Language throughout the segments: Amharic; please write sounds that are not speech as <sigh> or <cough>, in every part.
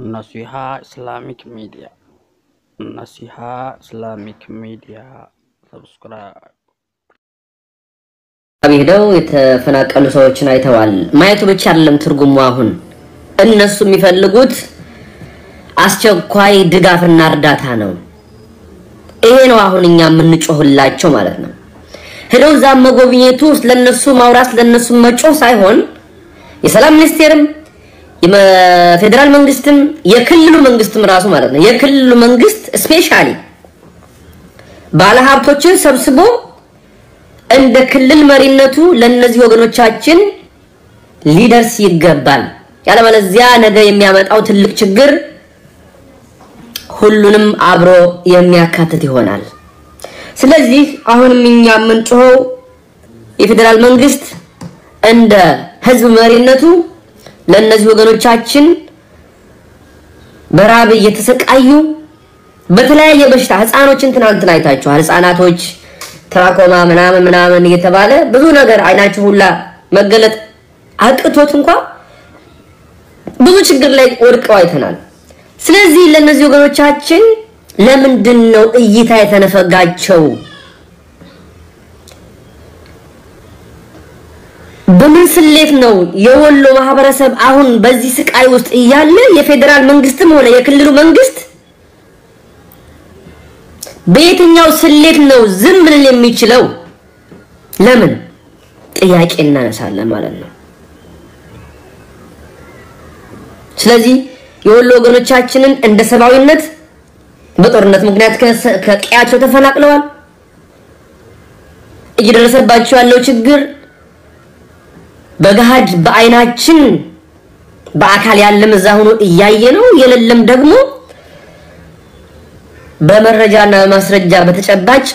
nasiha islamic media nasiha islamic media subscribe ሄደው የተፈናቀሉ ሰዎችን አይተዋል። ማየቱ ብቻ አይደለም ትርጉሙ። አሁን እነሱ የሚፈልጉት አስቸኳይ ድጋፍና እርዳታ ነው። ይሄ ነው አሁን እኛ የምንጮህላቸው ማለት ነው። ሄደው እዛ መጎብኘቱ ስለነሱ ማውራት ለነሱ መጮህ ሳይሆን የሰላም ሚኒስቴርም የፌዴራል መንግስትም የክልሉ መንግስትም ራሱ ማለት ነው የክልሉ መንግስት ስፔሻሊ ባለሀብቶችን ሰብስቦ እንደ ክልል መሪነቱ ለነዚህ ወገኖቻችን ሊደርስ ይገባል። ያለበለዚያ ነገ የሚያመጣው ትልቅ ችግር ሁሉንም አብሮ የሚያካትት ይሆናል። ስለዚህ አሁንም እኛ የምንጮኸው የፌዴራል መንግስት እንደ ህዝብ መሪነቱ ለእነዚህ ወገኖቻችን በራብ እየተሰቃዩ በተለያየ በሽታ ህፃኖችን ትናንትና አይታችኋል። ህፃናቶች ትራኮማ ምናምን ምናምን እየተባለ ብዙ ነገር አይናቸው ሁላ መገለጥ አቅቶት እንኳ ብዙ ችግር ላይ ወድቀው አይተናል። ስለዚህ ለእነዚህ ወገኖቻችን ለምንድን ነው እይታ የተነፈጋቸው? በምን ስሌት ነው የወሎ ማህበረሰብ አሁን በዚህ ስቃይ ውስጥ እያለ የፌዴራል መንግስትም ሆነ የክልሉ መንግስት በየትኛው ስሌት ነው ዝም ልል የሚችለው? ለምን ጥያቄ እናነሳለን ማለት ነው። ስለዚህ የወሎ ወገኖቻችንን እንደ ሰብአዊነት በጦርነት ምክንያት ከቀያቸው ተፈናቅለዋል። እየደረሰባቸው ያለው ችግር በገሃድ በአይናችን በአካል ያለም እዛ ሆኖ እያየ ነው። የሌለም ደግሞ በመረጃና በማስረጃ በተጨባጭ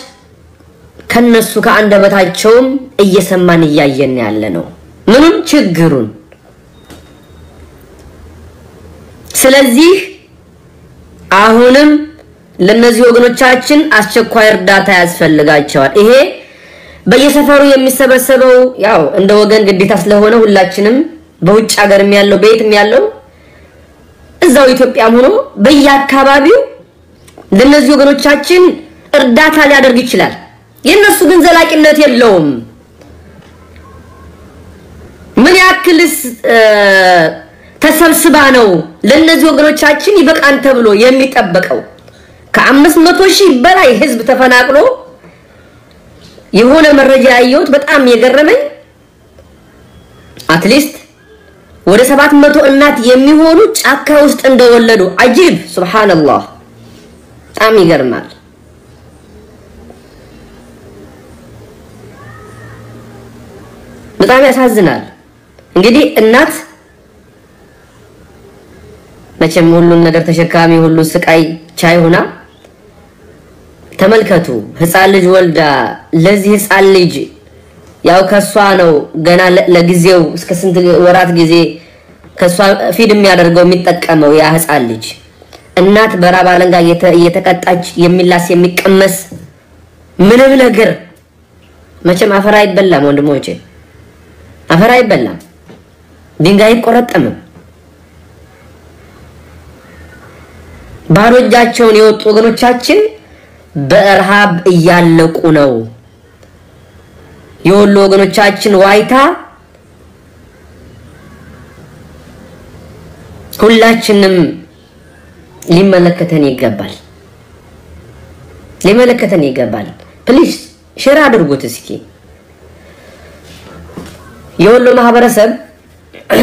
ከነሱ ከአንደበታቸውም እየሰማን እያየን ያለ ነው ምንም ችግሩን። ስለዚህ አሁንም ለነዚህ ወገኖቻችን አስቸኳይ እርዳታ ያስፈልጋቸዋል። ይሄ በየሰፈሩ የሚሰበሰበው ያው እንደ ወገን ግዴታ ስለሆነ ሁላችንም በውጭ ሀገርም ያለው በየትም ያለው እዛው ኢትዮጵያም ሆኖ በየአካባቢው ለነዚህ ወገኖቻችን እርዳታ ሊያደርግ ይችላል። የነሱ ግን ዘላቂነት የለውም። ምን ያክልስ ተሰብስባ ነው ለነዚህ ወገኖቻችን ይበቃን ተብሎ የሚጠበቀው? ከአምስት መቶ ሺህ በላይ ህዝብ ተፈናቅሎ የሆነ መረጃ ያየሁት በጣም የገረመኝ at least ወደ ሰባት መቶ እናት የሚሆኑ ጫካ ውስጥ እንደወለዱ عجيب سبحان الله፣ በጣም ይገርማል። በጣም ያሳዝናል። እንግዲህ እናት መቼም ሁሉን ነገር ተሸካሚ ሁሉ ስቃይ ቻይ ሆና ተመልከቱ። ህፃን ልጅ ወልዳ ለዚህ ህፃን ልጅ ያው ከሷ ነው ገና ለጊዜው እስከ ስንት ወራት ጊዜ ከሷ ፊድ የሚያደርገው የሚጠቀመው ያ ህፃን ልጅ እናት በራብ አለንጋ እየተቀጣች የሚላስ የሚቀመስ ምንም ነገር መቼም አፈር አይበላም ወንድሞቼ፣ አፈር አይበላም፣ ድንጋይ አይቆረጠምም። ባዶ እጃቸውን የወጡ ወገኖቻችን በረሃብ እያለቁ ነው። የወሎ ወገኖቻችን ዋይታ ሁላችንም ሊመለከተን ይገባል፣ ሊመለከተን ይገባል። please share አድርጉት እስኪ። የወሎ ማህበረሰብ <clears throat>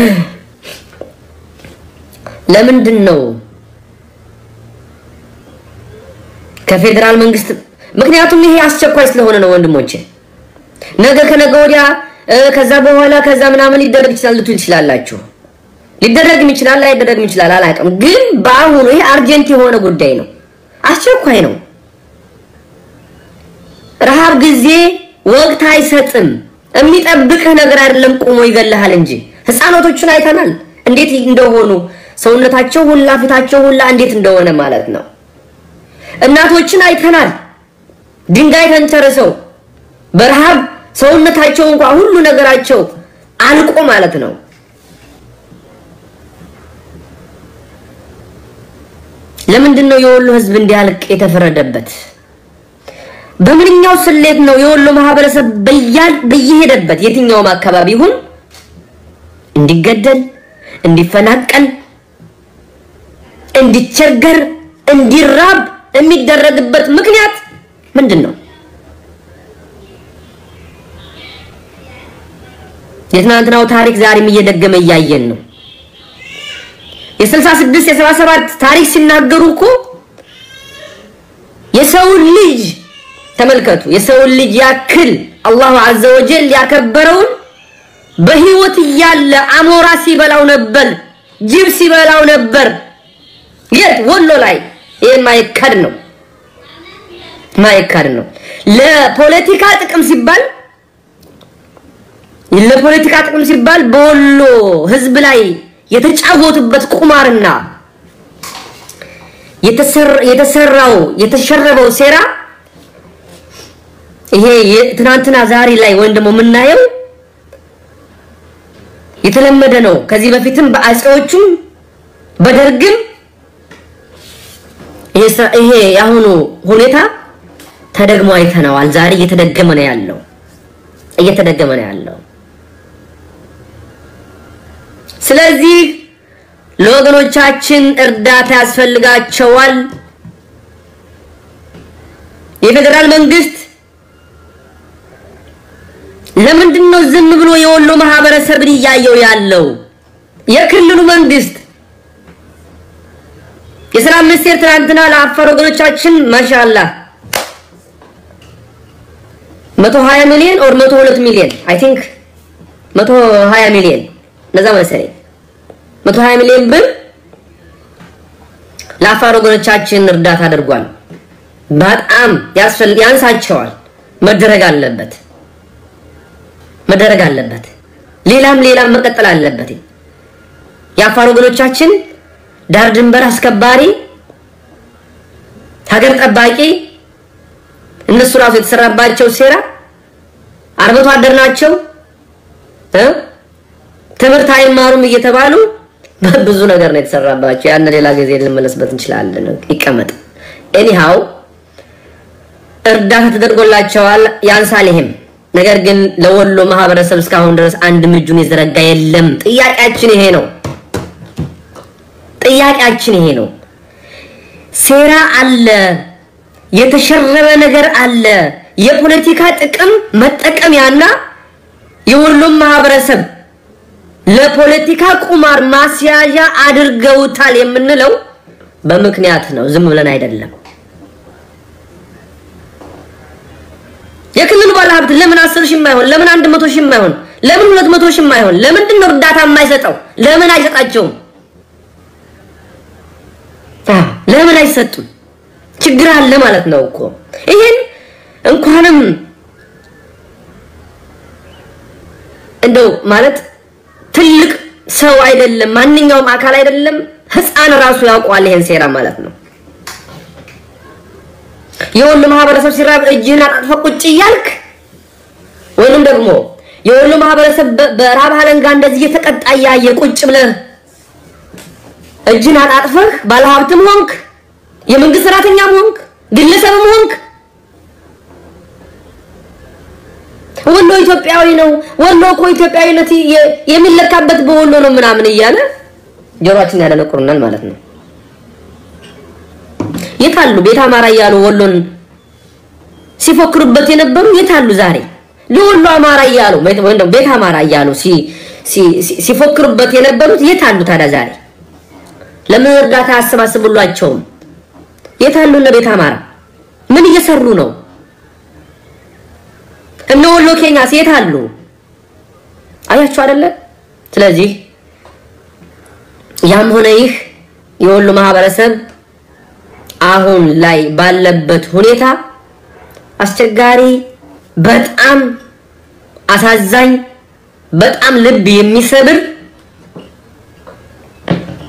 ለምንድን ነው ከፌዴራል መንግስት ምክንያቱም ይሄ አስቸኳይ ስለሆነ ነው ወንድሞቼ። ነገ ከነገ ወዲያ ከዛ በኋላ ከዛ ምናምን ሊደረግ ይችላል ልትሉ ትችላላችሁ። ሊደረግም ይችላል ላይደረግም ይችላል አላውቅም። ግን በአሁኑ ይሄ urgent የሆነ ጉዳይ ነው፣ አስቸኳይ ነው። ረሃብ ጊዜ ወቅት አይሰጥም። የሚጠብቅህ ነገር አይደለም፣ ቁሞ ይገልሃል እንጂ ህፃናቶቹን አይተናል እንዴት እንደሆኑ ሰውነታቸው ሁላ ፊታቸው ሁላ እንዴት እንደሆነ ማለት ነው። እናቶችን አይተናል። ድንጋይ ተንተርሰው በረሃብ ሰውነታቸው እንኳ ሁሉ ነገራቸው አልቆ ማለት ነው። ለምንድን ነው የወሎ ህዝብ እንዲያልቅ የተፈረደበት? በምንኛው ስሌት ነው የወሎ ማህበረሰብ በየሄደበት የትኛውም አካባቢ ይሁን እንዲገደል፣ እንዲፈናቀል፣ እንዲቸገር፣ እንዲራብ የሚደረግበት ምክንያት ምንድን ነው? የትናንትናው ታሪክ ዛሬም እየደገመ እያየን ነው። የስልሳ ስድስት የሰባ ሰባት ታሪክ ሲናገሩ እኮ የሰውን ልጅ ተመልከቱ፣ የሰውን ልጅ ያክል አላሁ ዐዘ ወጀል ያከበረውን በህይወት እያለ አሞራ ሲበላው ነበር፣ ጅብ ሲበላው ነበር። የት ወሎ ላይ ይሄ ማይካድ ነው፣ ማይካድ ነው። ለፖለቲካ ጥቅም ሲባል ለፖለቲካ ጥቅም ሲባል በወሎ ህዝብ ላይ የተጫወቱበት ቁማርና የተሰራው የተሸረበው ሴራ ይሄ ትናንትና ዛሬ ላይ ወይም ደግሞ የምናየው የተለመደ ነው። ከዚህ በፊትም በአፄዎቹም በደርግም ይሄ የአሁኑ ሁኔታ ተደግሞ አይተነዋል። ዛሬ እየተደገመ ነው ያለው እየተደገመ ነው ያለው። ስለዚህ ለወገኖቻችን እርዳታ ያስፈልጋቸዋል። የፌዴራል መንግስት ለምንድን ነው ዝም ብሎ የወሎ ማህበረሰብን እያየው ያለው? የክልሉ መንግስት የሰላም ሚኒስቴር ትናንትና ለአፋር ወገኖቻችን ማሻአላ 120 ሚሊዮን or 102 ሚሊዮን I think 120 ሚሊዮን እንደዛ መሰለኝ 120 ሚሊዮን ብር ለአፋር ወገኖቻችን እርዳታ አድርጓል። በጣም ያስፈልግ ያንሳቸዋል። መደረግ አለበት መደረግ አለበት። ሌላም ሌላም መቀጠል አለበት። የአፋር ወገኖቻችን ዳር ድንበር አስከባሪ፣ ሀገር ጠባቂ እነሱ ራሱ የተሰራባቸው ሴራ አርብቶ አደር ናቸው ትምህርት አይማሩም እየተባሉ ብዙ ነገር ነው የተሰራባቸው። ያን ሌላ ጊዜ ልንመለስበት እንችላለን። ይቀመጥ። ኤኒሃው እርዳታ ተደርጎላቸዋል። ያንሳል ይሄም ነገር ግን ለወሎ ማህበረሰብ እስካሁን ድረስ አንድ እጁን የዘረጋ የለም። ጥያቄያችን ይሄ ነው። ጥያቄያችን ይሄ ነው። ሴራ አለ፣ የተሸረበ ነገር አለ። የፖለቲካ ጥቅም መጠቀሚያና የወሎም ማህበረሰብ ለፖለቲካ ቁማር ማስያዣ አድርገውታል የምንለው በምክንያት ነው፣ ዝም ብለን አይደለም። የክልሉ ባለሀብት ለምን አስር ሺህ የማይሆን ለምን አንድ መቶ ሺህ የማይሆን ለምን ሁለት መቶ ሺህ የማይሆን ለምንድን ነው እርዳታ የማይሰጠው? ለምን አይሰጣቸውም? ለምን አይሰጡም? ችግር አለ ማለት ነው እኮ ይሄን እንኳንም እንደው ማለት ትልቅ ሰው አይደለም ማንኛውም አካል አይደለም ህፃን ራሱ ያውቀዋል ይሄን ሴራ ማለት ነው። የወሎ ማህበረሰብ ሲራብ እጅህን አጣጥፈህ ቁጭ እያልክ ወይንም ደግሞ የወሎ ማህበረሰብ በራብ አለንጋ እንደዚህ እየተቀጣ እያየ ቁጭ ብለህ እጅህን አጣጥፈህ ባለሀብትም ሆንክ የመንግስት ሰራተኛም ሆንክ ግለሰብም ሆንክ ወሎ ኢትዮጵያዊ ነው፣ ወሎ እኮ ኢትዮጵያዊነት የሚለካበት በወሎ ነው ምናምን እያለ ጆሮአችን ያደነቁሩናል ማለት ነው። የታሉ ቤት አማራ እያሉ ወሎን ሲፎክሩበት የነበሩ የታሉ ዛሬ? ለወሎ አማራ እያሉ ወይም ቤት አማራ እያሉ ሲፎክሩበት የነበሩት የታሉ ታዲያ ዛሬ? ለምን እርዳታ አያሰባስቡላቸውም? የታሉ እነ ቤት አማራ ምን እየሰሩ ነው? እነ ወሎ ኬኛስ የታሉ? አያችሁ አይደለ? ስለዚህ ያም ሆነ ይህ የወሎ ማህበረሰብ አሁን ላይ ባለበት ሁኔታ አስቸጋሪ፣ በጣም አሳዛኝ፣ በጣም ልብ የሚሰብር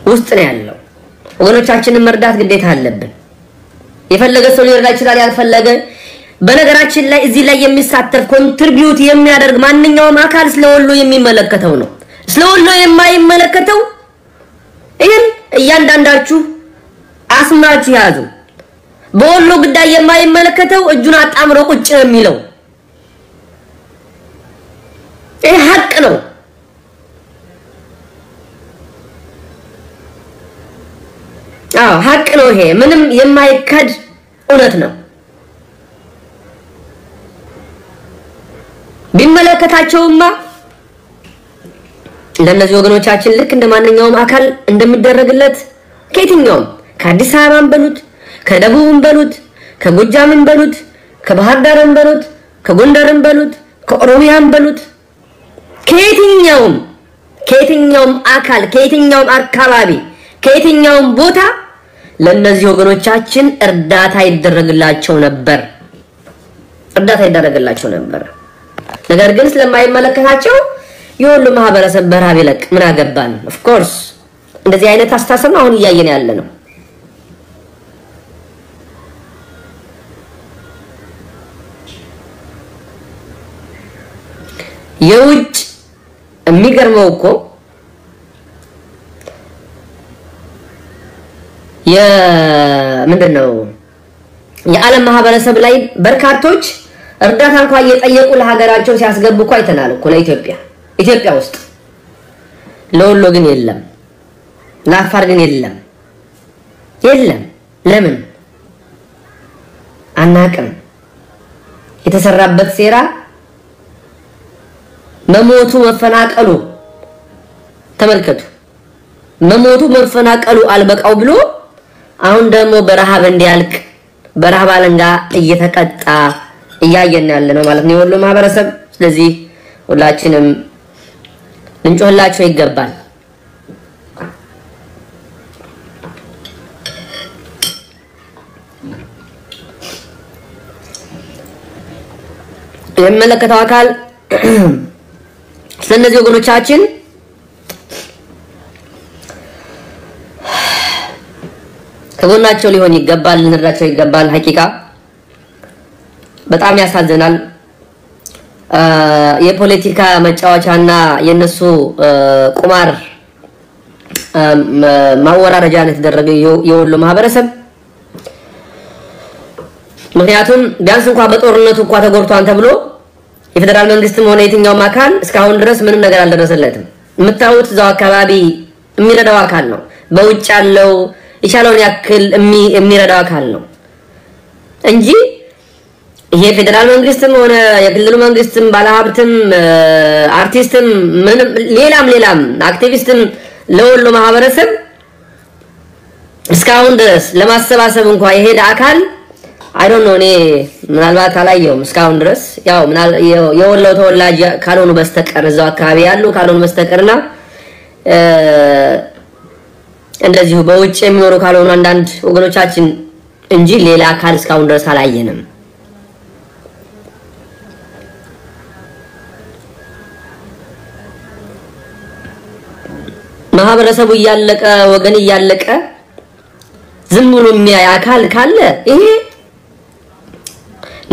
ውስጥ ነው ያለው። ወገኖቻችንን መርዳት ግዴታ አለብን። የፈለገ ሰው ሊረዳ ይችላል፣ ያልፈለገ በነገራችን ላይ እዚህ ላይ የሚሳተፍ ኮንትሪቢዩት የሚያደርግ ማንኛውም አካል ስለወሎ የሚመለከተው ነው። ስለወሎ የማይመለከተው ይህን እያንዳንዳችሁ አስምራችሁ ያዙ። በወሎ ጉዳይ የማይመለከተው እጁን አጣምሮ ቁጭ ነው የሚለው ይህ ሀቅ ነው። አዎ ሀቅ ነው። ይሄ ምንም የማይካድ እውነት ነው። ቢመለከታቸውማ ለእነዚህ ወገኖቻችን ልክ እንደ ማንኛውም አካል እንደሚደረግለት ከየትኛውም ከአዲስ አበባም በሉት ከደቡብም በሉት ከጎጃምም በሉት ከባህር ዳርም በሉት ከጎንደርም በሉት ከኦሮሚያም በሉት ከየትኛውም ከየትኛውም አካል ከየትኛውም አካባቢ ከየትኛውም ቦታ ለእነዚህ ወገኖቻችን እርዳታ ይደረግላቸው ነበር እርዳታ ይደረግላቸው ነበር። ነገር ግን ስለማይመለከታቸው የወሎ ማህበረሰብ በረሃብ ይለቅ ምን አገባን? of course እንደዚህ አይነት አስተሳሰብ አሁን እያየን ያለ ነው። የውጭ የሚገርመው እኮ የምንድን ነው የዓለም ማህበረሰብ ላይ በርካቶች እርዳታ እንኳን እየጠየቁ ለሀገራቸው ሲያስገቡ እኮ አይተናል እኮ ለኢትዮጵያ ኢትዮጵያ ውስጥ ለወሎ ግን የለም፣ ለአፋር ግን የለም የለም። ለምን አናቅም። የተሰራበት ሴራ መሞቱ መፈናቀሉ ተመልከቱ። መሞቱ መፈናቀሉ አልበቃው ብሎ አሁን ደግሞ በረሃብ እንዲያልቅ በረሃብ አለንጋ እየተቀጣ እያየን ያለ ነው ማለት ነው የወሎ ማህበረሰብ። ስለዚህ ሁላችንም ልንጮህላቸው ይገባል። የሚመለከተው አካል <clears throat> ስለነዚህ ወገኖቻችን ከጎናቸው ሊሆን ይገባል፣ ልንረዳቸው ይገባል። ሀቂቃ በጣም ያሳዝናል። የፖለቲካ መጫወቻና የነሱ ቁማር ማወራረጃ ነው የተደረገ የወሎ ማህበረሰብ። ምክንያቱም ቢያንስ እንኳን በጦርነቱ እንኳ ተጎድቷን ተብሎ የፌዴራል መንግስትም ሆነ የትኛውም አካል እስካሁን ድረስ ምንም ነገር አልደረሰለትም። የምታዩት እዛው አካባቢ የሚረዳው አካል ነው። በውጭ ያለው የቻለውን ያክል የሚረዳው አካል ነው እንጂ ይሄ ፌዴራል መንግስትም ሆነ የክልሉ መንግስትም ባለሀብትም አርቲስትም ምንም ሌላም ሌላም አክቲቪስትም ለወሎ ማህበረሰብ እስካሁን ድረስ ለማሰባሰብ እንኳ የሄደ አካል I don't know እኔ ምናልባት አላየሁም እስካሁን ድረስ። ያው የወሎ ተወላጅ ካልሆኑ በስተቀር እዛው አካባቢ ያሉ ካልሆኑ በስተቀርና እንደዚሁ በውጭ የሚኖሩ ካልሆኑ አንዳንድ ወገኖቻችን እንጂ ሌላ አካል እስካሁን ድረስ አላየንም። ማህበረሰቡ እያለቀ ወገን እያለቀ ዝም ብሎ የሚያይ አካል ካለ ይሄ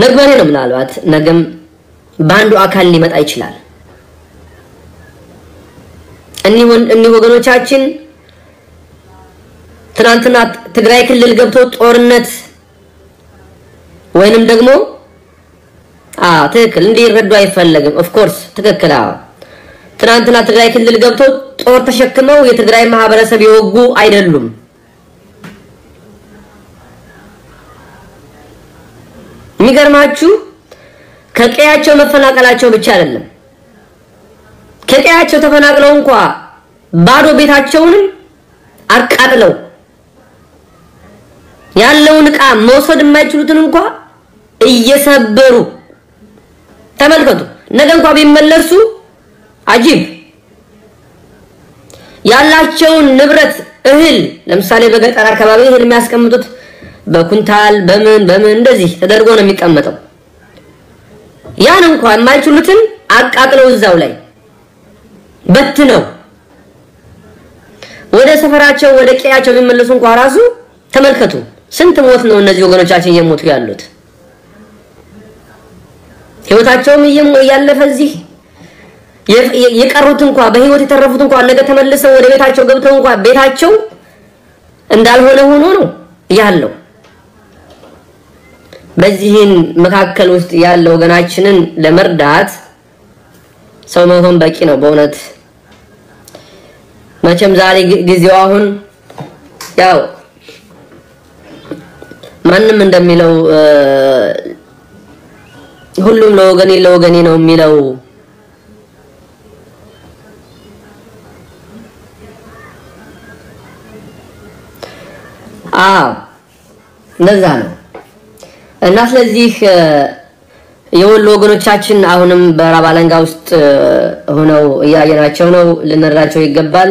ነግበኔ ነው። ምናልባት ነገም በአንዱ አካል ሊመጣ ይችላል። እኒህ ወገኖቻችን ትናንትና ትግራይ ክልል ገብቶ ጦርነት ወይንም ደግሞ አዎ ትክክል እንዲረዱ አይፈለግም። Of course ትክክል። አዎ ትናንትና ትግራይ ክልል ገብቶ ጦር ተሸክመው የትግራይ ማህበረሰብ የወጉ አይደሉም። የሚገርማችሁ ከቀያቸው መፈናቀላቸው ብቻ አይደለም። ከቀያቸው ተፈናቅለው እንኳ ባዶ ቤታቸውንም አቃጥለው ያለውን ዕቃ መውሰድ የማይችሉትን እንኳ እየሰበሩ ተመልከቱ። ነገ እንኳ ቢመለሱ አጂብ ያላቸውን ንብረት እህል ለምሳሌ በገጠር አካባቢ እህል የሚያስቀምጡት በኩንታል በምን በምን እንደዚህ ተደርጎ ነው የሚቀመጠው። ያን እንኳን የማይችሉትን አቃጥለው እዛው ላይ በትነው ወደ ሰፈራቸው ወደ ቀያቸው ቢመለሱ እንኳን ራሱ ተመልከቱ፣ ስንት ሞት ነው እነዚህ ወገኖቻችን እየሞቱ ያሉት። ህይወታቸውም እያለፈ እዚህ የቀሩት እንኳን በህይወት የተረፉት እንኳን ነገ ተመልሰው ወደ ቤታቸው ገብተው እንኳን ቤታቸው እንዳልሆነ ሆኖ ነው ያለው በዚህን መካከል ውስጥ ያለ ወገናችንን ለመርዳት ሰው መሆን በቂ ነው። በእውነት መቼም ዛሬ ጊዜው አሁን ያው ማንም እንደሚለው ሁሉም ለወገኔ ለወገኔ ነው የሚለው አዎ እንደዛ ነው እና ስለዚህ የወሎ ወገኖቻችን አሁንም በራብ አለንጋ ውስጥ ሆነው እያየናቸው ነው። ልንረዳቸው ይገባል።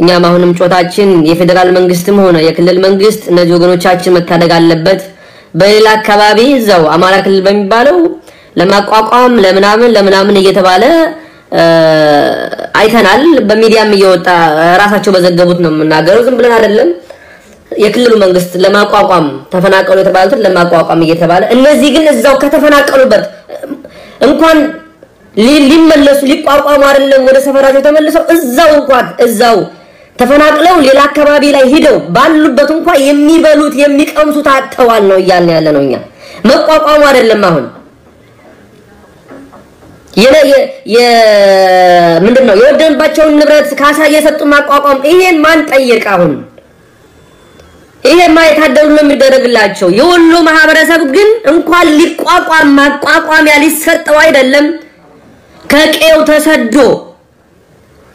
እኛም አሁንም ጮታችን የፌዴራል መንግስትም ሆነ የክልል መንግስት እነዚህ ወገኖቻችን መታደግ አለበት። በሌላ አካባቢ እዛው አማራ ክልል በሚባለው ለማቋቋም ለምናምን ለምናምን እየተባለ አይተናል። በሚዲያም እየወጣ ራሳቸው በዘገቡት ነው የምናገረው። ዝም ብለን አይደለም። የክልሉ መንግስት ለማቋቋም ተፈናቀሉ የተባሉትን ለማቋቋም እየተባለ እነዚህ ግን እዛው ከተፈናቀሉበት እንኳን ሊመለሱ ሊቋቋሙ አይደለም ወደ ሰፈራቸው ተመልሰው እዛው እንኳን እዛው ተፈናቅለው ሌላ አካባቢ ላይ ሂደው ባሉበት እንኳን የሚበሉት የሚቀምሱት አጥተዋል ነው እያልን ያለ ነው። እኛ መቋቋሙ አይደለም አሁን ምንድን ነው የወደንባቸውን ንብረት ካሳ እየሰጡ ማቋቋም። ይሄን ማን ጠየቅ? አሁን ይሄማ የታደሉ ነው የሚደረግላቸው። የወሎ ማህበረሰብ ግን እንኳን ሊቋቋም ማቋቋሚያ ሊሰጠው አይደለም ከቄው ተሰዶ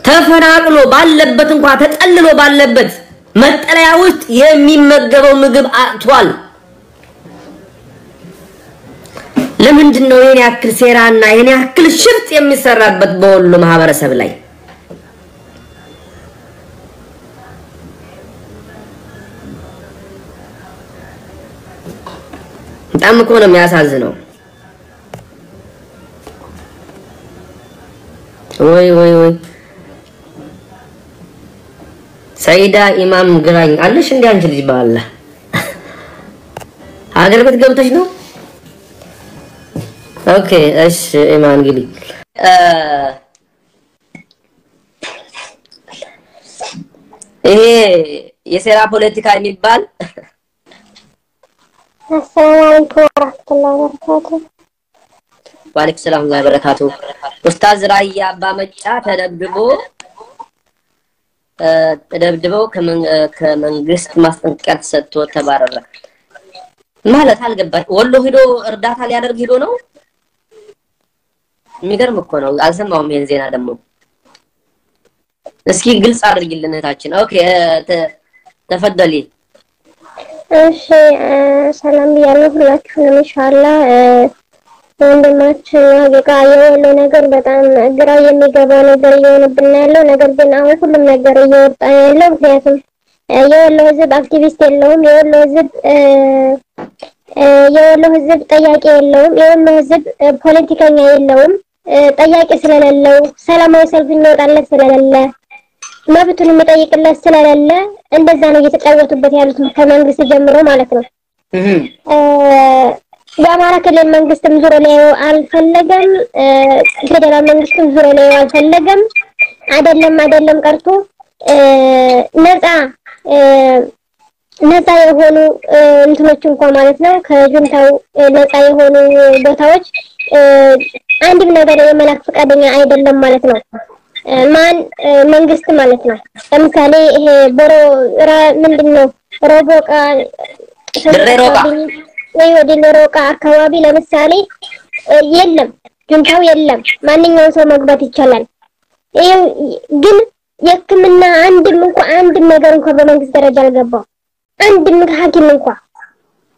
ተፈናቅሎ ባለበት እንኳን ተጠልሎ ባለበት መጠለያ ውስጥ የሚመገበው ምግብ አጥቷል። ለምንድን ነው ይሄን ያክል ሴራና ይሄን ያክል ሽፍጥ የሚሰራበት በወሎ ማህበረሰብ ላይ? በጣም እኮ ነው የሚያሳዝነው። ወይ ወይ ወይ ሰይዳ ኢማም ግራኝ አለሽ እንዴ? አንቺ ልጅ ባላ ሀገር ቤት ገብተሽ ነው? OK እሺ። ኢማን እንግዲህ ይሄ የሴራ ፖለቲካ የሚባል አሰላሙ አለይኩም ዋሌኩም ሰላም ወበረካቱ። ኡስታዝ ራያ አባ መጫ ተደብድቦ ተደብድበው ከመንግስት ማስጠንቀቂያ ተሰጥቶ ተባረረ ማለት አልገባኝ። ወሎ ሂዶ እርዳታ ሊያደርግ ሂዶ ነው። የሚገርም እኮ ነው። አልሰማሁም ይሄን ዜና ደግሞ። እስኪ ግልጽ አድርጊልን እህታችን። OK تفضلي። እሺ ሰላም ብያለሁ ሁላችሁንም። ኢንሻአላህ ወንድማችን حقيقة የወሎ ነገር በጣም ግራ የሚገባ ነገር እየሆነብን ያለው ነገር ግን አሁን ሁሉም ነገር እየወጣ ያለው ምክንያቱም የወሎ ህዝብ አክቲቪስት የለውም። የወሎ ህዝብ የወሎ ህዝብ ጠያቂ የለውም። የወሎ ህዝብ ፖለቲከኛ የለውም። ጠያቂ ስለሌለው ሰላማዊ ሰልፍ የሚወጣለት ስለሌለ መብቱን የሚጠይቅለት ስለሌለ እንደዛ ነው እየተጫወቱበት ያሉት ከመንግስት ጀምሮ ማለት ነው። የአማራ ክልል መንግስትም ዙሮ ሊያየው አልፈለገም። ፌዴራል መንግስትም ዙሮ ሊያየው አልፈለገም። አይደለም አይደለም ቀርቶ ነፃ ነፃ የሆኑ እንትኖች እንኳን ማለት ነው ከጁንታው ነፃ የሆኑ ቦታዎች አንድም ነገር የመላክ ፈቃደኛ አይደለም ማለት ነው። ማን መንግስት ማለት ነው። ለምሳሌ ይሄ ቦሮ ምንድን ነው ሮቦቃ ወይ ወደ ሮቃ አካባቢ ለምሳሌ የለም ጁንታው የለም። ማንኛውም ሰው መግባት ይቻላል። ይሄ ግን የሕክምና አንድም እንኳ አንድም ነገር እንኳ በመንግስት ደረጃ አልገባው። አንድም ሐኪም እንኳ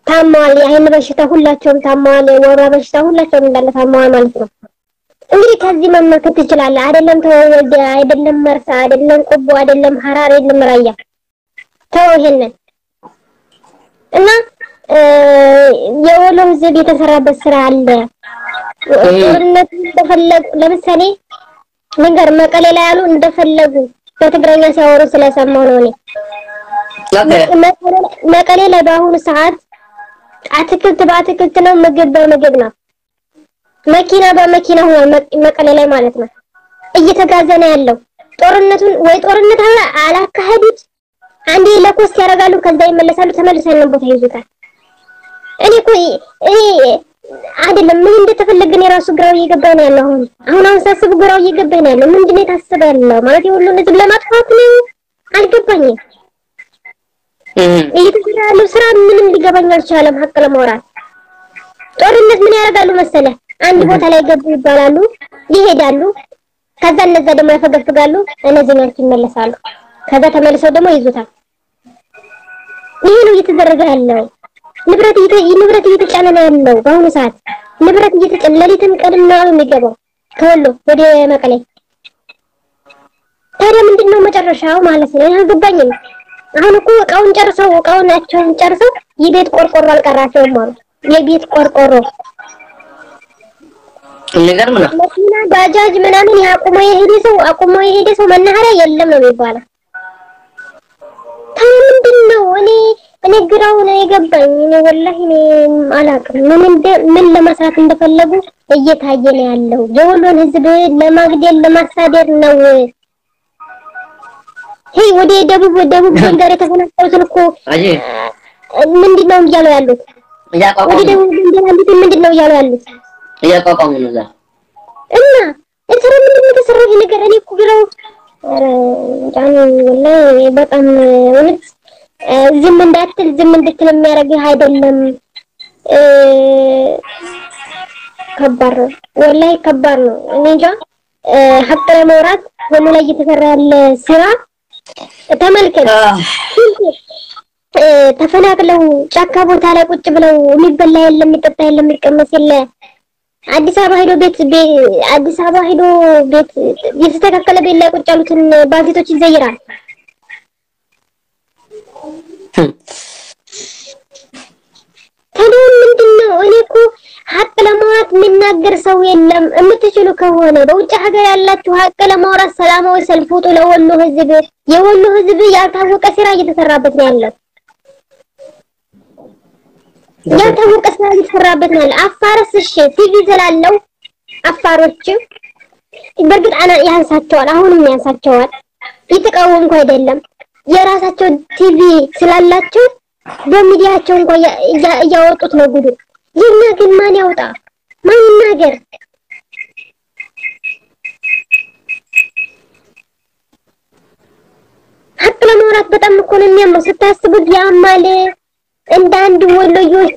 ታመዋል። የአይን በሽታ ሁላቸውም ታመዋል። የወባ በሽታ ሁላቸውም እንዳለ ታመዋል ማለት ነው። እንግዲህ ከዚህ መመልከት ትችላለህ። አይደለም ተወልደ፣ አይደለም መርሳ፣ አይደለም ቆቦ፣ አይደለም ሐራር፣ አይደለም ራያ ተው ይሄንን እና የወሎ ህዝብ የተሰራበት ስራ አለ። ጦርነት እንደፈለጉ ለምሳሌ ነገር መቀሌ ላይ ያሉ እንደፈለጉ በትግረኛ ሲያወሩ ስለሰማሁ ነው እኔ መቀሌ ላይ በአሁኑ ሰዓት አትክልት በአትክልት ነው፣ ምግብ በምግብ ነው። መኪና በመኪና ሆኗል መቀሌ ላይ ማለት ነው። እየተጋዘነ ያለው ጦርነቱን ወይ ጦርነት አላካሄዱት አንዴ ፖስት ያደርጋሉ፣ ከዛ ይመለሳሉ፣ ተመልሰው ያንን ቦታ ይዙታል። እኔ እኮ እኔ አይደለም ምን እንደተፈለገን የራሱ ግራው እየገባኝ ነው ያለው። አሁን አሁን አሁን ሳስብ ግራው እየገባኝ ነው ያለው። ምንድን ነው የታሰበ ያለው ማለት የሁሉን ህዝብ ለማጥፋት ነው? አልገባኝም። እየተሰራ ያለው ስራ ምንም ሊገባኝ አልቻለም። ሀቅ ለማውራት ጦርነት ምን ያደርጋሉ መሰለ አንድ ቦታ ላይ ገቡ ይባላሉ፣ ይሄዳሉ። ከዛ እነዛ ደግሞ ያፈገፍጋሉ፣ እነዚህኞቹ ይመለሳሉ። ከዛ ተመልሰው ደግሞ ይዙታል። ይሄ ነው እየተደረገ ያለው። ንብረት ንብረት እየተጫነ ነው ያለው በአሁኑ ሰዓት ንብረት እየተጫነ ሌሊትም ቀንም ነው የሚገባው ከወሎ ወደ መቀሌ። ታዲያ ምንድን ነው መጨረሻው ማለት ነው? አልገባኝም። አሁን እኮ እቃውን ጨርሰው እቃውን አቸውን ጨርሰው የቤት ቆርቆሮ አልቀራቸውም አሉ። የቤት ቆርቆሮ ነው። መኪና፣ ባጃጅ ምናምን ያቁሞ የሄደ ሰው አቁሞ የሄደ ሰው መናኸሪያ የለም ነው የሚባለው። ምንድን ነው እኔ እኔ ግራው ነው የገባኝ። እኔ ወላሂ እኔ አላውቅም ምን ለመስራት እንደፈለጉ እየታየ ነው ያለው። የወሎን ህዝብ ለማግደል ለማሳደር ነው። ሄይ ወደ ደቡብ ደቡብ ጎንደር የተፈናቀሉትን እኮ ምንድን ነው እያሉ ያሉት? ወደ ደቡብ ጎንደር ያሉትን ምንድን ነው እያሉ ያሉት? እያቋቋሙ ነው እና እንትና ምንድን ነው የተሰራው ይሄ ነገር? እኔ እኮ ግራው ጫን ወላሂ በጣም እውነት ዝም እንዳትል ዝም እንድትል የሚያደርግህ አይደለም። ከባድ ነው ወላሂ ከባድ ነው። እኔ እንጃ ሀቅ ለማውራት ሁሉ ላይ እየተሰራ ያለ ስራ ተመልከት። ተፈናቅለው ጫካ ቦታ ላይ ቁጭ ብለው የሚበላ የለ የሚጠጣ የለ የሚቀመስ የለ አዲስ አበባ ሄዶ ቤት አዲስ አበባ ሄዶ ቤት የተስተካከለ ቤት ላይ ቁጭ ያሉትን ባልቴቶች ይዘይራል። ታዲያ ምንድን ነው? እኔ እኮ ሀቅ ለማውራት የሚናገር ሰው የለም። የምትችሉ ከሆነ በውጭ ሀገር ያላችሁ ሀቅ ለማውራት ሰላማዊ ሰልፍ ውጡ። ለወሎ ህዝብ የወሎ ህዝብ ያልታወቀ ስራ እየተሰራበት ነው ያለው። ያልታወቀ ስራ እየተሰራበት ነው አፋርስ እሺ ቲቪ ስላለው አፋሮች በእርግጥ አና ያንሳቸዋል፣ አሁንም ያንሳቸዋል። የተቃወምኩ አይደለም። የራሳቸው ቲቪ ስላላቸው በሚዲያቸው እንኳን እያ- እያ- እያወጡት ነው ጉዱ። የኛ ግን ማን ያውጣ? ማን ይናገር? ሀቅ ለማውራት በጣም እኮ ነው የሚያመው። ስታስቡት ያማል። እንደ አንድ ወሎዮች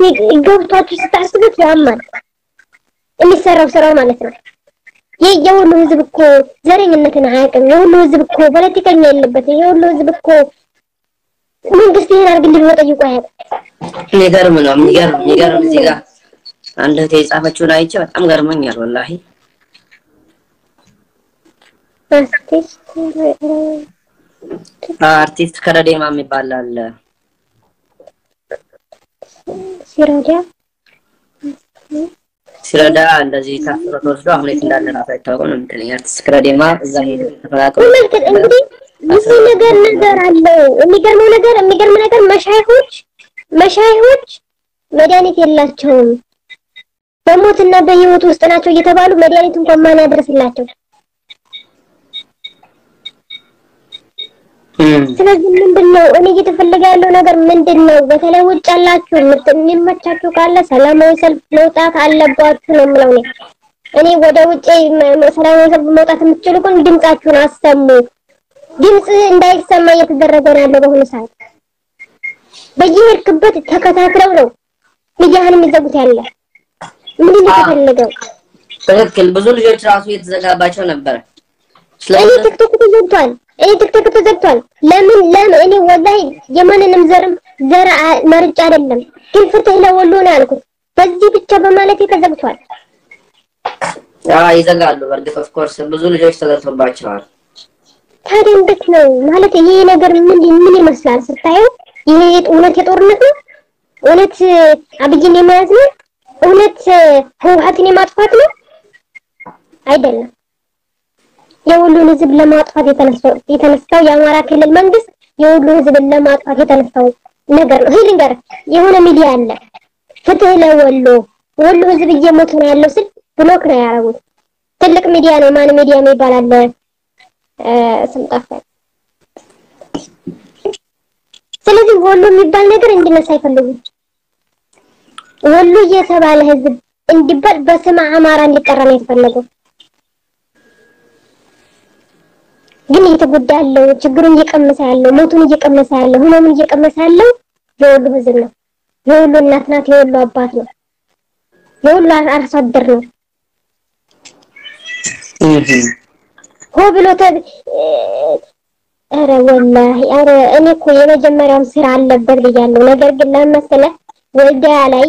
ገብቷችሁ ስታስቡት ያማል። የሚሰራው ስራው ማለት ነው። የወሎ ህዝብ እኮ ዘረኝነትን አያውቅም። የወሎ ህዝብ እኮ ፖለቲከኛ የለበትም። የወሎ ህዝብ እኮ መንግስት ይሄን አድርግልኝ ብሎ ጠይቆ አያውቅም። የሚገርም ነው። የሚገርም የሚገርም እዚህ ጋር አንድ እህቴ የጻፈችውን አይቼ በጣም ገርሞኛል ወላሂ። አርቲስት ከረዴማ የሚባል አለ። ሲራዳ ሲረዳ እንደዚህ ታስሮ ተወስዶ አሁን የት እንዳለ ራሱ አይታወቅም ነው የምትለኝ። አርቲስት ከረዴማ እዛ ሄደ ተፈናቅሎ ተመልከት እንግዲህ ብዙ ነገር ነገር አለው። የሚገርመው ነገር የሚገርም ነገር መሻይሆች መሻይሆች መድኃኒት የላቸውም። በሞትና በህይወት ውስጥ ናቸው እየተባሉ መድኃኒት እንኳን ማን ያደርስላቸው? ስለዚህ ምንድን ነው እኔ እየተፈለገ ያለው ነገር ምንድን ነው? በተለይ ውጭ ያላችሁ የሚመቻችሁ ካለ ሰላማዊ ሰልፍ መውጣት አለባችሁ ነው የምለው እኔ። እኔ ወደ ውጭ ሰላማዊ ሰልፍ መውጣት የምትችሉ ግን ድምጻችሁን አሰሙ። ድምጽ እንዳይሰማ እየተደረገ ነው ያለው በአሁኑ ሰዓት። በየሄድክበት ተከታትለው ነው ሚዲያህን የሚዘጉት ያለ። ምንድን ነው የተፈለገው? ትክክል። ብዙ ልጆች ራሱ እየተዘጋባቸው እኔ ስለዚህ ቲክቶክ ተዘግቷል። እኔ ቲክቶክ ተዘግቷል። ለምን ለምን? እኔ ወላሂ የማንንም ዘርም ዘር መርጬ አይደለም፣ ግን ፍትህ ለወሎ ነው ያልኩት። በዚህ ብቻ በማለቴ ተዘግቷል። ያ ይዘጋሉ። በእርግጥ of course ብዙ ልጆች ተዘግቶባቸዋል። ታዲያ እንዴት ነው ማለት ይሄ ነገር ምን ምን ይመስላል ስታየው? ይሄ እውነት የጦርነት ነው? እውነት አብይን የመያዝ ነው? እውነት ህወሓትን የማጥፋት ነው? አይደለም። የሁሉን ህዝብ ለማጥፋት የተነሳው የአማራ ክልል መንግስት የሁሉ ህዝብን ለማጥፋት የተነሳው ነገር ነው። ልንገር፣ የሆነ ሚዲያ አለ ፍትህ ለወሎ ወሎ ህዝብ እየሞተ ነው ያለው ስል block ነው ያደረጉት። ትልቅ ሚዲያ ነው። ማን ሚዲያ የሚባል አለ ስም ጠፋኝ። ስለ ወሎ የሚባል ነገር እንዲነሳ አይፈልጉም። ወሎ እየተባለ ህዝብ እንዲባል በስመ አማራ እንዲጠራ ነው የተፈለገው። ግን እየተጎዳ ያለው ችግሩን እየቀመሰ ያለው ሞቱን እየቀመሰ ያለው ህመሙን እየቀመሰ ያለው የወሎ ህዝብ ነው። የወሎ እናት ናት። የወሎ አባት ነው። የወሎ አርሶ አደር ነው። ሆ ብሎ ተ ኧረ ወላሂ ኧረ እኔ እኮ የመጀመሪያውም ስራ አለበት ብያለሁ። ነገር ግን ለምን መሰለህ ወልዲያ ላይ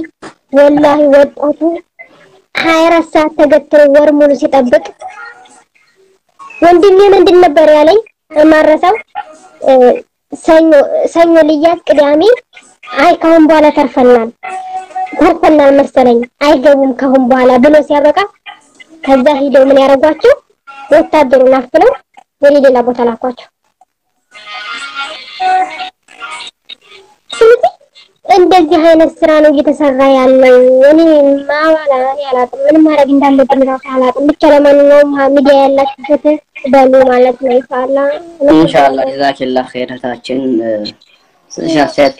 ወላሂ ወጣቱ ሀያ አራት ሰዓት ተገትሮ ወር ሙሉ ሲጠብቅ ወንድሜ ምንድን ነበር ያለኝ? የማረሳው? ሰኞ ሰኞ ልያዝ ቅዳሜ አይ ካሁን በኋላ ተርፈናል ተርፈናል መሰለኝ አይገቡም ካሁን በኋላ ብሎ ሲያበቃ ከዛ ሂደው ምን ያደርጓቸው ወታደሩን አፍነው ወደ ሌላ ቦታ ላኳቸው። ስለዚህ እንደዚህ አይነት ስራ ነው እየተሰራ ያለው። እኔ ማዋላ ያላቅም ምንም ማድረግ እንዳለብን ራሱ አላቅም። ብቻ ለማንኛውም ሚዲያ ያላችሁ ፍትህ በሉ ማለት ነው። ኢንሻአላህ ጀዛኪላህ ኸይር እህታችን ስለዚህ አስተያየት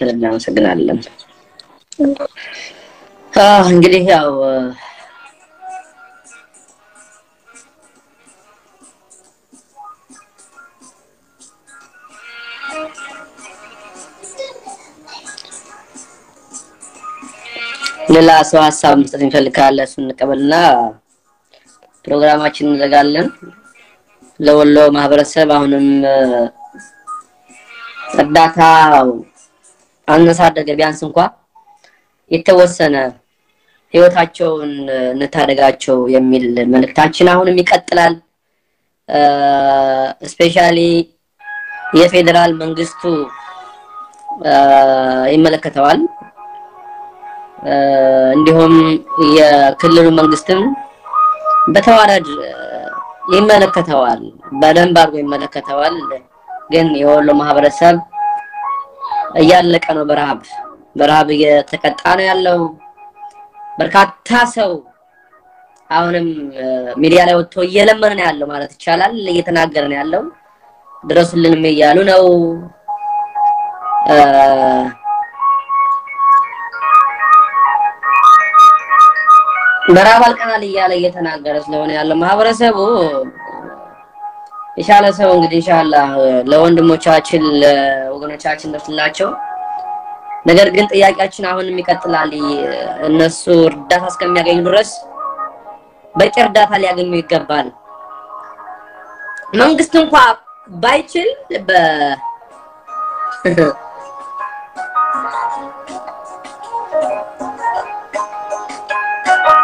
አህ እንግዲህ ያው ሌላ ሰው ሀሳብ መስጠት የሚፈልግ ካለ እሱን እንቀበልና ፕሮግራማችንን እንዘጋለን። ለወሎ ማህበረሰብ አሁንም እርዳታ አነሳደገ ቢያንስ እንኳ የተወሰነ ህይወታቸውን እንታደጋቸው የሚል መልእክታችን አሁንም ይቀጥላል። ስፔሻሊ የፌዴራል መንግስቱ ይመለከተዋል። እንዲሁም የክልሉ መንግስትም በተዋረድ ይመለከተዋል፣ በደንብ አድርጎ ይመለከተዋል። ግን የወሎ ማህበረሰብ እያለቀ ነው። በረሃብ በረሃብ እየተቀጣ ነው ያለው። በርካታ ሰው አሁንም ሚዲያ ላይ ወጥቶ እየለመነ ነው ያለው ማለት ይቻላል። እየተናገረ ነው ያለው። ድረሱልንም እያሉ ነው። በረሃብ አልቀናል እያለ እየተናገረ ስለሆነ ያለው ማህበረሰቡ የሻለ ሰው እንግዲህ ኢንሻአላህ ለወንድሞቻችን ለወገኖቻችን ደርስላቸው። ነገር ግን ጥያቄያችን አሁንም ይቀጥላል። እነሱ እርዳታ እስከሚያገኙ ድረስ በቂ እርዳታ ሊያገኙ ይገባል። መንግስት እንኳ ባይችል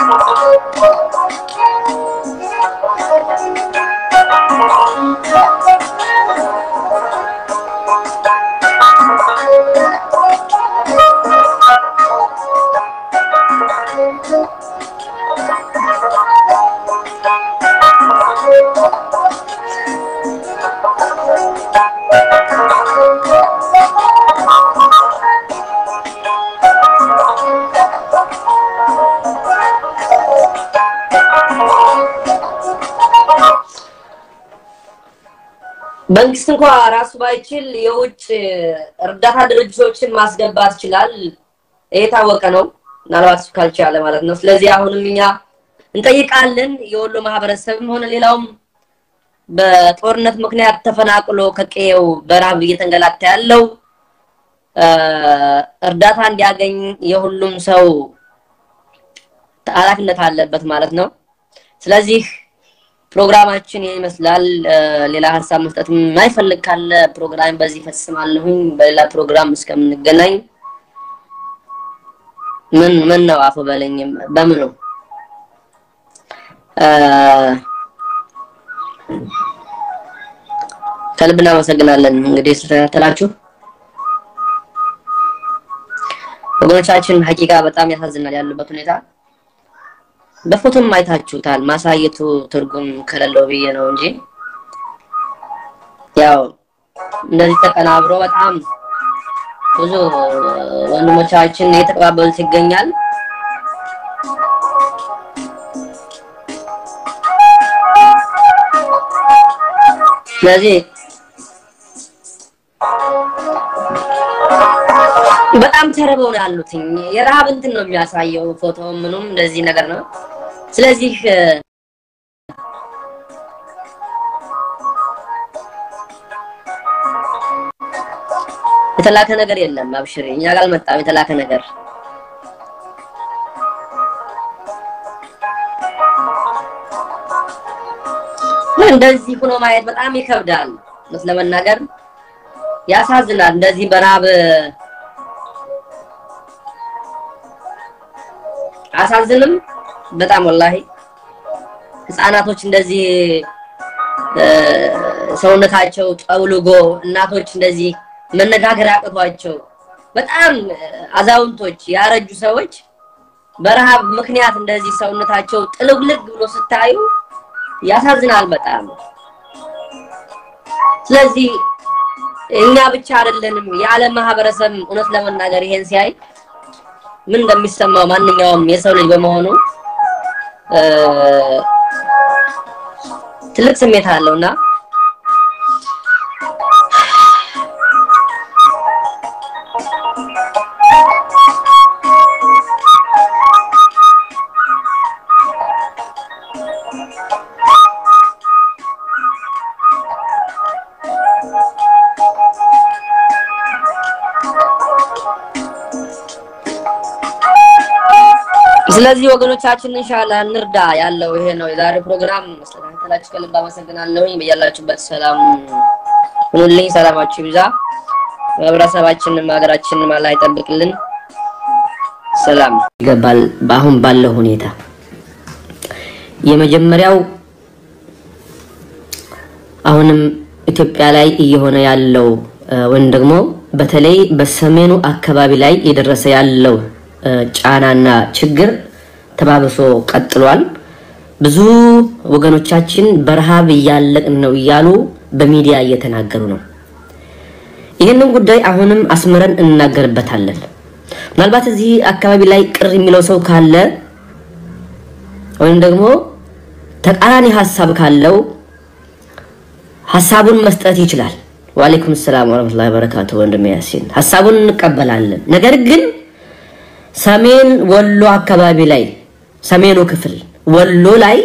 Thank you. መንግስት እንኳ ራሱ ባይችል የውጭ እርዳታ ድርጅቶችን ማስገባት ይችላል። የታወቀ ነው። ምናልባት እሱ ካልቻለ ማለት ነው። ስለዚህ አሁንም እኛ እንጠይቃለን የወሎ ማህበረሰብም ሆነ ሌላውም በጦርነት ምክንያት ተፈናቅሎ ከቀየው በረሃብ እየተንገላታ ያለው እርዳታ እንዲያገኝ የሁሉም ሰው ኃላፊነት አለበት ማለት ነው። ስለዚህ ፕሮግራማችን ይመስላል። ሌላ ሀሳብ መስጠት የማይፈልግ ካለ ፕሮግራም በዚህ ፈጽማለሁኝ። በሌላ ፕሮግራም እስከምንገናኝ ምን ምን ነው አፉ በለኝ። በምኑ ከልብ እናመሰግናለን እንግዲህ ስለተከታተላችሁ ወገኖቻችን። ሀቂቃ በጣም ያሳዝናል ያሉበት ሁኔታ። በፎቶም አይታችሁታል። ማሳየቱ ትርጉም ከሌለው ብዬ ነው እንጂ ያው እንደዚህ ተቀናብሮ በጣም ብዙ ወንድሞቻችን እየተቀባበሉት ይገኛል። ስለዚህ በጣም ተርበው ነው ያሉት። የረሃብ እንትን ነው የሚያሳየው ፎቶ ምኑም እንደዚህ ነገር ነው። ስለዚህ የተላከ ነገር የለም። አብሽሪ፣ እኛ ጋር አልመጣም የተላከ ነገር። እንደዚህ ሆኖ ማየት በጣም ይከብዳል። እውነት ለመናገር ያሳዝናል። እንደዚህ በረሃብ አሳዝንም በጣም ወላሂ ህፃናቶች እንደዚህ ሰውነታቸው ጠውልጎ እናቶች እንደዚህ መነጋገር አቅቷቸው በጣም አዛውንቶች ያረጁ ሰዎች በረሃብ ምክንያት እንደዚህ ሰውነታቸው ጥልግልግ ብሎ ስታዩ ያሳዝናል በጣም። ስለዚህ እኛ ብቻ አይደለንም የዓለም ማህበረሰብ እውነት ለመናገር ይሄን ሲያይ ምን እንደሚሰማው ማንኛውም የሰው ልጅ በመሆኑ ትልቅ ስሜት አለውና ስለዚህ ወገኖቻችን ኢንሻአላህ እንርዳ ያለው ይሄ ነው የዛሬው ፕሮግራም። ስለተከታተላችሁ ከልብ አመሰግናለሁኝ። በያላችሁበት ሰላም ሁኑልኝ። ሰላማችሁ ይብዛ። ማህበረሰባችንም ሀገራችንም አላህ ይጠብቅልን። ሰላም ይገባል። በአሁን ባለው ሁኔታ የመጀመሪያው አሁንም ኢትዮጵያ ላይ እየሆነ ያለው ወይም ደግሞ በተለይ በሰሜኑ አካባቢ ላይ እየደረሰ ያለው ጫናና ችግር ተባብሶ ቀጥሏል። ብዙ ወገኖቻችን በረሃብ እያለቅን ነው እያሉ በሚዲያ እየተናገሩ ነው። ይህንን ጉዳይ አሁንም አስምረን እንናገርበታለን። ምናልባት እዚህ አካባቢ ላይ ቅር የሚለው ሰው ካለ ወይም ደግሞ ተቃራኒ ሀሳብ ካለው ሀሳቡን መስጠት ይችላል። ወአለይኩም ሰላም ወረህመቱላሂ ወበረካቱ። ወንድሜ ያሲን ሀሳቡን እንቀበላለን። ነገር ግን ሰሜን ወሎ አካባቢ ላይ ሰሜኑ ክፍል ወሎ ላይ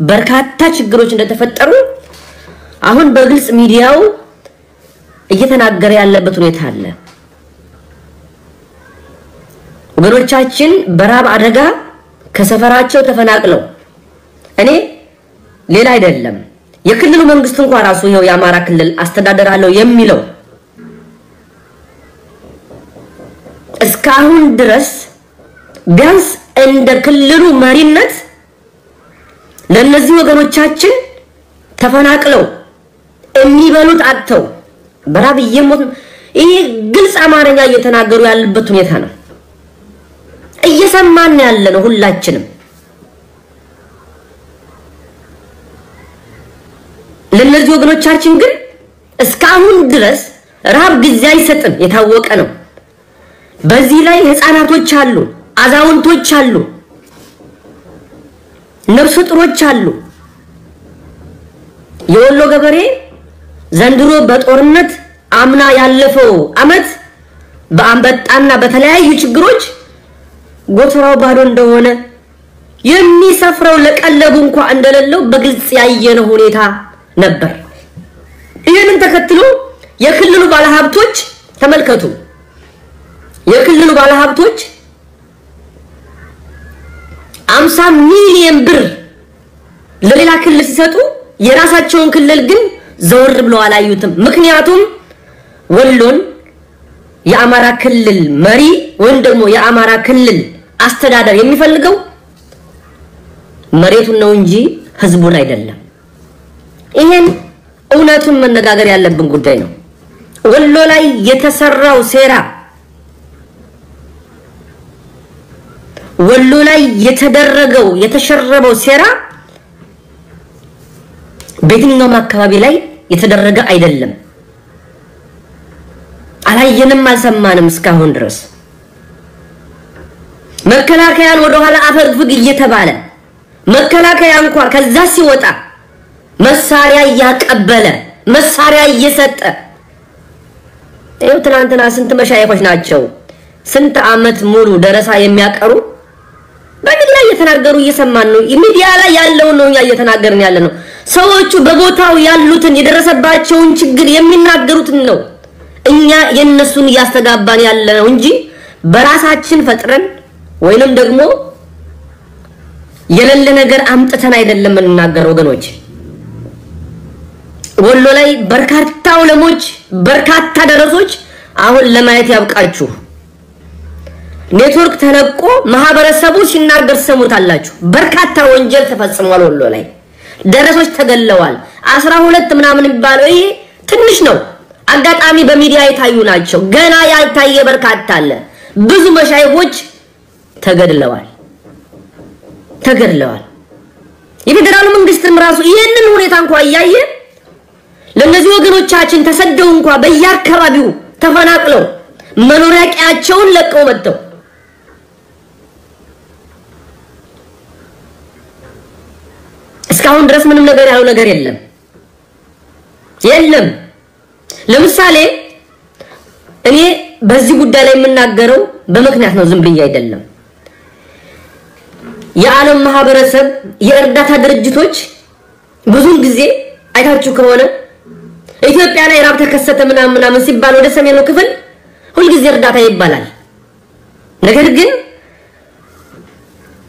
በርካታ ችግሮች እንደተፈጠሩ አሁን በግልጽ ሚዲያው እየተናገረ ያለበት ሁኔታ አለ። ወገኖቻችን በራብ አደጋ ከሰፈራቸው ተፈናቅለው እኔ ሌላ አይደለም የክልሉ መንግስት እንኳን ራሱ ይኸው የአማራ ክልል አስተዳደራለሁ የሚለው እስካሁን ድረስ ቢያንስ እንደ ክልሉ መሪነት ለእነዚህ ወገኖቻችን ተፈናቅለው የሚበሉት አጥተው በራብ እየሞት ይሄ ግልጽ አማርኛ እየተናገሩ ያለበት ሁኔታ ነው። እየሰማን ያለ ነው ሁላችንም። ለእነዚህ ወገኖቻችን ግን እስካሁን ድረስ ረሃብ ጊዜ አይሰጥም፣ የታወቀ ነው። በዚህ ላይ ህፃናቶች አሉ፣ አዛውንቶች አሉ፣ ነፍሰ ጡሮች አሉ። የወሎ ገበሬ ዘንድሮ በጦርነት አምና ያለፈው አመት በአንበጣና በተለያዩ ችግሮች ጎተራው ባዶ እንደሆነ የሚሰፍረው ለቀለቡ እንኳ እንደሌለው በግልጽ ያየነው ሁኔታ ነበር። ይህንን ተከትሎ የክልሉ ባለሀብቶች ተመልከቱ፣ የክልሉ ባለሀብቶች አምሳ ሚሊዮን ብር ለሌላ ክልል ሲሰጡ የራሳቸውን ክልል ግን ዘወር ብለው አላዩትም። ምክንያቱም ወሎን የአማራ ክልል መሪ ወይም ደግሞ የአማራ ክልል አስተዳደር የሚፈልገው መሬቱን ነው እንጂ ህዝቡን አይደለም። ይሄን እውነቱን መነጋገር ያለብን ጉዳይ ነው። ወሎ ላይ የተሰራው ሴራ፣ ወሎ ላይ የተደረገው የተሸረበው ሴራ በየትኛውም አካባቢ ላይ የተደረገ አይደለም። አላየንም፣ አልሰማንም እስካሁን ድረስ መከላከያን ወደኋላ አፈግፍግ እየተባለ መከላከያ እንኳን ከዛ ሲወጣ መሳሪያ እያቀበለ መሳሪያ እየሰጠ ይኸው ትናንትና ስንት መሻይኮች ናቸው ስንት አመት ሙሉ ደረሳ የሚያቀሩ በሚዲያ እየተናገሩ እየሰማን ነው። ሚዲያ ላይ ያለውን ነው እኛ እየተናገርን ያለ ነው። ሰዎቹ በቦታው ያሉትን የደረሰባቸውን ችግር የሚናገሩትን ነው እኛ የነሱን እያስተጋባን ያለ ነው እንጂ በራሳችን ፈጥረን ወይንም ደግሞ የሌለ ነገር አምጥተን አይደለም የምንናገር ወገኖች። ወሎ ላይ በርካታ ዑለሞች፣ በርካታ ደረሶች አሁን ለማየት ያብቃችሁ። ኔትወርክ ተለቆ ማህበረሰቡ ሲናገር ሰሙታላችሁ። በርካታ ወንጀል ተፈጽሟል ወሎ ላይ ደረሶች ተገለዋል። አስራ ሁለት ምናምን የሚባለው ይሄ ትንሽ ነው። አጋጣሚ በሚዲያ የታዩ ናቸው። ገና ያልታየ በርካታ አለ። ብዙ መሻይኮች ተገድለዋል ተገድለዋል። የፌዴራሉ መንግስትም ራሱ ይህንን ሁኔታ እንኳ እያየ ለእነዚህ ወገኖቻችን ተሰደው እንኳ በየአካባቢው ተፈናቅለው መኖሪያ ቀያቸውን ለቀው መጥተው እስካሁን ድረስ ምንም ነገር ያለው ነገር የለም የለም። ለምሳሌ እኔ በዚህ ጉዳይ ላይ የምናገረው በምክንያት ነው፣ ዝም ብዬ አይደለም። የዓለም ማህበረሰብ የእርዳታ ድርጅቶች ብዙውን ጊዜ አይታችሁ ከሆነ ኢትዮጵያ ላይ ራብ ተከሰተ ምናምን ምናምን ሲባል ወደ ሰሜኑ ክፍል ሁልጊዜ እርዳታ ይባላል። ነገር ግን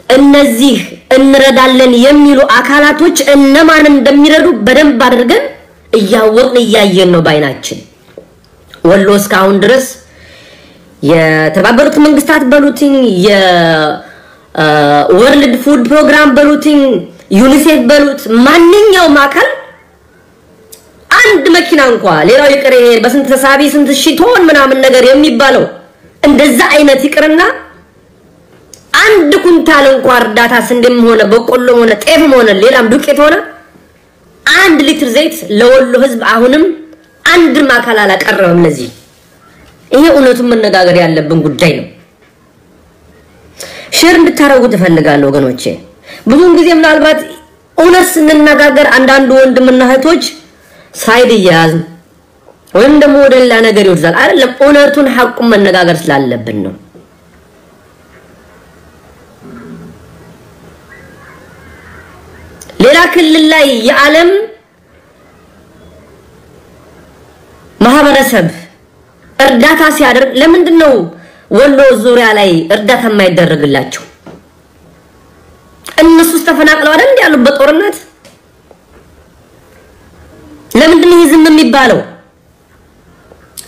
እነዚህ እንረዳለን የሚሉ አካላቶች እነማን እንደሚረዱ በደንብ አድርገን እያወቅን እያየን ነው ባይናችን። ወሎ እስካሁን ድረስ የተባበሩት መንግስታት በሉትኝ የ world food program በሉትኝ ዩኒሴፍ በሉት ማንኛውም አካል አንድ መኪና እንኳ ሌላው ይቅር በስንት ተሳቢ ስንት ሺህ ቶን ምናምን ነገር የሚባለው እንደዛ አይነት ይቅርና አንድ ኩንታል እንኳ እርዳታ ስንዴም ሆነ በቆሎም ሆነ ጤፍም ሆነ ሌላም ዱቄት ሆነ አንድ ሊትር ዘይት ለወሎ ህዝብ አሁንም አንድም አካል አላቀረበም። ለዚህ ይሄ እውነቱን መነጋገር ያለብን ጉዳይ ነው። share እንድታረጉ ትፈልጋለሁ ወገኖቼ። ብዙውን ጊዜ ምናልባት እውነት ስንነጋገር አንዳንዱ ወንድምና እህቶች side እያያዝን ወይም ደግሞ ወደ ሌላ ነገር ይወስዳል። አይደለም፣ እውነቱን ሐቁን መነጋገር ስላለብን ነው። ሌላ ክልል ላይ የዓለም ማህበረሰብ እርዳታ ሲያደርግ ለምንድን ነው ወሎ ዙሪያ ላይ እርዳታ የማይደረግላቸው? እነሱስ ተፈናቅለው አይደል እንዴ ያሉት በጦርነት? ለምንድን ነው ዝም የሚባለው?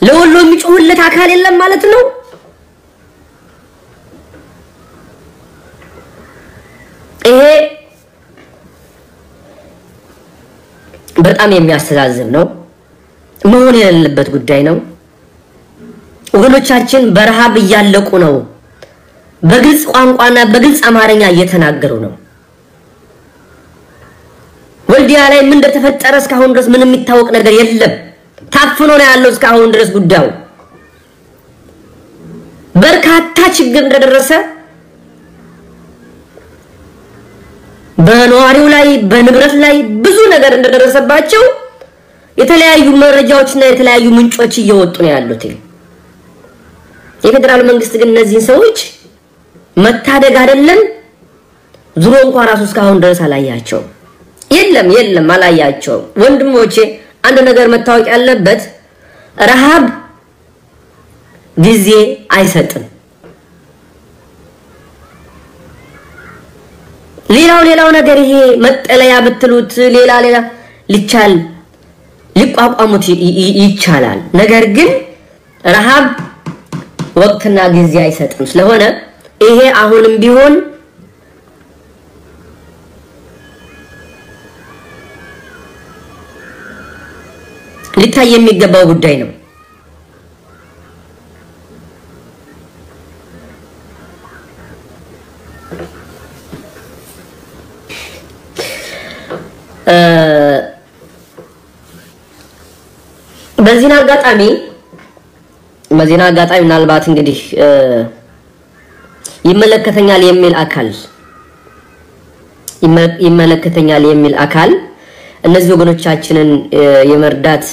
ለወሎ የሚጮህለት አካል የለም ማለት ነው? ይሄ በጣም የሚያስተዛዝብ ነው። መሆን የሌለበት ጉዳይ ነው። ወገኖቻችን በረሃብ እያለቁ ነው። በግልጽ ቋንቋና በግልጽ አማርኛ እየተናገሩ ነው። ወልዲያ ላይ ምን እንደተፈጠረ እስካሁን ድረስ ምንም የሚታወቅ ነገር የለም። ታፍኖ ነው ያለው እስካሁን ድረስ ጉዳዩ። በርካታ ችግር እንደደረሰ በነዋሪው ላይ በንብረት ላይ ብዙ ነገር እንደደረሰባቸው የተለያዩ መረጃዎችና የተለያዩ ምንጮች እየወጡ ነው ያሉት። የፌዴራል መንግስት ግን እነዚህን ሰዎች መታደግ አይደለም ዙሮ እንኳን ራሱ እስካሁን ድረስ አላያቸው። የለም የለም አላያቸው። ወንድሞቼ አንድ ነገር መታወቅ ያለበት ረሃብ ጊዜ አይሰጥም። ሌላው ሌላው ነገር ይሄ መጠለያ ብትሉት ሌላ ሌላ ሊቻል ሊቋቋሙት ይቻላል። ነገር ግን ረሃብ ወቅትና ጊዜ አይሰጥም። ስለሆነ ይሄ አሁንም ቢሆን ሊታይ የሚገባው ጉዳይ ነው። በዚህን አጋጣሚ በዚህን አጋጣሚ ምናልባት እንግዲህ ይመለከተኛል የሚል አካል ይመለከተኛል የሚል አካል እነዚህ ወገኖቻችንን የመርዳት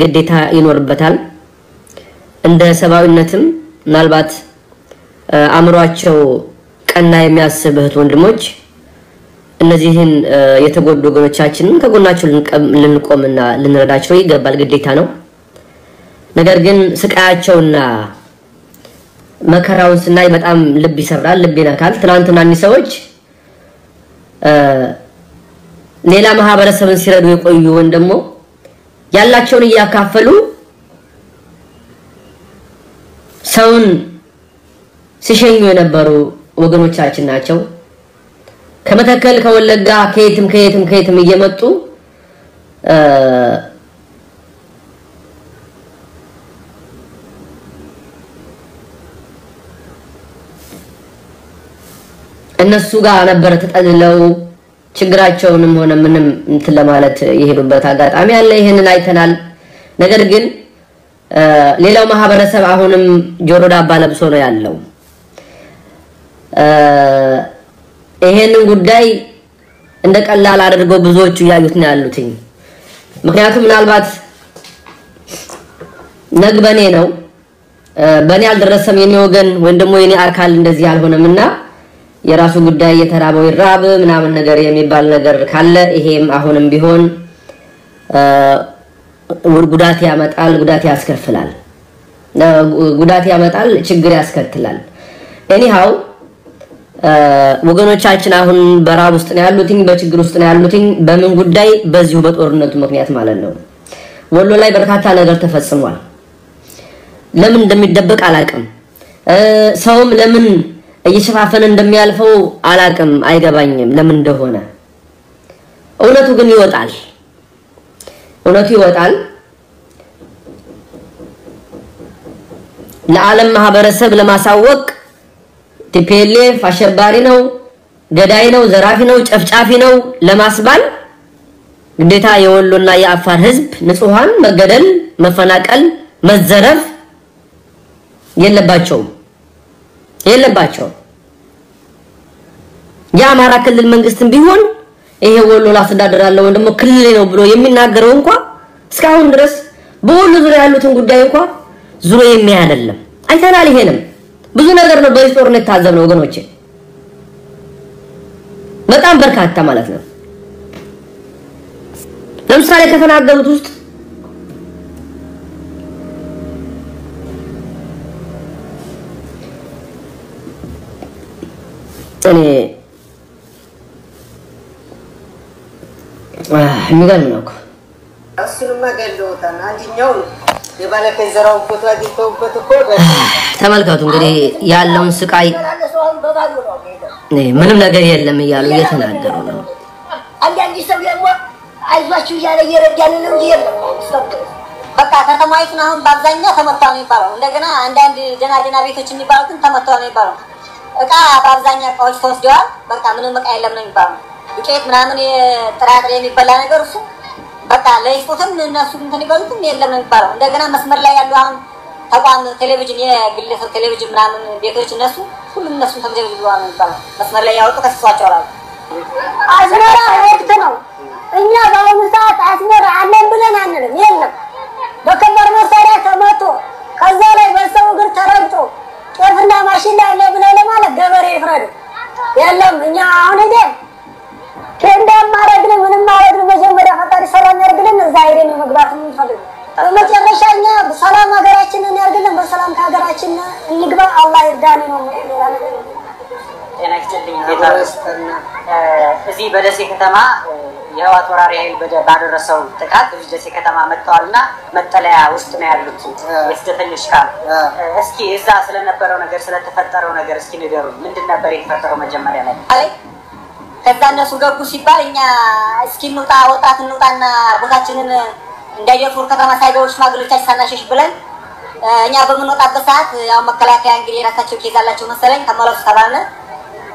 ግዴታ ይኖርበታል። እንደ ሰብአዊነትም ምናልባት አእምሯቸው ቀና የሚያስብ እህት ወንድሞች እነዚህን የተጎዱ ወገኖቻችንን ከጎናቸው ልንቆምና ልንረዳቸው ይገባል፣ ግዴታ ነው። ነገር ግን ስቃያቸውና መከራውን ስናይ በጣም ልብ ይሰብራል፣ ልብ ይነካል። ትናንትና እኒህ ሰዎች ሌላ ማህበረሰብን ሲረዱ የቆዩ ወይም ደግሞ ያላቸውን እያካፈሉ ሰውን ሲሸኙ የነበሩ ወገኖቻችን ናቸው። ከመተከል ከወለጋ ከየትም ከየትም ከየትም እየመጡ እነሱ ጋር ነበረ ተጠልለው ችግራቸውንም ሆነ ምንም እንትን ለማለት የሄዱበት አጋጣሚ አለ። ይህንን አይተናል። ነገር ግን ሌላው ማህበረሰብ አሁንም ጆሮ ዳባ ለብሶ ነው ያለው። ይሄንን ጉዳይ እንደ ቀላል አድርገው ብዙዎቹ እያዩት ነው ያሉትኝ። ምክንያቱም ምናልባት ነግ በኔ ነው በእኔ አልደረሰም የኔ ወገን ወይም ደግሞ የኔ አካል እንደዚህ አልሆነም እና የራሱ ጉዳይ የተራበው ይራብ ምናምን ነገር የሚባል ነገር ካለ ይሄም አሁንም ቢሆን ጉዳት ያመጣል፣ ጉዳት ያስከፍላል፣ ጉዳት ያመጣል፣ ችግር ያስከትላል። ኤኒሃው ወገኖቻችን አሁን በራብ ውስጥ ነው ያሉትኝ፣ በችግር ውስጥ ነው ያሉትኝ። በምን ጉዳይ? በዚሁ በጦርነቱ ምክንያት ማለት ነው። ወሎ ላይ በርካታ ነገር ተፈጽሟል። ለምን እንደሚደበቅ አላቅም። ሰውም ለምን እየሸፋፈነ እንደሚያልፈው አላቅም፣ አይገባኝም ለምን እንደሆነ። እውነቱ ግን ይወጣል፣ እውነቱ ይወጣል። ለዓለም ማህበረሰብ ለማሳወቅ TPLF አሸባሪ ነው፣ ገዳይ ነው፣ ዘራፊ ነው፣ ጨፍጫፊ ነው ለማስባል ግዴታ የወሎና የአፋር ህዝብ ንጹሃን መገደል፣ መፈናቀል፣ መዘረፍ የለባቸውም የለባቸውም። የአማራ ክልል መንግስትም ቢሆን ይሄ ወሎ ላስተዳድራለሁ ወይም ደግሞ ክልሌ ነው ብሎ የሚናገረው እንኳ እስካሁን ድረስ በወሎ ዙሪያ ያሉትን ጉዳይ እንኳ ዙሮ የሚያይ አይደለም። አይተናል። ይሄንም ብዙ ነገር ነው በዚህ ጦርነት የታዘብነው ወገኖቼ፣ በጣም በርካታ ማለት ነው። ለምሳሌ ከተናገሩት ውስጥ እኔ የሚገርም ነው እኮ እሱንማ ገለውታል። አንደኛው ተመልከቱ እንግዲህ ያለውን ስቃይ ምንም ነገር የለም እያሉ እየተናገሩ ነው። አንዳንድ ሰው ደግሞ አይዟችሁ እያለ እየረዳን ነው እንጂ የለም በቃ ከተማይቱን አሁን በአብዛኛው ተመታ ነው የሚባለው። እንደገና አንዳንድ ደህና ደህና ቤቶች የሚባሉትን ተመታ ነው የሚባለው። እቃ በአብዛኛው እቃዎች ተወስደዋል። በቃ ምንም እቃ የለም ነው የሚባለው። ዱቄት ምናምን ጥራጥሬ የሚበላ ነገር እሱ በቃ ለይስጡትም እነሱ እንትን ይበሉትም የለም ነው የሚባለው። እንደገና መስመር ላይ ያሉ አሁን ተቋም ቴሌቪዥን፣ የግለሰብ ቴሌቪዥን ምናምን ቤቶች እነሱ ሁሉም እነሱ ተመዘግበዋል ነው የሚባለው። መስመር ላይ ያወጡ ከስሷቸዋል አሉ። አዝመራ ወቅት ነው። እኛ በአሁኑ ሰዓት አዝመራ አለን ብለን አንልም፣ የለም በከባድ መሳሪያ ተመቶ ከዛ ላይ በሰው እግር ተረግጦ ጤፍና ማሽላ አለ ብለው ለማለት ገበሬ ይፍረድ። የለም እኛ አሁን ሄደን ኬንዳ ማረግን ምንም ማረግን መጀመሪያ ፈጣሪ ሰላም ያርግልን። እዛ ሄደን መግባት የምንፈልግ በመጨረሻ እኛ ሰላም ሀገራችንን ያርግልን። በሰላም ከሀገራችን እንግባ። አላህ ይርዳን ነው ጤና ይስጥልኝ።? እዚህ በደሴ ከተማ የህወሓት ወራሪ ኃይል ባደረሰው ጥቃት እዚህ ደሴ ከተማ መጥተዋል መጠለያ ውስጥ ነው ያሉት የስደተኞች ካምፕ። እስኪ እዛ ስለነበረው ነገር ስለተፈጠረው ነገር እስኪ ንገሩ። ምንድን ነበር የተፈጠረው መጀመሪያ ላይ? ከዛ እነሱ ገቡ ሲባል እኛ እስኪ እንውጣ ወጣት እንውጣና ቦታችንን እንዳይደፍሩ ከተማ ሳይገቡ ሽማግሌዎቻችን ሳናሸሽ ብለን እኛ በምንወጣበት ሰዓት ያው መከላከያ እንግዲህ የራሳቸው case መሰለኝ ተመለሱ ተባልን።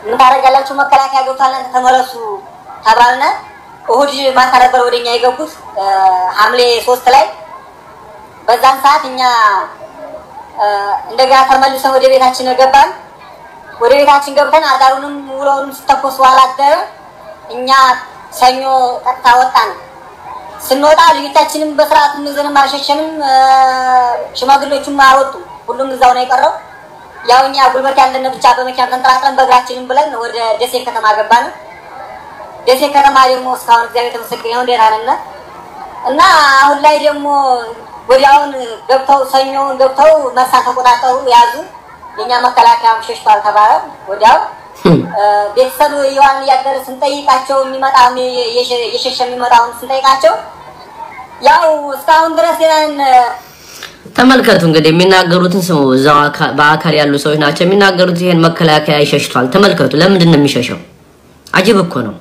ምን ታደርጋላችሁ መከላከያ ገብቷል ተመለሱ ተባልነ። እሁድ ማታ ነበር ወደኛ የገቡት ሐምሌ ሶስት ላይ በዛን ሰዓት እኛ እንደገና ተመልሰን ወደ ቤታችን ገባን። ወደ ቤታችን ገብተን አዳሩንም ውለውንም ሲተኮስ ዋላ አደረ። እኛ ሰኞ ቀጥታ ወጣን። ስንወጣ ልጆቻችንም በስርዓት ይዘንም አልሸሸንም። ሽማግሌዎቹም አልወጡም። ሁሉም እዛው ነው የቀረው። ያው እኛ ጉልበት ያለን ብቻ በመኪና ተንጠላጥለን በእግራችንም ብለን ወደ ደሴ ከተማ ገባን። ደሴ ከተማ ደግሞ እስካሁን እግዚአብሔር የተመሰገነ ይሁን ደህና ነን እና አሁን ላይ ደግሞ ወዲያውን ገብተው ሰኞውን ገብተው መርሳን ተቆጣጠሩ ያዙ። የእኛ መከላከያም ሸሽቷል ተባለ። ወዲያው ቤተሰብ የዋን እያደረ ስንጠይቃቸው የሚመጣውን የሸሸ የሚመጣውን ስንጠይቃቸው ያው እስካሁን ድረስ ያን ተመልከቱ እንግዲህ የሚናገሩትን ስሙ። እዛው በአካል ያሉ ሰዎች ናቸው የሚናገሩት። ይሄን መከላከያ ይሸሽቷል። ተመልከቱ። ለምንድን ነው የሚሸሸው? አጅብ እኮ ነው።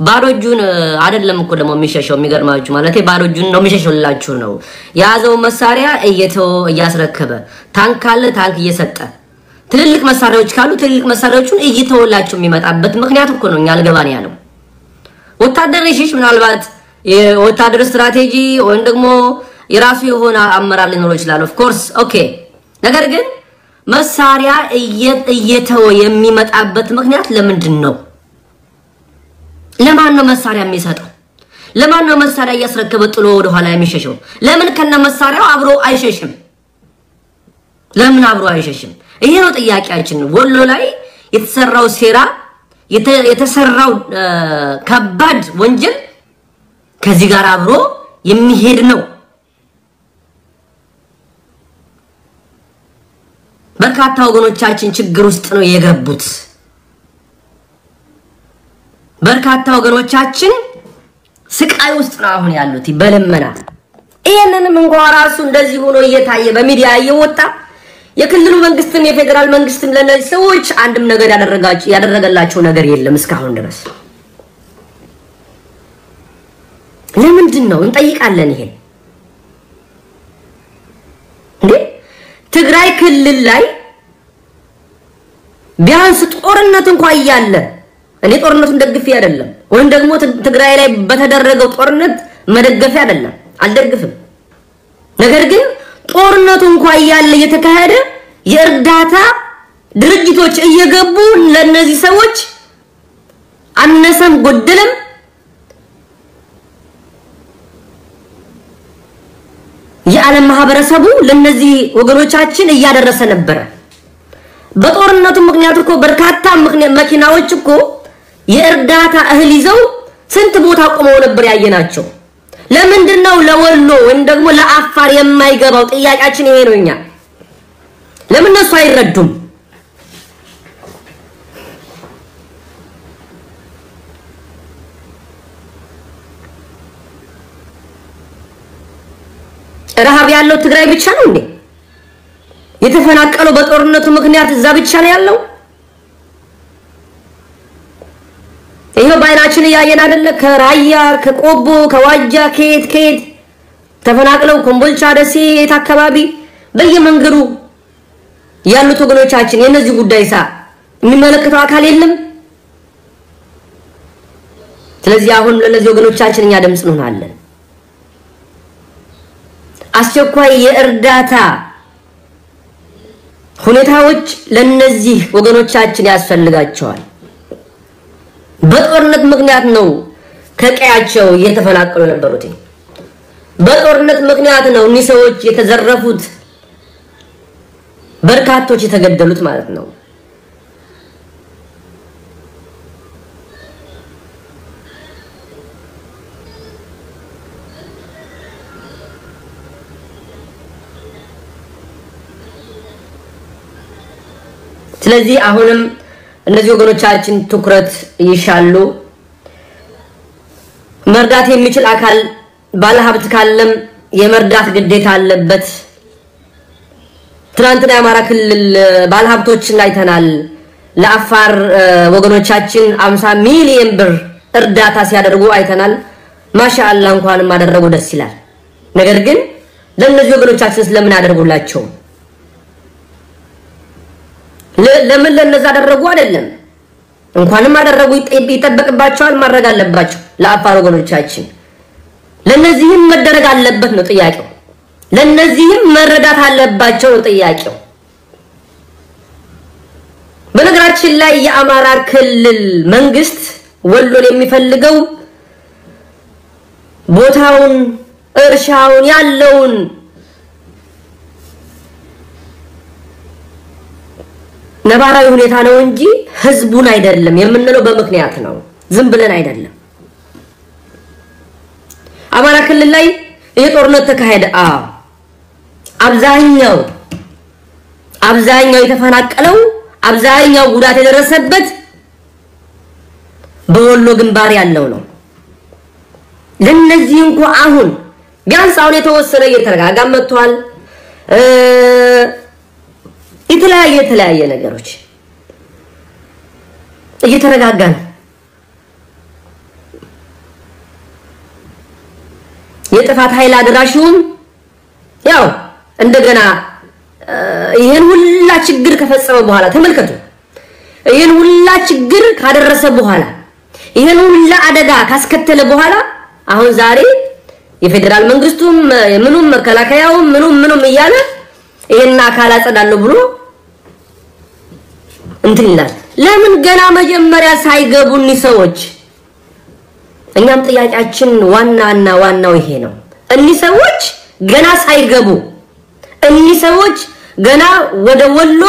ባዶ እጁን አይደለም እኮ ደግሞ የሚሸሸው። የሚገርማችሁ ማለት ባዶ እጁን ነው የሚሸሸው ልላችሁ ነው። የያዘው መሳሪያ እየተወ እያስረከበ፣ ታንክ ካለ ታንክ እየሰጠ፣ ትልልቅ መሳሪያዎች ካሉ ትልልቅ መሳሪያዎቹን እየተወላቸው የሚመጣበት ምክንያት እኮ ነው እኛ አልገባን ያለው። ወታደር ይሽሽ ምናልባት የወታደር ስትራቴጂ ወይም ደግሞ የራሱ የሆነ አመራር ሊኖረው ይችላል። of course okay። ነገር ግን መሳሪያ እየተወ የሚመጣበት ምክንያት ለምንድን ነው? ለማን ነው መሳሪያ የሚሰጠው? ለማን ነው መሳሪያ እያስረከበ ጥሎ ወደኋላ የሚሸሸው? ለምን ከነ መሳሪያው አብሮ አይሸሽም? ለምን አብሮ አይሸሽም? ይሄ ነው ጥያቄያችን። ወሎ ላይ የተሰራው ሴራ የተሰራው ከባድ ወንጀል ከዚህ ጋር አብሮ የሚሄድ ነው። በርካታ ወገኖቻችን ችግር ውስጥ ነው የገቡት። በርካታ ወገኖቻችን ስቃይ ውስጥ ነው አሁን ያሉት በልመና። ይህንንም እንኳ ራሱ እንደዚህ ሆኖ እየታየ በሚዲያ እየወጣ የክልሉ መንግስትም የፌዴራል መንግስትም ለነዚህ ሰዎች አንድም ነገር ያደረገላቸው ነገር የለም እስካሁን ድረስ። ለምንድን ነው እንጠይቃለን። ይሄን እንዴ ትግራይ ክልል ላይ ቢያንስ ጦርነት እንኳን እያለ እኔ ጦርነቱን ደግፌ አይደለም፣ ወይም ደግሞ ትግራይ ላይ በተደረገው ጦርነት መደገፌ አይደለም፣ አልደግፍም። ነገር ግን ጦርነቱ እንኳን እያለ እየተካሄደ የእርዳታ ድርጅቶች እየገቡ ለነዚህ ሰዎች አነሰም ጎደለም የዓለም ማህበረሰቡ ለነዚህ ወገኖቻችን እያደረሰ ነበረ። በጦርነቱ ምክንያት እኮ በርካታ መኪናዎች እኮ የእርዳታ እህል ይዘው ስንት ቦታ ቆመው ነበር ያየናቸው። ለምንድን ነው ለወሎ ወይም ደግሞ ለአፋር የማይገባው? ጥያቄያችን ይሄ ነው። እኛ ለምን እነሱ አይረዱም? ረሃብ ያለው ትግራይ ብቻ ነው እንዴ? የተፈናቀለው በጦርነቱ ምክንያት እዛ ብቻ ነው ያለው? ይሄው በአይናችን እያየን አይደለ? ከራያ ከቆቦ ከዋጃ ከየት ከየት ተፈናቅለው ኮምቦልቻ፣ ደሴ የት አካባቢ በየመንገዱ ያሉት ወገኖቻችን የነዚህ ጉዳይ ሳ የሚመለከተው አካል የለም። ስለዚህ አሁን ለነዚህ ወገኖቻችን እኛ ድምፅ እንሆናለን። አስቸኳይ የእርዳታ ሁኔታዎች ለነዚህ ወገኖቻችን ያስፈልጋቸዋል። በጦርነት ምክንያት ነው ከቀያቸው እየተፈናቀሉ የነበሩት። በጦርነት ምክንያት ነው እኒህ ሰዎች የተዘረፉት፣ በርካቶች የተገደሉት ማለት ነው። ስለዚህ አሁንም እነዚህ ወገኖቻችን ትኩረት ይሻሉ። መርዳት የሚችል አካል ባለሀብት ካለም የመርዳት ግዴታ አለበት። ትናንትና የአማራ ክልል ባለሀብቶችን አይተናል። ለአፋር ወገኖቻችን 50 ሚሊዮን ብር እርዳታ ሲያደርጉ አይተናል። ማሻአላ እንኳንም አደረጉ፣ ደስ ይላል። ነገር ግን ለእነዚህ ወገኖቻችን ስለምን አደርጉላቸው? ለምን ለነዛ አደረጉ አይደለም። እንኳንም አደረጉ ይጠበቅባቸዋል፣ ማድረግ አለባቸው። ለአፋር ወገኖቻችን ለነዚህም መደረግ አለበት ነው ጥያቄው። ለነዚህም መረዳት አለባቸው ነው ጥያቄው። በነገራችን ላይ የአማራ ክልል መንግስት ወሎን የሚፈልገው ቦታውን እርሻውን ያለውን ነባራዊ ሁኔታ ነው እንጂ ህዝቡን አይደለም የምንለው በምክንያት ነው። ዝም ብለን አይደለም። አማራ ክልል ላይ ይሄ ጦርነት ተካሄደ። አዎ አብዛኛው አብዛኛው የተፈናቀለው አብዛኛው ጉዳት የደረሰበት በወሎ ግንባር ያለው ነው። ለነዚህ እንኳ አሁን ቢያንስ አሁን የተወሰነ እየተረጋጋ መጥቷል። የተለያየ የተለያየ ነገሮች እየተረጋጋ ነው። የጥፋት ኃይል አድራሹም ያው እንደገና ይህን ሁላ ችግር ከፈጸመ በኋላ ተመልከቱ። ይህን ሁላ ችግር ካደረሰ በኋላ ይህን ሁላ አደጋ ካስከተለ በኋላ አሁን ዛሬ የፌዴራል መንግስቱም ምኑም መከላከያውም ምኑም ምኑም እያለ ይሄን አካል አጸዳለሁ ብሎ እንትን ይላል። ለምን ገና መጀመሪያ ሳይገቡ እኒህ ሰዎች? እኛም ጥያቄያችን ዋናና ዋናው ይሄ ነው። እኒህ ሰዎች ገና ሳይገቡ እኒህ ሰዎች ገና ወደ ወሎ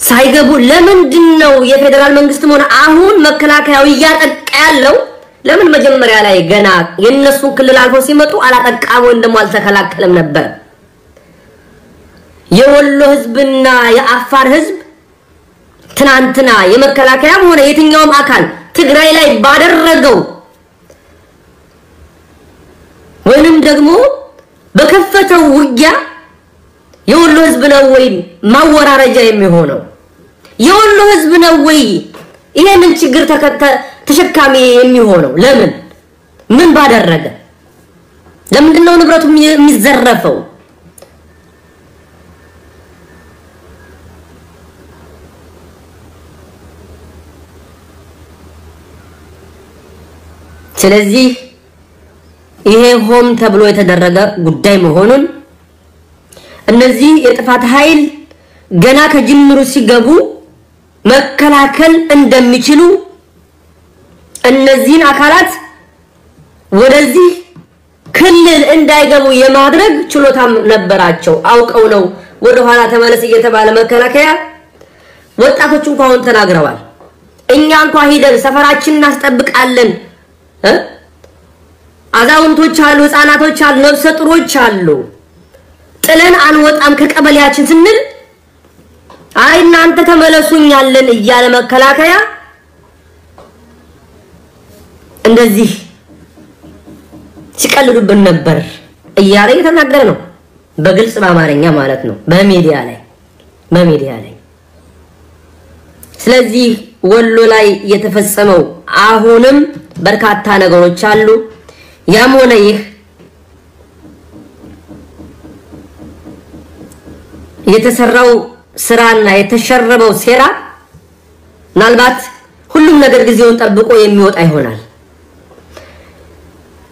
ሳይገቡ ለምንድን ነው የፌዴራል መንግስትም ሆነ አሁን መከላከያው እያጠቃ ያለው? ለምን መጀመሪያ ላይ ገና የነሱን ክልል አልፎ ሲመጡ አላጠቃም ወይም ደግሞ አልተከላከለም ነበር? የወሎ ህዝብና የአፋር ህዝብ ትናንትና የመከላከያም ሆነ የትኛውም አካል ትግራይ ላይ ባደረገው ወይንም ደግሞ በከፈተው ውጊያ የወሎ ህዝብ ነው ወይ ማወራረጃ የሚሆነው? የወሎ ህዝብ ነው ወይ ይሄንን ችግር ተሸካሚ የሚሆነው? ለምን ምን ባደረገ? ለምንድን ነው ንብረቱ የሚዘረፈው? ስለዚህ ይሄ ሆም ተብሎ የተደረገ ጉዳይ መሆኑን እነዚህ የጥፋት ኃይል ገና ከጅምሩ ሲገቡ መከላከል እንደሚችሉ እነዚህን አካላት ወደዚህ ክልል እንዳይገቡ የማድረግ ችሎታም ነበራቸው። አውቀው ነው ወደ ኋላ ተመለስ እየተባለ መከላከያ ወጣቶች እንኳን ተናግረዋል። እኛ እንኳን ሂደን ሰፈራችንን እናስጠብቃለን አዛውንቶች አሉ፣ ህፃናቶች አሉ፣ ነፍሰ ጡሮች አሉ። ጥለን አንወጣም ከቀበሌያችን ስንል አይ እናንተ ተመለሱኛለን እያለ መከላከያ እንደዚህ ሲቀልዱብን ነበር እያለ እየተናገረ ነው። በግልጽ በአማርኛ ማለት ነው፣ በሚዲያ ላይ በሚዲያ ላይ። ስለዚህ ወሎ ላይ የተፈጸመው አሁንም በርካታ ነገሮች አሉ። ያም ሆነ ይህ የተሰራው ስራና የተሸረበው ሴራ ምናልባት ሁሉም ነገር ጊዜውን ጠብቆ የሚወጣ ይሆናል።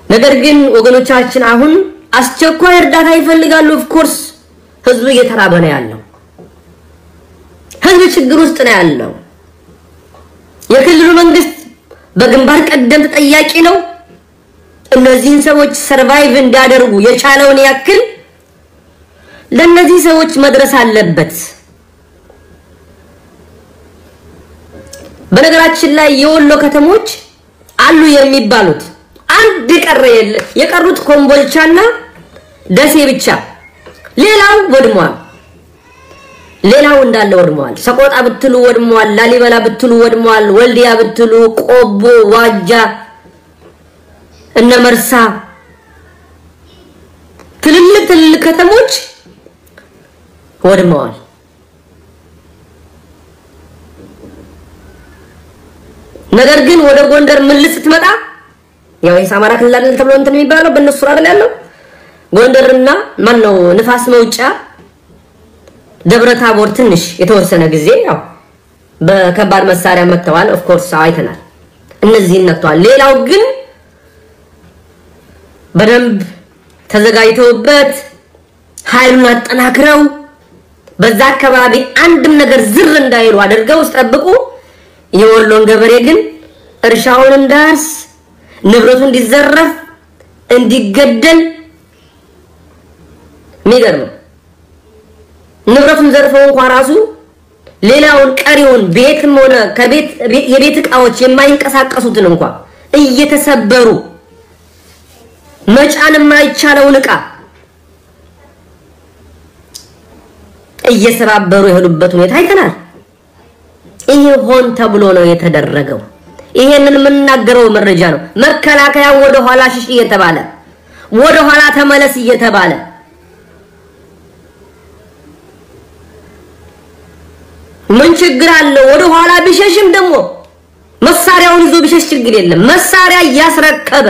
ነገር ግን ወገኖቻችን አሁን አስቸኳይ እርዳታ ይፈልጋሉ። of course ህዝቡ እየተራበ ነው ያለው። ህዝብ ችግር ውስጥ ነው ያለው። የክልሉ መንግስት በግንባር ቀደም ተጠያቂ ነው። እነዚህን ሰዎች ሰርቫይቭ እንዲያደርጉ የቻለውን ያክል ለእነዚህ ሰዎች መድረስ አለበት። በነገራችን ላይ የወሎ ከተሞች አሉ የሚባሉት አንድ የቀረ የለ። የቀሩት ኮምቦልቻና ደሴ ብቻ፣ ሌላው ወድሟል። ሌላው እንዳለ ወድሟል። ሰቆጣ ብትሉ ወድሟል። ላሊበላ ብትሉ ወድሟል። ወልዲያ ብትሉ፣ ቆቦ፣ ዋጃ፣ እነ መርሳ ትልልቅ ትልልቅ ከተሞች ወድመዋል። ነገር ግን ወደ ጎንደር ምልስ ስትመጣ ያው የአማራ ክልል ተብሎ እንትን የሚባለው በእነሱ አይደል ያለው ጎንደርና ማን ነው ንፋስ መውጫ ደብረ ታቦር ትንሽ የተወሰነ ጊዜ ያው በከባድ መሳሪያ መጥተዋል። of course አይተናል። እነዚህን ነክተዋል። ሌላው ግን በደንብ ተዘጋጅተውበት ኃይሉን አጠናክረው በዛ አካባቢ አንድም ነገር ዝር እንዳይሉ አድርገው ሲጠብቁ የወሎን ገበሬ ግን እርሻውን እንዳያርስ ንብረቱ እንዲዘረፍ እንዲገደል የሚገርም ንብረቱን ዘርፈው እንኳን ራሱ ሌላውን ቀሪውን ቤትም ሆነ ከቤት የቤት እቃዎች የማይንቀሳቀሱትን እንኳን እየተሰበሩ መጫን የማይቻለውን እቃ እየሰባበሩ የሄዱበት ሁኔታ አይተናል። ይሄ ሆን ተብሎ ነው የተደረገው። ይሄንን የምናገረው መረጃ ነው። መከላከያ ወደ ኋላ ሽሽ እየተባለ ወደ ኋላ ተመለስ እየተባለ ምን ችግር አለው? ወደ ኋላ ቢሸሽም ደግሞ መሳሪያውን ይዞ ቢሸሽ ችግር የለም። መሳሪያ እያስረከበ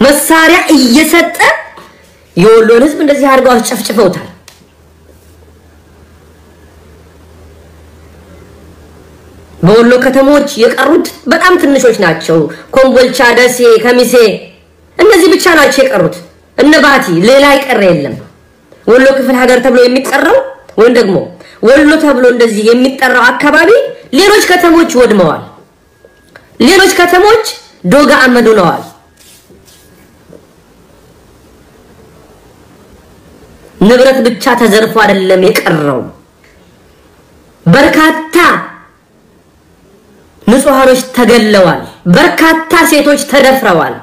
መሳሪያ እየሰጠ የወሎን ሕዝብ እንደዚህ አድርገው አስጨፍጭፈውታል። በወሎ ከተሞች የቀሩት በጣም ትንሾች ናቸው። ኮምቦልቻ፣ ደሴ፣ ከሚሴ እነዚህ ብቻ ናቸው የቀሩት። እነ ባቲ ሌላ የቀረ የለም። ወሎ ክፍለ ሀገር ተብሎ የሚጠራው ወይም ደግሞ ወሎ ተብሎ እንደዚህ የሚጠራው አካባቢ ሌሎች ከተሞች ወድመዋል። ሌሎች ከተሞች ዶጋ አመድ ሆነዋል። ንብረት ብቻ ተዘርፎ አይደለም የቀረው በርካታ ንጹሃኖች ተገለዋል። በርካታ ሴቶች ተደፍረዋል።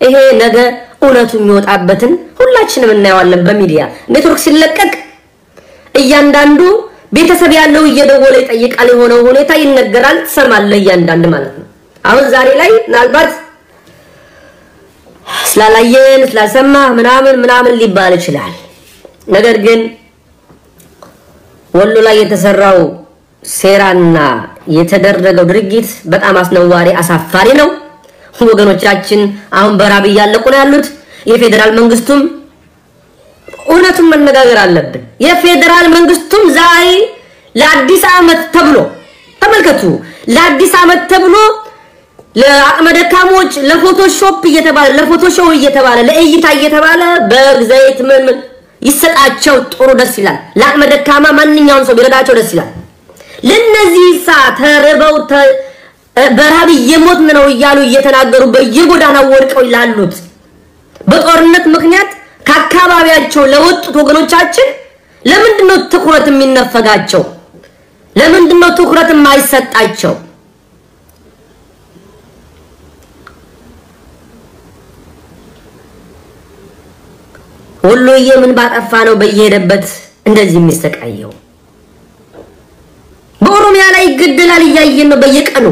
ይሄ ነገ እውነቱ የሚወጣበትን ሁላችንም እናየዋለን። በሚዲያ ኔትወርክ ሲለቀቅ እያንዳንዱ ቤተሰብ ያለው እየደወለ ይጠይቃል። የሆነው ሁኔታ ይነገራል፣ ትሰማለህ እያንዳንድ ማለት ነው። አሁን ዛሬ ላይ ምናልባት ስላላየን ስላልሰማ ምናምን ምናምን ሊባል ይችላል። ነገር ግን ወሎ ላይ የተሰራው ሴራና የተደረገው ድርጊት በጣም አስነዋሪ፣ አሳፋሪ ነው። ወገኖቻችን አሁን በራብ እያለቁ ነው ያሉት። የፌዴራል መንግስቱም እውነቱን መነጋገር አለብን። የፌዴራል መንግስቱም ዛሬ ለአዲስ ዓመት ተብሎ ተመልከቱ፣ ለአዲስ ዓመት ተብሎ ለአቅመ ደካሞች ለፎቶሾፕ እየተባለ ለፎቶሾው እየተባለ ለእይታ እየተባለ በግ ዘይት ምን ምን ይሰጣቸው ጥሩ ደስ ይላል። ለአቅመ ደካማ ማንኛውም ሰው ቢረዳቸው ደስ ይላል። ለነዚህ ሳ ተርበው በረሃብ እየሞትን ነው እያሉ እየተናገሩ በየጎዳናው ወድቀው ላሉት በጦርነት ምክንያት ከአካባቢያቸው ለወጡት ወገኖቻችን ለምንድን ነው ትኩረት የሚነፈጋቸው? ለምንድን ነው ትኩረት የማይሰጣቸው? ወሎዬ ምን ባጠፋ ነው በየሄደበት እንደዚህ የሚሰቃየው? በኦሮሚያ ላይ ይገደላል እያየን ነው በየቀኑ።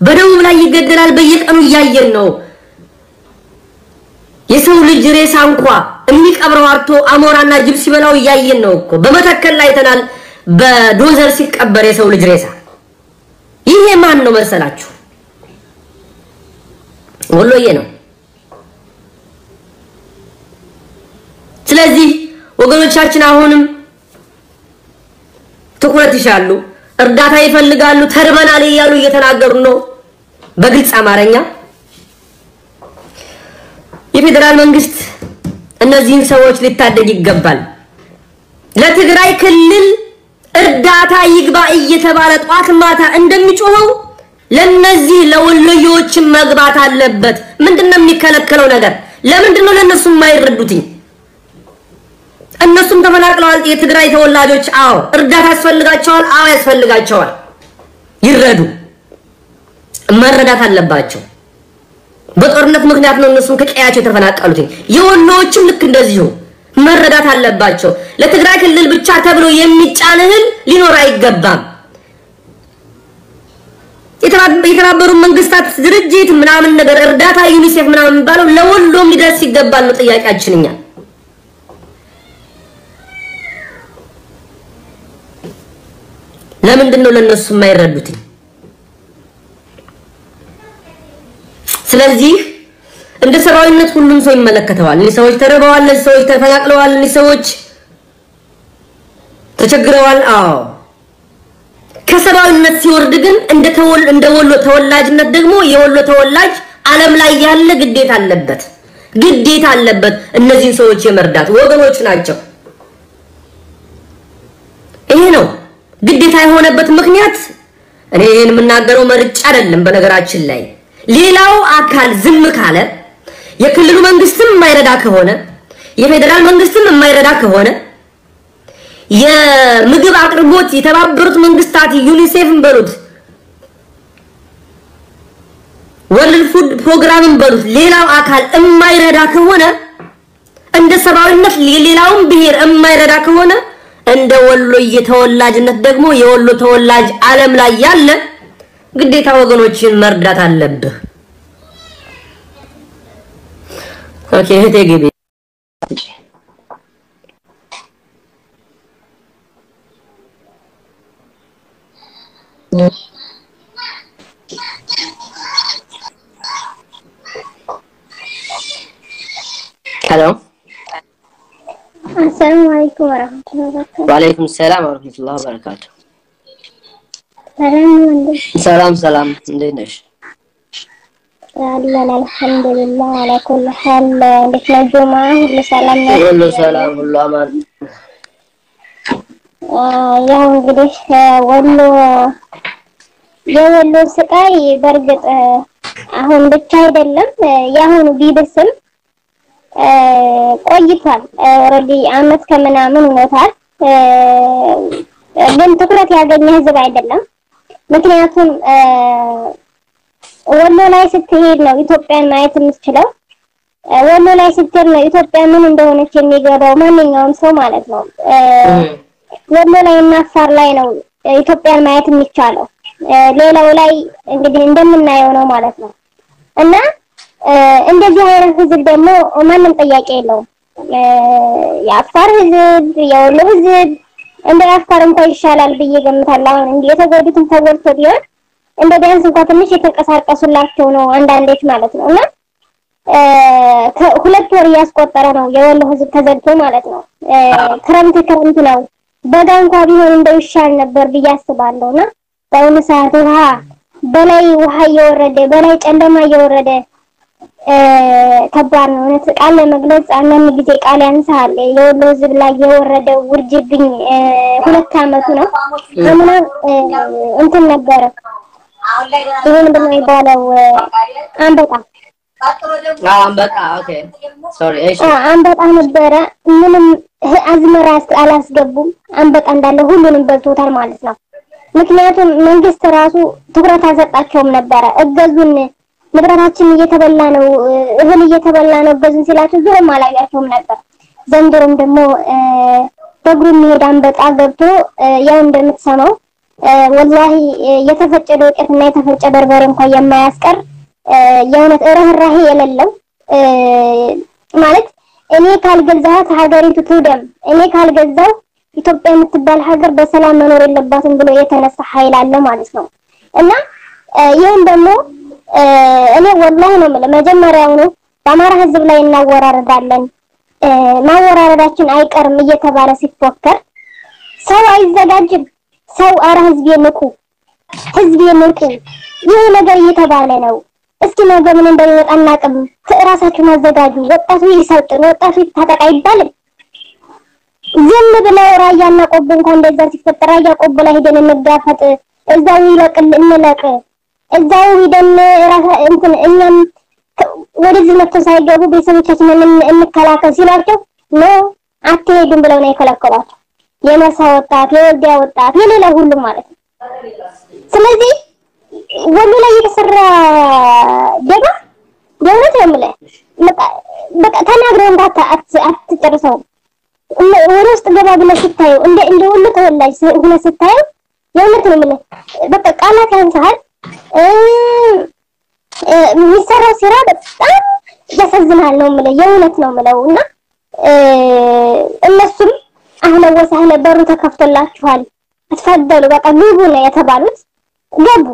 በደቡብ ላይ ይገደላል በየቀኑ እያየን ነው። የሰው ልጅ ሬሳ እንኳ የሚቀብረው አርቶ አሞራና ጅብ ሲበላው እያየን ነው እኮ። በመተከል ላይ አይተናል፣ በዶዘር ሲቀበር የሰው ልጅ ሬሳ። ይሄ ማን ነው መሰላችሁ? ወሎዬ ነው። ስለዚህ ወገኖቻችን አሁንም ትኩረት ይሻሉ፣ እርዳታ ይፈልጋሉ፣ ተርበናል እያሉ እየተናገሩ ነው በግልጽ አማርኛ። የፌዴራል መንግስት እነዚህን ሰዎች ሊታደግ ይገባል። ለትግራይ ክልል እርዳታ ይግባ እየተባለ ጧት ማታ እንደሚጮኸው ለነዚህ ለወሎዬዎችን መግባት አለበት። ምንድነው የሚከለከለው ነገር? ለምንድን ነው ለእነሱ የማይረዱትኝ? እነሱም ተፈናቅለዋል። የትግራይ ተወላጆች አዎ፣ እርዳታ ያስፈልጋቸዋል። አዎ ያስፈልጋቸዋል። ይረዱ፣ መረዳት አለባቸው። በጦርነት ምክንያት ነው እነሱም ከቀያቸው የተፈናቀሉት። የወሎዎችም ልክ እንደዚሁ መረዳት አለባቸው። ለትግራይ ክልል ብቻ ተብሎ የሚጫን እህል ሊኖር አይገባም። የተባበሩ መንግስታት ድርጅት ምናምን ነገር እርዳታ ዩኒሴፍ ምናምን የሚባለው ለወሎም ሊደርስ ይገባል ነው ጥያቄያችን እኛ ለምንድን ነው ለነሱ የማይረዱት? ስለዚህ እንደ ሰብአዊነት ሁሉም ሰው ይመለከተዋል። እኒህ ሰዎች ተርበዋል፣ እነዚህ ሰዎች ተፈናቅለዋል፣ እኒህ ሰዎች ተቸግረዋል። አዎ ከሰብአዊነት ሲወርድ ግን እንደ ወሎ ተወላጅነት ደግሞ የወሎ ተወላጅ ዓለም ላይ ያለ ግዴታ አለበት ግዴታ አለበት እነዚህን ሰዎች የመርዳት ወገኖች ናቸው። ይሄ ነው ግዴታ የሆነበት ምክንያት እኔ ይህን የምናገረው መርጬ አይደለም። በነገራችን ላይ ሌላው አካል ዝም ካለ የክልሉ መንግስትም የማይረዳ ከሆነ የፌዴራል መንግስትም የማይረዳ ከሆነ የምግብ አቅርቦት የተባበሩት መንግስታት ዩኒሴፍን በሉት world food program ን በሉት ሌላው አካል የማይረዳ ከሆነ እንደ ሰብአዊነት የሌላውን ብሔር የማይረዳ ከሆነ እንደ ወሎዬ ተወላጅነት ደግሞ የወሎ ተወላጅ ዓለም ላይ ያለ ግዴታ ወገኖችን መርዳት አለብህ። okay እህቴ ግቢ። ሄሎ አሰላሙ አለይኩም ወራህመቱላሂ ወበረካቱ። ወአለይኩም ሰላም ወረህመቱላሂ ወበረካቱ። ሰላም ሰላም እንዴት ነሽ? አለን አልሐምዱሊላህ አላ ኩል ሐል። እንዴት ነው ጁማ? ሁሉ ሰላም ነው? ሁሉ ሰላም፣ ሁሉ አማን። ያው እንግዲህ ወሎ የወሎ ስቃይ በእርግጥ አሁን ብቻ አይደለም የአሁኑ ቢብስም ቆይቷል። already አመት ከምናምን ሆኖታል። ግን ትኩረት ያገኘ ህዝብ አይደለም። ምክንያቱም ወሎ ላይ ስትሄድ ነው ኢትዮጵያን ማየት የምትችለው። ወሎ ላይ ስትሄድ ነው ኢትዮጵያ ምን እንደሆነች የሚገባው ማንኛውም ሰው ማለት ነው። ወሎ ላይ እና አፋር ላይ ነው ኢትዮጵያን ማየት የሚቻለው። ሌላው ላይ እንግዲህ እንደምናየው ነው ማለት ነው። እና እንደዚህ አይነት ህዝብ ደግሞ ማንም ጥያቄ የለውም። የአፋር ህዝብ፣ የወሎ ህዝብ እንደ አፋር እንኳን ይሻላል ብዬ ገምታለሁ። አሁን እንዲህ የተጎዱትን ተጎድቶ ቢሆን እንደ ቢያንስ እንኳን ትንሽ የተንቀሳቀሱላቸው ነው አንዳንዶች ማለት ነው እና ሁለት ወር እያስቆጠረ ነው የወሎ ህዝብ ተዘግቶ ማለት ነው። ክረምት ክረምት ነው። በጋ እንኳ ቢሆን እንደው ይሻል ነበር ብዬ አስባለሁ እና በአሁኑ ሰዓት ውሃ በላይ ውሃ እየወረደ በላይ ጨለማ እየወረደ ከባድ ነው እውነት ቃል ለመግለጽ አንዳንድ ጊዜ ቃል ያንሳል። የወሎ ህዝብ ላይ የወረደው ውርጅብኝ ሁለት አመቱ ነው አምና እንትን ነበረ ይሄ ምንድን ነው የሚባለው አንበጣ አንበጣ። ነበረ። ምንም አዝመራ አላስገቡም። አንበጣ እንዳለ ሁሉንም በልቶታል ማለት ነው። ምክንያቱም መንግስት ራሱ ትኩረት አልሰጣቸውም ነበረ። እገዙን፣ ንብረታችን እየተበላ ነው፣ እህል እየተበላ ነው፣ እገዙን ሲላቸው ዞሮም አላያቸውም ነበር። ዘንድሮም ደግሞ በእግሩ የሚሄድ አንበጣ ገብቶ ያው እንደምትሰማው ወላሂ የተፈጨ ዱቄትና የተፈጨ በርበሬ እንኳን የማያስቀር የእውነት ርህራሄ የሌለው ማለት እኔ ካልገዛኋት ሀገሪቱ ትውደም፣ እኔ ካልገዛው ኢትዮጵያ የምትባል ሀገር በሰላም መኖር የለባትም ብሎ የተነሳ ኃይል አለ ማለት ነው። እና እ፣ ይህን ደግሞ እኔ ወላሂ ነው የምልህ መጀመሪያውኑ በአማራ ሕዝብ ላይ እናወራረዳለን እ፣ ማወራረዳችን አይቀርም እየተባለ ሲፎከር ሰው አይዘጋጅም። ሰው አረ ህዝብ ንቁ፣ ህዝብ ንቁ፣ ይህ ነገር እየተባለ ነው። እስኪ ነገ ምን እንደሚመጣ አናውቅም። ራሳችሁን አዘጋጁ። ወጣቱ ይሰልጥን፣ ወጣቱ ይታጠቅ አይባልም። ዝም ብለው ራያና ቆቦ እንኳን እንደዛ ሲፈጠር ራያ ቆቦ ላይ ሄደን እንጋፈጥ፣ እዛው ይለቅል እንለቅ፣ እዛው ሂደን ራሳ እንትን እኛም ወደዚህ መጥተው ሳይገቡ ቤተሰቦቻችንን እን- እንከላከል ሲሏቸው ኖ አትሄዱም ብለው ነው የከለከሏቸው። የመርሳ ወጣት፣ የወልዲያ ወጣት፣ የሌላ ሁሉም ማለት ነው። ስለዚህ ወሎ ላይ የተሰራ ደባ የእውነት ነው የምልህ በቃ ተናግረው እንዳታ አትጨርሰው። ወደ ውስጥ ገባ ብለህ ስታየው እንደ ወሎ ተወላጅ ሁነህ ስታየው የእውነት ነው የምልህ በቃ ቃላት እ የሚሰራው ስራ በጣም ያሳዝናል ነው የምልህ የእውነት ነው የምለው እና እነሱም أهلا وسهلا በሩ ተከፍቶላችኋል اتفضلوا በቃ ግቡ ነው የተባሉት ገቡ።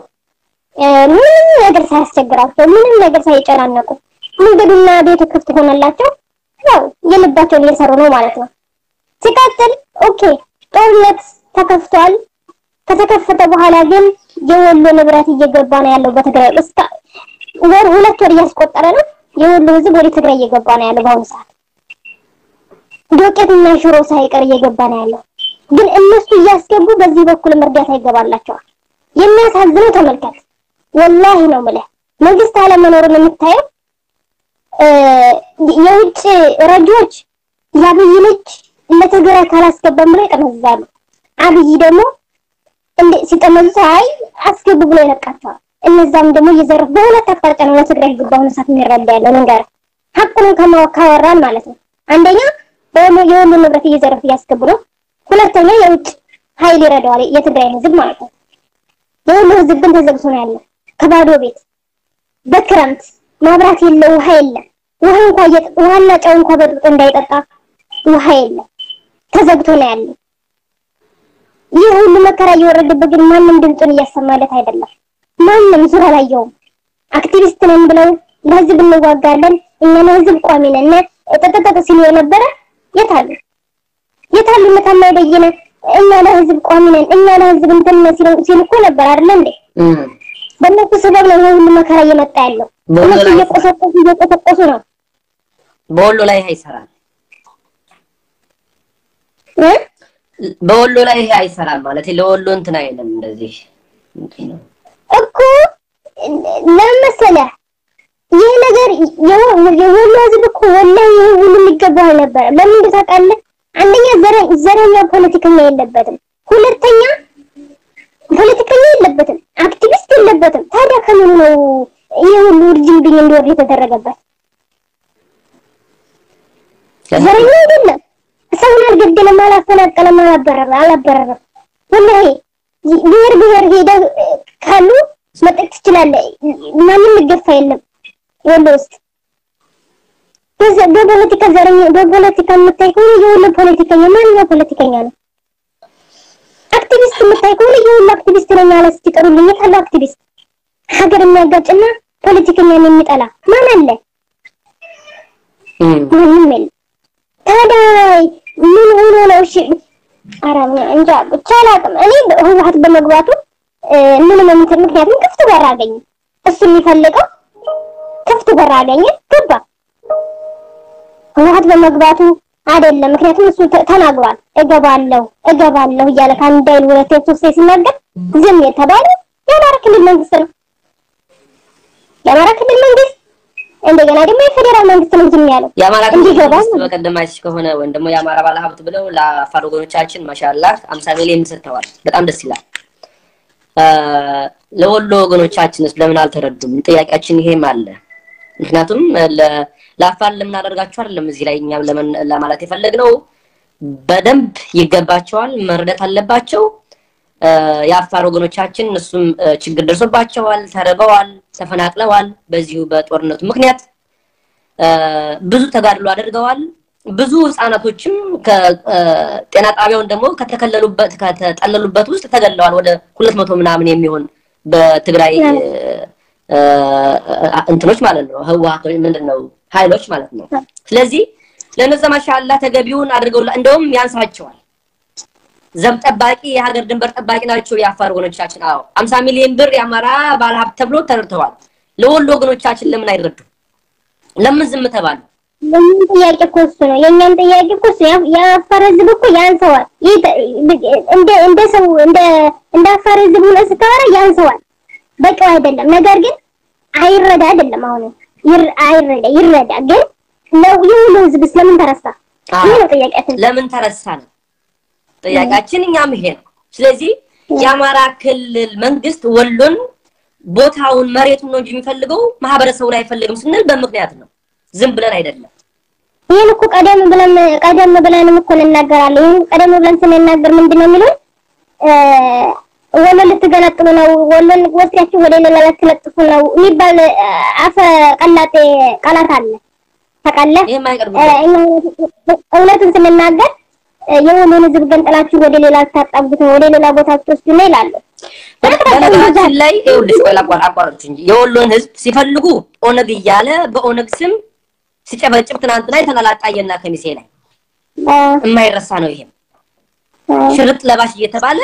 ምንም ነገር ሳያስቸግራቸው ምንም ነገር ሳይጨናነቁ መንገዱና ቤቱ ክፍት ሆነላቸው። ያው የልባቸውን እየሰሩ ነው ማለት ነው። ሲቀጥል okay ጦርነት ተከፍቷል። ከተከፈተ በኋላ ግን የወሎ ንብረት እየገባ ነው ያለው በትግራይ ወር ሁለት ወር እያስቆጠረ ነው። የወሎ ህዝብ ወደ ትግራይ እየገባ ነው ያለው በአሁኑ ሰዓት ዶቄትና ሽሮ ሳይቀር እየገባ ነው ያለው። ግን እነሱ እያስገቡ በዚህ በኩልም እርዳታ ይገባላቸዋል። የሚያሳዝነው ተመልከት። ወላሂ ነው የምልህ መንግስት አለመኖሩን የምታየው የውጭ ረጂዎች የአብይ ልጅ ለትግራይ ካላስገባም ብለው ይጠመዝዛሉ። አብይ ደግሞ ሲጠመዙት አይ አስገቡ ብሎ ይለቃቸዋል። እነዛም ደግሞ እየዘረፉ በሁለት አቅጣጫ ነው ለትግራይ ህዝብ በአሁኑ ሰዓት የሚረዳ ያለው ነገር ሀቁን ካወራን ማለት ነው። አንደኛ የወሎ ንብረት እየዘረፉ እያስገቡ ነው። ሁለተኛ የውጭ ኃይል ይረዳዋል የትግራይ ህዝብ ማለት ነው። የወሎ ህዝብ ግን ተዘግቶ ነው ያለው ከባዶ ቤት በክረምት ማብራት የለ፣ ውሃ የለ። ውሃ እንኳን ውሃና ጨው እንኳን በጥብጦ እንዳይጠጣ ውሃ የለ፣ ተዘግቶ ነው ያለው። ይህ ሁሉ መከራ እየወረደበት ግን ማንም ድምፁን እያሰማለት አይደለም። ማንም ዙር አላየውም። አክቲቪስት ነን ብለው ለህዝብ እንዋጋለን እኛ ለህዝብ ቋሚ ነን ጠጠጠጥ ሲሉ የነበረ የት አሉ? የት አሉ? መታማይ በየነ እኛ ለህዝብ ቋሚ ነን እኛ ለህዝብ እንትን ሲሉ እኮ ነበር አይደለ እንዴ? በእነሱ ሰበብ ነው ሁሉ መከራ እየመጣ ያለው። እነሱ እየቆሰቆሱ እየቆሰቆሱ ነው። በወሎ ላይ ይሄ አይሰራም። በወሎ ላይ ይሄ አይሰራም ማለት ለወሎ እንትን አይልም። እንደዚህ እኮ ለምን መሰለህ ይህ ነገር የወሎ ህዝብ እኮ ወላሂ ይሄ ሁሉ የሚገባው አልነበረ። ለምን ታውቃለህ? አንደኛ ዘረኛ ፖለቲከኛ የለበትም። ሁለተኛ ፖለቲከኛ የለበትም፣ አክቲቪስት የለበትም። ታዲያ ከምኑ ነው ይህ ሁሉ ውርጅብኝ እንዲወርድ የተደረገበት? ዘረኛ አይደለም። ሰውን አልገደለም፣ አላፈናቀለም፣ አላበረረም። ወላሂ ብሔር ብሔር ሄደህ ካሉ መጠየቅ ትችላለህ። ማንም ይገፋ የለም ወሎ ውስጥ በፖለቲካ ዘረኛ በፖለቲካ የምታይ ከሆነ የወሎ ፖለቲከኛ ማንኛው ፖለቲከኛ ነው? አክቲቪስት የምታይ ከሆነ የሁሉ አክቲቪስት ነኝ ያለ እስኪ ጥሩልኝ። የት አለ አክቲቪስት? ሀገር የሚያጋጭና ፖለቲከኛን የሚጠላ ማን አለ? ማንም የለም። ታዲያ ምን ሆኖ ነው? እሺ ኧረ እንጃ ብቻ አላውቅም። እኔ ህወሓት በመግባቱ ምንም እንትን ምክንያቱም ክፍት በር አገኘ። እሱ የሚፈልገው ክፍት በር አገኘ፣ ገባ። ህወሓት በመግባቱ አይደለም። ምክንያቱም እሱ ተናግሯል። እገባለሁ እገባለሁ እያለ ከአንድ አይል ሁለት ሶስት ሲናገር ዝም የተባለ የአማራ ክልል መንግስት ነው። የአማራ እንደገና ደግሞ የፌዴራል መንግስት ነው ዝም ያለው። የአማራ ክልል በቀደም አይተሽ ከሆነ ወይም ደግሞ የአማራ ባለሀብት ብለው ለአፋር ወገኖቻችን ማሻአላህ 50 ሚሊዮን ሰጥተዋል። በጣም ደስ ይላል። ለወሎ ወገኖቻችንስ ለምን አልተረዱም? ጥያቄያችን ይሄም አለ። ምክንያቱም ለአፋር ለምን አደርጋችሁ አይደለም እዚህ ላይ እኛም ለማለት የፈለግነው በደንብ ይገባቸዋል፣ መረዳት አለባቸው። የአፋር ወገኖቻችን እሱም ችግር ደርሶባቸዋል፣ ተርበዋል፣ ተፈናቅለዋል። በዚሁ በጦርነቱ ምክንያት ብዙ ተጋድሎ አድርገዋል። ብዙ ህፃናቶችም ከጤና ጣቢያውን ደግሞ ከተከለሉበት ከተጠለሉበት ውስጥ ተገለዋል። ወደ ሁለት መቶ ምናምን የሚሆን በትግራይ እንትኖች ማለት ነው ህወሓት ምንድን ነው ኃይሎች ማለት ነው። ስለዚህ ለነዛ ማሻአላ ተገቢውን አድርገው እንደውም ያንሳቸዋል። ዘብ ጠባቂ የሀገር ድንበር ጠባቂ ናቸው የአፋር ወገኖቻችን። አዎ 50 ሚሊዮን ብር የአማራ ባለሀብት ተብሎ ተረድተዋል። ለወሎ ወገኖቻችን ለምን አይረዱ? ለምን ዝም ተባሉ? የኛም ጥያቄ እኮ እሱ ነው። የኛም ጥያቄ እኮ እሱ የአፋር ህዝብ እኮ ያንሰዋል። እንደ እንደ ሰው እንደ እንደ አፋር ህዝብ ሆነ ስታወራ ያንሰዋል። በቂው አይደለም። ነገር ግን አይረዳ አይደለም አሁን አይረዳ ይረዳ። ግን የሁሉ ህዝብ ስለምን ተረሳ? ይሄ ነው ጥያቄያችን። ለምን ተረሳ ነው ጥያቄያችን። እኛም ይሄ ነው። ስለዚህ የአማራ ክልል መንግስት ወሎን ቦታውን መሬቱን ነው እንጂ የሚፈልገው ማህበረሰቡን አይፈልግም ስንል በምክንያት ነው። ዝም ብለን አይደለም። ይህን እኮ ቀደም ብለን ቀደም ብለንም እኮ እንናገራለን። ይህን ቀደም ብለን ስንናገር ምንድን ነው የሚሉን? ወሎ ልትገነጥሉ ነው፣ ወሎን ወስዳችሁ ወደ ሌላ ልትለጥፉ ነው የሚባል አፈ ቀላጤ ቃላት አለ። አይቀርም። እውነቱን ስንናገር የወሎን ህዝብ ገንጥላችሁ ወደ ሌላ ነው፣ ወደ ሌላ ቦታ ትወስዱ ነው ይላሉ። በነገራችን ላይ ይኸውልሽ፣ ቆይ ላቋር አቋርጥ እንጂ የወሎን ህዝብ ሲፈልጉ ኦነግ እያለ በኦነግ ስም ሲጨበጭብ ትናንትና አይተናል። አጣየና ከሚሴ ላይ የማይረሳ ነው። ይሄም ሽርጥ ለባሽ እየተባለ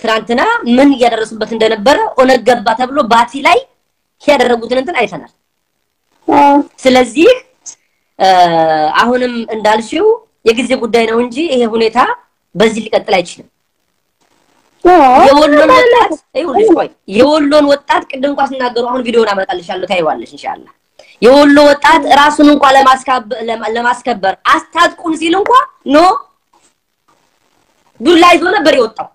ትናንትና ምን እያደረሱበት እንደነበረ ኦነግ ገባ ተብሎ ባቲ ላይ ያደረጉትን እንትን አይተናል። ስለዚህ አሁንም እንዳልሽው የጊዜ ጉዳይ ነው እንጂ ይሄ ሁኔታ በዚህ ሊቀጥል አይችልም። የወሎን ወጣት ይኸውልሽ፣ ቆይ የወሎን ወጣት ቅድም እንኳን ሲናገሩ አሁን ቪዲዮን አመጣልሻለሁ ታይዋለሽ ኢንሻአላህ። የወሎ ወጣት ራሱን እንኳን ለማስከበር አስታጥቁን ሲል እንኳን ኖ ዱላ ይዞ ነበር የወጣው።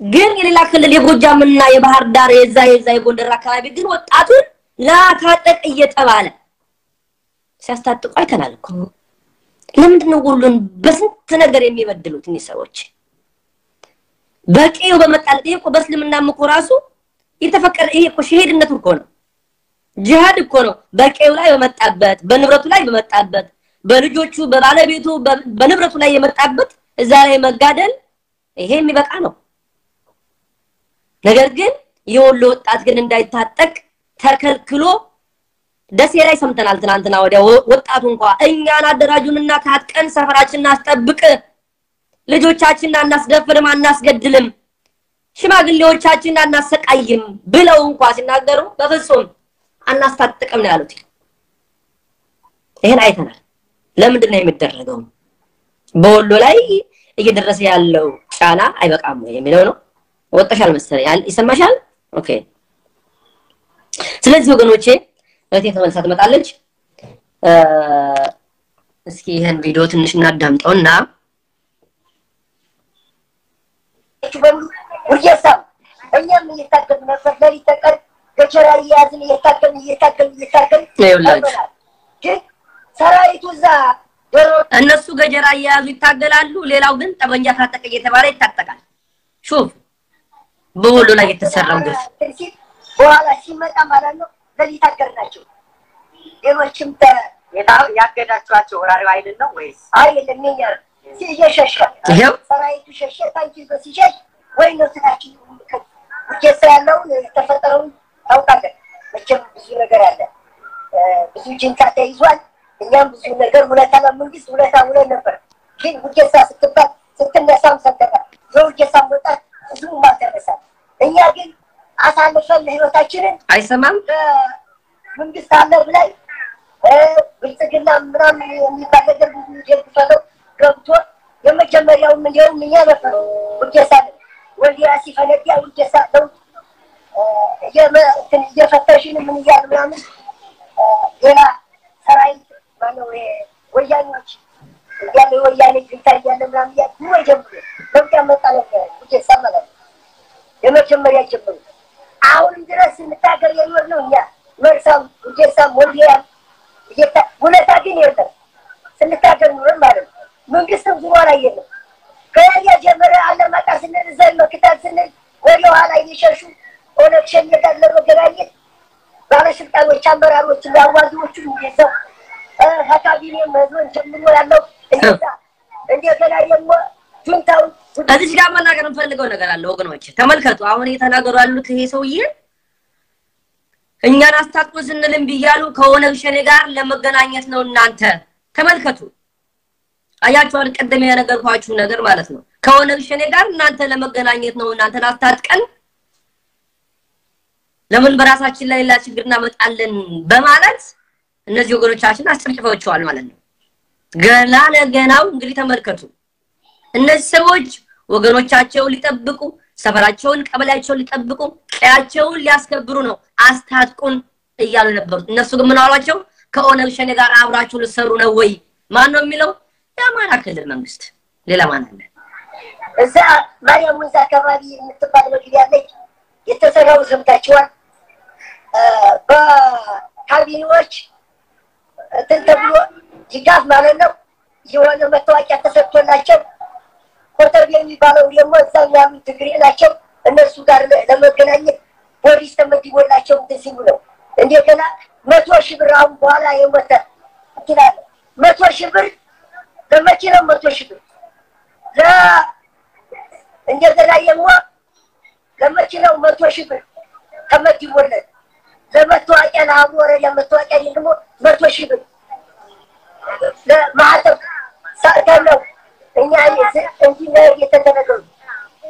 ግን የሌላ ክልል የጎጃምና የባህር ዳር የዛ የዛ የጎንደር አካባቢ ግን ወጣቱን ላታጠቅ እየተባለ ሲያስታጥቁ አይተናል እኮ። ለምንድን ነው ወሎን በስንት ነገር የሚበድሉት እኒህ ሰዎች? በቄው በመጣለት ይሄ እኮ በእስልምናም እኮ ራሱ የተፈቀደ ይሄ እኮ ሸሄድነት እኮ ነው፣ ጂሃድ እኮ ነው። በቄው ላይ በመጣበት በንብረቱ ላይ በመጣበት በልጆቹ በባለቤቱ በንብረቱ ላይ የመጣበት እዛ ላይ መጋደል ይሄ የሚበቃ ነው። ነገር ግን የወሎ ወጣት ግን እንዳይታጠቅ ተከልክሎ ደሴ ላይ ሰምተናል። ትናንትና ወዲያ ወጣቱ እንኳ እኛን አደራጁንና ታጥቀን ሰፈራችንን አስጠብቅ፣ ልጆቻችንን አናስደፍርም፣ አናስገድልም፣ ሽማግሌዎቻችንን አናሰቃይም ብለው እንኳ ሲናገሩ በፍጹም አናስታጥቅም ነው ያሉት። ይሄን አይተናል። ለምንድን ነው የሚደረገው? በወሎ ላይ እየደረሰ ያለው ጫና አይበቃም የሚለው ነው። ወጣሻል መሰለኝ፣ ይሰማሻል? okay። ስለዚህ ወገኖቼ እህቴ ተመልሳ ትመጣለች። እስኪ ይህን ቪዲዮ ትንሽ ውርጌሳም ነበር። ሌሊት ተቀን ገጀራ እየያዝን እነሱ ገጀራ እየያዙ ይታገላሉ። ሌላው ግን ጠመንጃ ታጠቀ እየተባለ ይታጠቃል። ሹፍ በወሎ ላይ የተሰራው ግፍ በኋላ ሲመጣ ማለት ነው ሌሊት አገርናቸው። ሌሎችም ያገዳችኋቸው ወራሪው አይደል ነው ወይስ አይደለም የኛ እየሸሸ ሰራዊቱ ሸሸ። ታንኪ ሲሸሽ ወይ ነው ስታችን ውጌሳ ያለውን የተፈጠረውን ታውቃለህ። መቼም ብዙ ነገር አለ። ብዙ ጅንካ ተይዟል። እኛም ብዙ ነገር ውለታ ለመንግስት ውለታ ውለን ነበር። ግን ውጌሳ ስትባል ስትነሳም ሰደቃል። የውጌሳም ወጣት ብዙ ማደረሳል። እኛ ግን አሳልፈን ለህይወታችንን አይሰማም። መንግስት አለ ብለን ብልጽግና ምናምን የሚባል ነገር ብዙ ደግፈለው ገብቶ የመጀመሪያውም እንዲያውም እኛ ነበር ነው? ወልዲያ ሲፈነዳ ውጌሳ ለውጥ እየፈተሽን ምን እያሉ ምናምን ሌላ ሰራዊት ማነው? ወያኔዎች እያለ ወያኔ ግንታ እያለ ምናምን ድሮ ጀምሮ ለውጥ ያመጣ ነበር ውጌሳ ማለት ነው። የመጀመሪያ ጀምሮ አሁንም ድረስ ስንታገር የኖር ነው እኛ መርሳም ውጌሳም ወልዲያም ውለታ ግን የለም ስንታገር ኖረን ማለት ነው። መንግስትም ዙሮ ላይ የለም። ከዚያ ጀመረ አለማጣ ስንል ዘን መክታል ስንል ወደ ኋላ እየሸሹ ኦነግ ሸኔ ለመገናኘት ባለስልጣኖች፣ አመራሮች አዋጊዎቹ እንደዛው ከካቢኔ መዞን ጀምሮ ያለው እንደዛ እንደገና ደግሞ ጁንታው እዚህ ጋር መናገር የምፈልገው ነገር አለ ወገኖች፣ ተመልከቱ። አሁን እየተናገሩ ያሉት ይሄ ሰውዬ እኛን አስታጥቁ ስንል እምቢ እያሉ ከኦነግ ሸኔ ጋር ለመገናኘት ነው። እናንተ ተመልከቱ። አያችኋል፣ ቅድም የነገርኳችሁ ነገር ማለት ነው። ከኦነግ ሸኔ ጋር እናንተ ለመገናኘት ነው። እናንተን አስታጥቀን ለምን በራሳችን ላይ ሌላ ችግር እናመጣለን በማለት እነዚህ ወገኖቻችን አስጨፍጭፈዋቸዋል ማለት ነው። ገና ለገናው እንግዲህ ተመልከቱ። እነዚህ ሰዎች ወገኖቻቸውን ሊጠብቁ ሰፈራቸውን፣ ቀበሌያቸውን ሊጠብቁ ቀያቸውን ሊያስከብሩ ነው አስታጥቁን እያሉ የነበሩት። እነሱ ግን ምን አሏቸው? ከኦነግ ሸኔ ጋር አብራችሁ ልትሰሩ ነው ወይ? ማን ነው የሚለው? የአማራ ክልል መንግስት። ሌላ ማን አለ? እዛ ማርያም ወንዝ አካባቢ የምትባል መግቢያ ያለች የተሰራው ሰምታችኋል። በካቢኔዎች እንትን ተብሎ ድጋፍ ማለት ነው የሆነ መታወቂያ ተሰጥቶላቸው ኮተቤ የሚባለው ደግሞ እዛ ያሉ ትግሬ ናቸው። እነሱ ጋር ለመገናኘት ፖሊስ ተመድቦላቸው እንትን ነው። እንደገና መቶ ሺህ ብር አሁን በኋላ የሞተ ትላለ መቶ ሺህ ብር ለመኪናው መቶ ሺህ ብር እንደገና ደግሞ ለመኪናው መቶ ሺህ ብር ተመድቦለት ለመታወቂያ ለአሁኑ ወረዳ መታወቂያ ደግሞ መቶ ሺህ ብር እንዲህ ነው የተደረገው።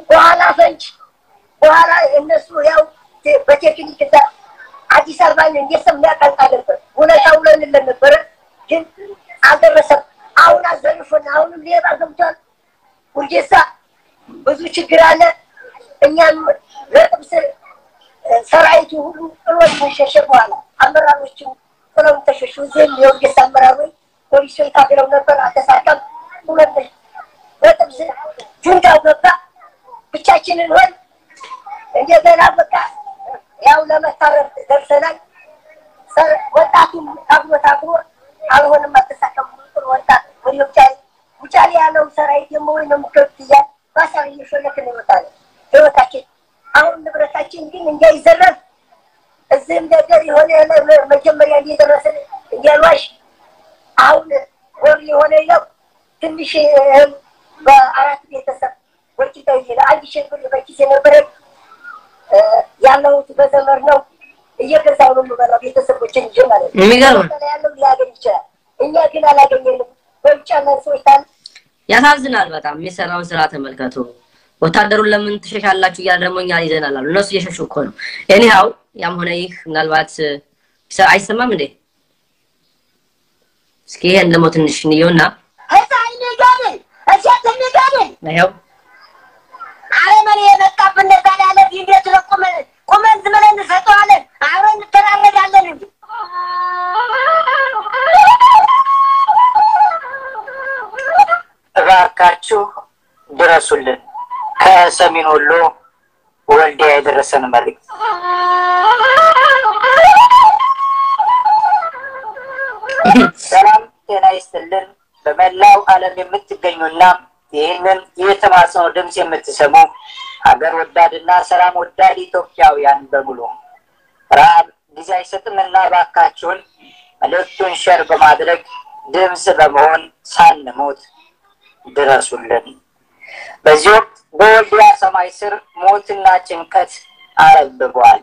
በኋላ ፈንጅ በኋላ እነሱ ያው በቴክኒክ እዛ አዲስ አበባን እንዴትም ያቀልጣ ነበር እውነታ ውለንለን ነበረ፣ ግን አልደረሰም። አሁን አዘርፎን አሁንም ሌባ ገብቷል። ውርጌሳ ብዙ ችግር አለ። እኛም ለጥብስ ሰራዊቱ ሁሉ ጥሎን ተሸሸ። በኋላ አመራሮቹ ጥሎን ተሸሹ። እዚህም የወጌስ አመራሮች ፖሊሶች ታግለው ነበር፣ አልተሳካም። ሁለት ለጥብስ ጁንታው ገባ፣ ብቻችንን ሆን እንደገና በቃ ያው ለመታረር ደርሰናል። ወጣቱም ታግሎ ታግሎ አልሆንም አልተሳካም። ወጣት ወደ ውጫሌ ያለው ሰራዊት ደግሞ ወይ ነው የምትከብት እያል ባሳር እየሾለክን ይወጣል ህይወታችን። አሁን ንብረታችን ግን እንዳይዘረፍ እዚህም ነገር የሆነ መጀመሪያ እየደረስን እያልዋሽ አሁን ወር የሆነ ነው ትንሽ በአራት ቤተሰብ ወጭተው ይሄ አንድ ሺህ ብር በኪስ የነበረ ያለሁት በዘመር ነው እየገዛሁ ነው የምበላው ቤተሰቦችን ይዤ ማለት ነው። ያለው ሊያገኝ ይችላል። እኛ ግን አላገኘንም። በውጭ ሰዎች ያሳዝናል በጣም የሚሰራውን ስራ ተመልከቱ። ወታደሩን ለምን ትሸሻላችሁ እያለ ደግሞ እኛ ይዘናል አሉ። እነሱ እየሸሹ እኮ ነው። ኤኒሃው ያም ሆነ ይህ ምናልባት አይሰማም እንዴ? እስኪ ይሄን ደግሞ ትንሽ እንየውና እሴት እንጋደል ይኸው አረመኔ የመጣብን ነዛ ያለ እንዴት ነው ቁመን ቁመን ዝም ብለን እንሰጠዋለን? አብረን እንተራረዳለን እንጂ እባካችሁ ድረሱልን። ከሰሜን ወሎ ወልዲያ የደረሰን መልእክት ሰላም ጤና ይስጥልን። በመላው ዓለም የምትገኙና ይህንን የተማጽኖ ድምፅ የምትሰሙ ሀገር ወዳድና ሰላም ወዳድ ኢትዮጵያውያን በሙሉ ረሃብ ጊዜ አይሰጥምና እባካችሁን መልእክቱን ሸር በማድረግ ድምፅ በመሆን ሳንሞት ድረሱልን። በዚህ ወቅት በወልዲያ ሰማይ ስር ሞትና ጭንቀት አረብቧል።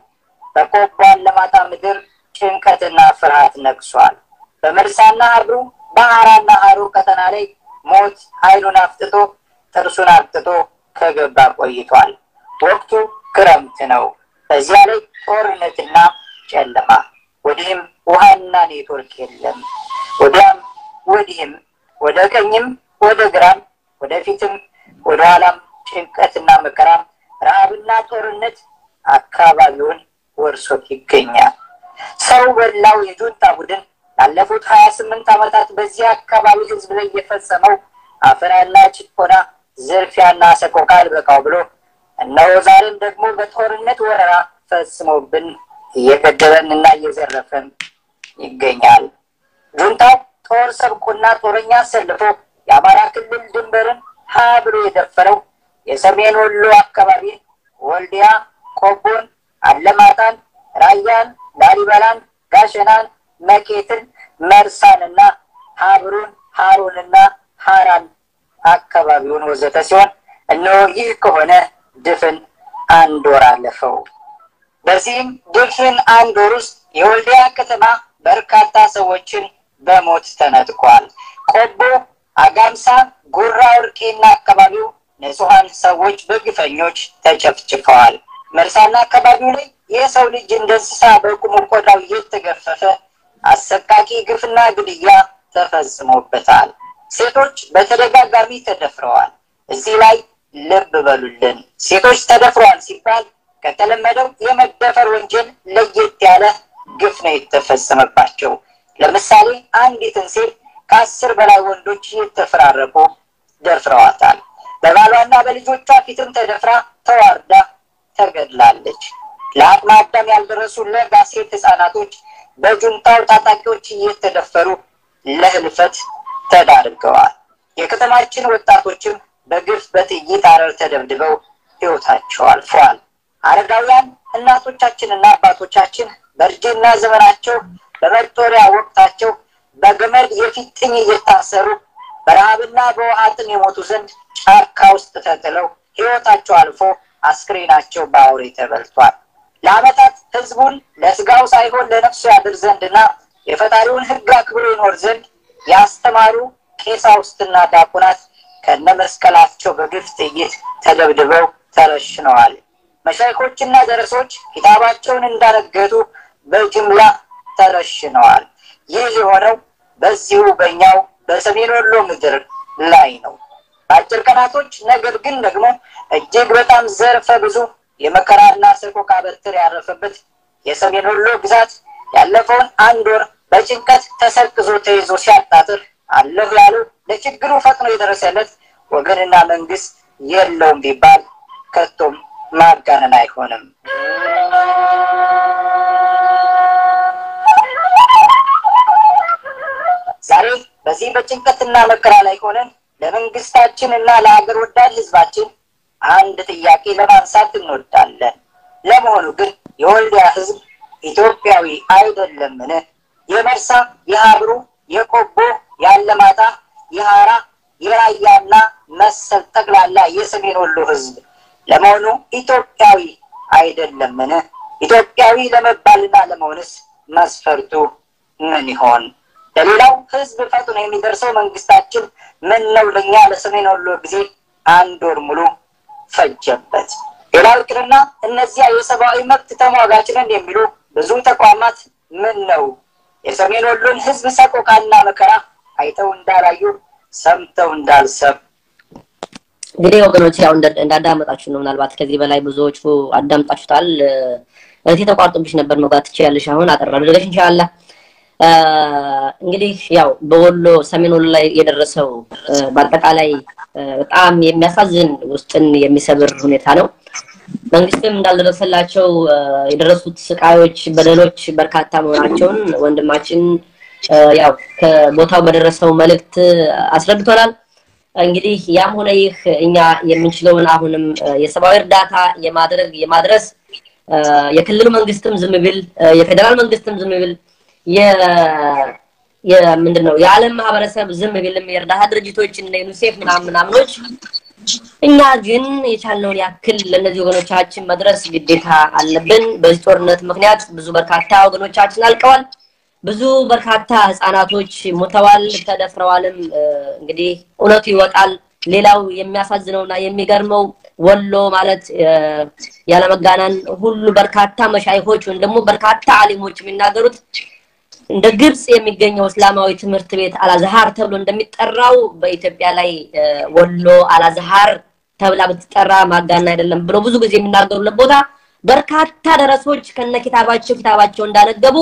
በቆቦ አላማጣ ምድር ጭንቀትና ፍርሃት ነግሷል። በመርሳና ሀብሩ በሀራና ሀሩር ቀጠና ላይ ሞት ኃይሉን አፍጥጦ ጥርሱን አብጥቶ ከገባ ቆይቷል። ወቅቱ ክረምት ነው። በዚያ ላይ ጦርነትና ጨለማ፣ ወዲህም ውሃና ኔትወርክ የለም። ወዲያም ወዲህም ወደ ቀኝም ወደ ግራም ወደፊትም ወደ ኋላም ጭንቀትና መከራም ረሃብና ጦርነት አካባቢውን ወርሶት ይገኛል። ሰው በላው የጁንታ ቡድን ላለፉት ሀያ ስምንት ዓመታት በዚህ አካባቢ ህዝብ ላይ የፈጸመው አፈናና ጭቆና፣ ዝርፊያና ሰቆቃ አልበቃው ብሎ እነሆ ዛሬም ደግሞ በጦርነት ወረራ ፈጽሞብን እየገደለን እና እየዘረፈን ይገኛል። ጁንታው ጦር ሰብቆና ጦረኛ አሰልፎ የአማራ ክልል ድንበርን ሀ ብሎ የደፈረው የሰሜን ወሎ አካባቢ ወልዲያ፣ ቆቦን፣ አለማጣን፣ ራያን፣ ላሊበላን፣ ጋሸናን፣ መቄትን፣ መርሳንና ሀብሩን፣ ሀሩንና ሀራን አካባቢውን ወዘተ ሲሆን እነሆ ይህ ከሆነ ድፍን አንድ ወር አለፈው። በዚህም ድፍን አንድ ወር ውስጥ የወልዲያ ከተማ በርካታ ሰዎችን በሞት ተነጥቋል። ቆቦ፣ አጋምሳ፣ ጉራ ወርቄና አካባቢው ንጹሐን ሰዎች በግፈኞች ተጨፍጭፈዋል። መርሳና አካባቢው ላይ የሰው ልጅ እንደ እንስሳ በቁሙ ቆዳው እየተገፈፈ አሰቃቂ ግፍና ግድያ ተፈጽሞበታል። ሴቶች በተደጋጋሚ ተደፍረዋል። እዚህ ላይ ልብ በሉልን። ሴቶች ተደፍረዋል ሲባል ከተለመደው የመደፈር ወንጀል ለየት ያለ ግፍ ነው የተፈጸመባቸው። ለምሳሌ አንዲትን ሴት ከአስር በላይ ወንዶች እየተፈራረቁ ደፍረዋታል። በባሏና በልጆቿ ፊትም ተደፍራ ተዋርዳ ተገድላለች። ለአቅመ አዳም ያልደረሱ ለጋ ሴት ህጻናቶች በጁንታው ታጣቂዎች እየተደፈሩ ለህልፈት ተዳርገዋል። የከተማችን ወጣቶችም በግፍ በጥይት አረር ተደብድበው ህይወታቸው አልፈዋል። አረጋውያን እናቶቻችንና አባቶቻችን በእርጅና ዘመናቸው በመጦሪያ ወቅታቸው በገመድ የፊጥኝ እየታሰሩ በረሃብና በውሃ የሞቱ ዘንድ ጫካ ውስጥ ተጥለው ህይወታቸው አልፎ አስክሬናቸው በአውሬ ተበልቷል። ለዓመታት ህዝቡን ለስጋው ሳይሆን ለነፍሱ ያድር ዘንድና የፈጣሪውን ህግ አክብሮ ይኖር ዘንድ ያስተማሩ ቄሳውስትና ዲያቆናት ከነመስቀላቸው በግፍ ጥይት ተደብድበው ተረሽነዋል። መሻይኮችና ደረሶች ኪታባቸውን እንዳረገጡ በጅምላ ተረሽነዋል። ይህ የሆነው በዚሁ በእኛው በሰሜን ወሎ ምድር ላይ ነው። በአጭር ቀናቶች ነገር ግን ደግሞ እጅግ በጣም ዘርፈ ብዙ የመከራና ሰቆቃ በትር ያረፈበት የሰሜን ወሎ ግዛት ያለፈውን አንድ ወር በጭንቀት ተሰቅዞ ተይዞ ሲያጣጥር አለሁ ያሉ ለችግሩ ፈጥኖ የደረሰለት ወገንና መንግስት የለውም ቢባል ከቶም ማጋነን አይሆንም። ዛሬ በዚህ በጭንቀትና መከራ ላይ ሆነን ለመንግስታችን እና ለሀገር ወዳድ ህዝባችን አንድ ጥያቄ ለማንሳት እንወዳለን። ለመሆኑ ግን የወልዲያ ህዝብ ኢትዮጵያዊ አይደለምን? የመርሳ፣ የሀብሩ፣ የቆቦ፣ የአለማጣ፣ የሀራ፣ የራያና መሰል ጠቅላላ የሰሜን ወሎ ህዝብ ለመሆኑ ኢትዮጵያዊ አይደለምን? ኢትዮጵያዊ ለመባልና ለመሆንስ መስፈርቱ ምን ይሆን? ለሌላው ህዝብ ፈጥኖ የሚደርሰው መንግስታችን ምን ነው ለእኛ ለሰሜን ወሎ ጊዜ አንድ ወር ሙሉ ፈጀበት። ሌላው ይቅርና እነዚያ የሰብአዊ መብት ተሟጋች ነን የሚሉ ብዙ ተቋማት ምን ነው የሰሜን ወሎን ህዝብ ሰቆቃና መከራ አይተው እንዳላዩ ሰምተው እንዳልሰም እንግዲህ ወገኖች ያው እንዳዳመጣችሁ ነው። ምናልባት ከዚህ በላይ ብዙዎቹ አዳምጣችሁታል። እህቴ ተቋርጦብሽ ነበር መግባት ትችያለሽ። አሁን አጠር አድርገሽ ኢንሻአላህ እንግዲህ ያው በወሎ ሰሜን ወሎ ላይ የደረሰው በአጠቃላይ በጣም የሚያሳዝን ውስጥን የሚሰብር ሁኔታ ነው። መንግስትም እንዳልደረሰላቸው የደረሱት ስቃዮች፣ በደሎች በርካታ መሆናቸውን ወንድማችን ያው ከቦታው በደረሰው መልእክት አስረድቶናል። እንግዲህ ያም ሆነ ይህ እኛ የምንችለውን አሁንም የሰብአዊ እርዳታ የማድረግ የማድረስ የክልሉ መንግስትም ዝም ቢል የፌዴራል መንግስትም ዝም ቢል ምንድን ነው የዓለም ማህበረሰብ ዝም ቢልም የእርዳታ ድርጅቶች እነ ዩኒሴፍ ምናምን ምናምኖች እኛ ግን የቻልነውን ያክል ለእነዚህ ወገኖቻችን መድረስ ግዴታ አለብን። በዚህ ጦርነት ምክንያት ብዙ በርካታ ወገኖቻችን አልቀዋል። ብዙ በርካታ ህፃናቶች ሞተዋል፣ ተደፍረዋልም። እንግዲህ እውነቱ ይወጣል። ሌላው የሚያሳዝነውና የሚገርመው ወሎ ማለት ያለመጋናን ሁሉ በርካታ መሻይኮች ወይም ደግሞ በርካታ አሊሞች የሚናገሩት እንደ ግብጽ የሚገኘው እስላማዊ ትምህርት ቤት አላዝሃር ተብሎ እንደሚጠራው በኢትዮጵያ ላይ ወሎ አላዝሃር ተብላ ብትጠራ ማጋና አይደለም ብሎ ብዙ ጊዜ የሚናገሩለት ቦታ በርካታ ደረሶች ከነ ኪታባቸው ኪታባቸው እንዳነገቡ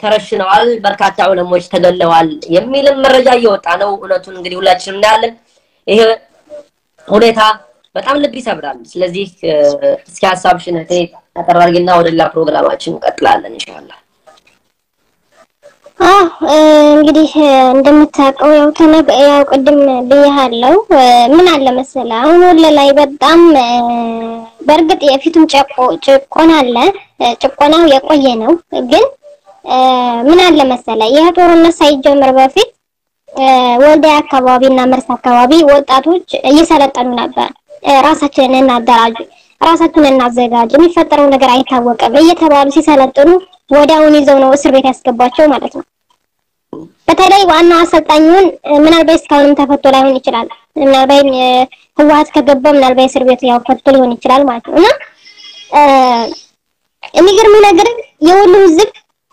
ተረሽነዋል፣ በርካታ ዑለሞች ተገለዋል የሚልም መረጃ እየወጣ ነው። እውነቱን እንግዲህ ሁላችንም እናያለን። ይሄ ሁኔታ በጣም ልብ ይሰብራል። ስለዚህ እስኪ ሀሳብሽን እህቴ አጠር አድርጊና ወደ ፕሮግራማችን እንቀጥላለን ኢንሻአላህ። እንግዲህ እንደምታውቀው ያው ተነገ ያው ቅድም ብያለሁ። ምን አለ መሰለ አሁን ወሎ ላይ በጣም በእርግጥ የፊቱም ጨቆ ጭቆና አለ። ጭቆናው የቆየ ነው። ግን ምን አለ መሰለ ይህ ጦርነት ሳይጀምር በፊት ወልዲያ አካባቢ እና መርሳ አካባቢ ወጣቶች እየሰለጠኑ ነበር። ራሳችንን እናደራጅ፣ ራሳችንን እናዘጋጅ፣ የሚፈጠረው ነገር አይታወቅም እየተባሉ ሲሰለጥኑ ወዲያውን ይዘው ነው እስር ቤት ያስገቧቸው ማለት ነው። በተለይ ዋናው አሰልጣኙን ምናልባት እስካሁንም ተፈቶ ላይሆን ይችላል። ምናልባት ህወሓት ከገባ ምናልባት እስር ቤት ያው ፈቶ ሊሆን ይችላል ማለት ነው እና የሚገርም ነገር የወሎ ህዝብ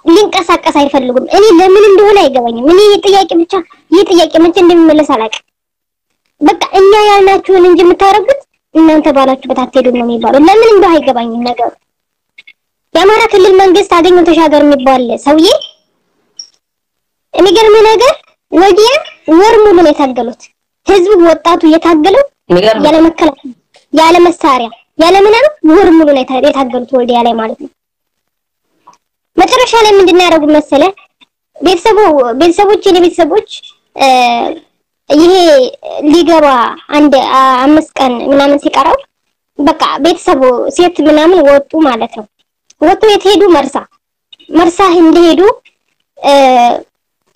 ሊንቀሳቀስ አይፈልጉም። እኔ ለምን እንደሆነ አይገባኝም። እኔ ጥያቄ ብቻ ይህ ጥያቄ መቼ እንደሚመለስ አላውቅም። በቃ እኛ ያልናችሁን እንጂ የምታደርጉት እናንተ ባላችሁበት አትሄዱም ነው የሚባለው። ለምን እንደው አይገባኝም ነገሩ። የአማራ ክልል መንግስት አገኘው ተሻገር የሚባል ሰውዬ የሚገርም ነገር ወዲያ ወር ሙሉ ነው የታገሉት። ህዝቡ ወጣቱ እየታገለው ያለ መከላከያ ያለ መሳሪያ ያለ ምናምን ወር ሙሉ ነው የታገሉት ወልዲያ ላይ ማለት ነው። መጨረሻ ላይ ምንድን ነው ያደረጉት መሰለ ቤተሰቡ ቤተሰቦች የኔ ቤተሰቦች ይሄ ሊገባ አንድ አምስት ቀን ምናምን ሲቀረው በቃ ቤተሰቡ ሴት ምናምን ወጡ ማለት ነው። ወጡ የት ሄዱ? መርሳ መርሳ እንደሄዱ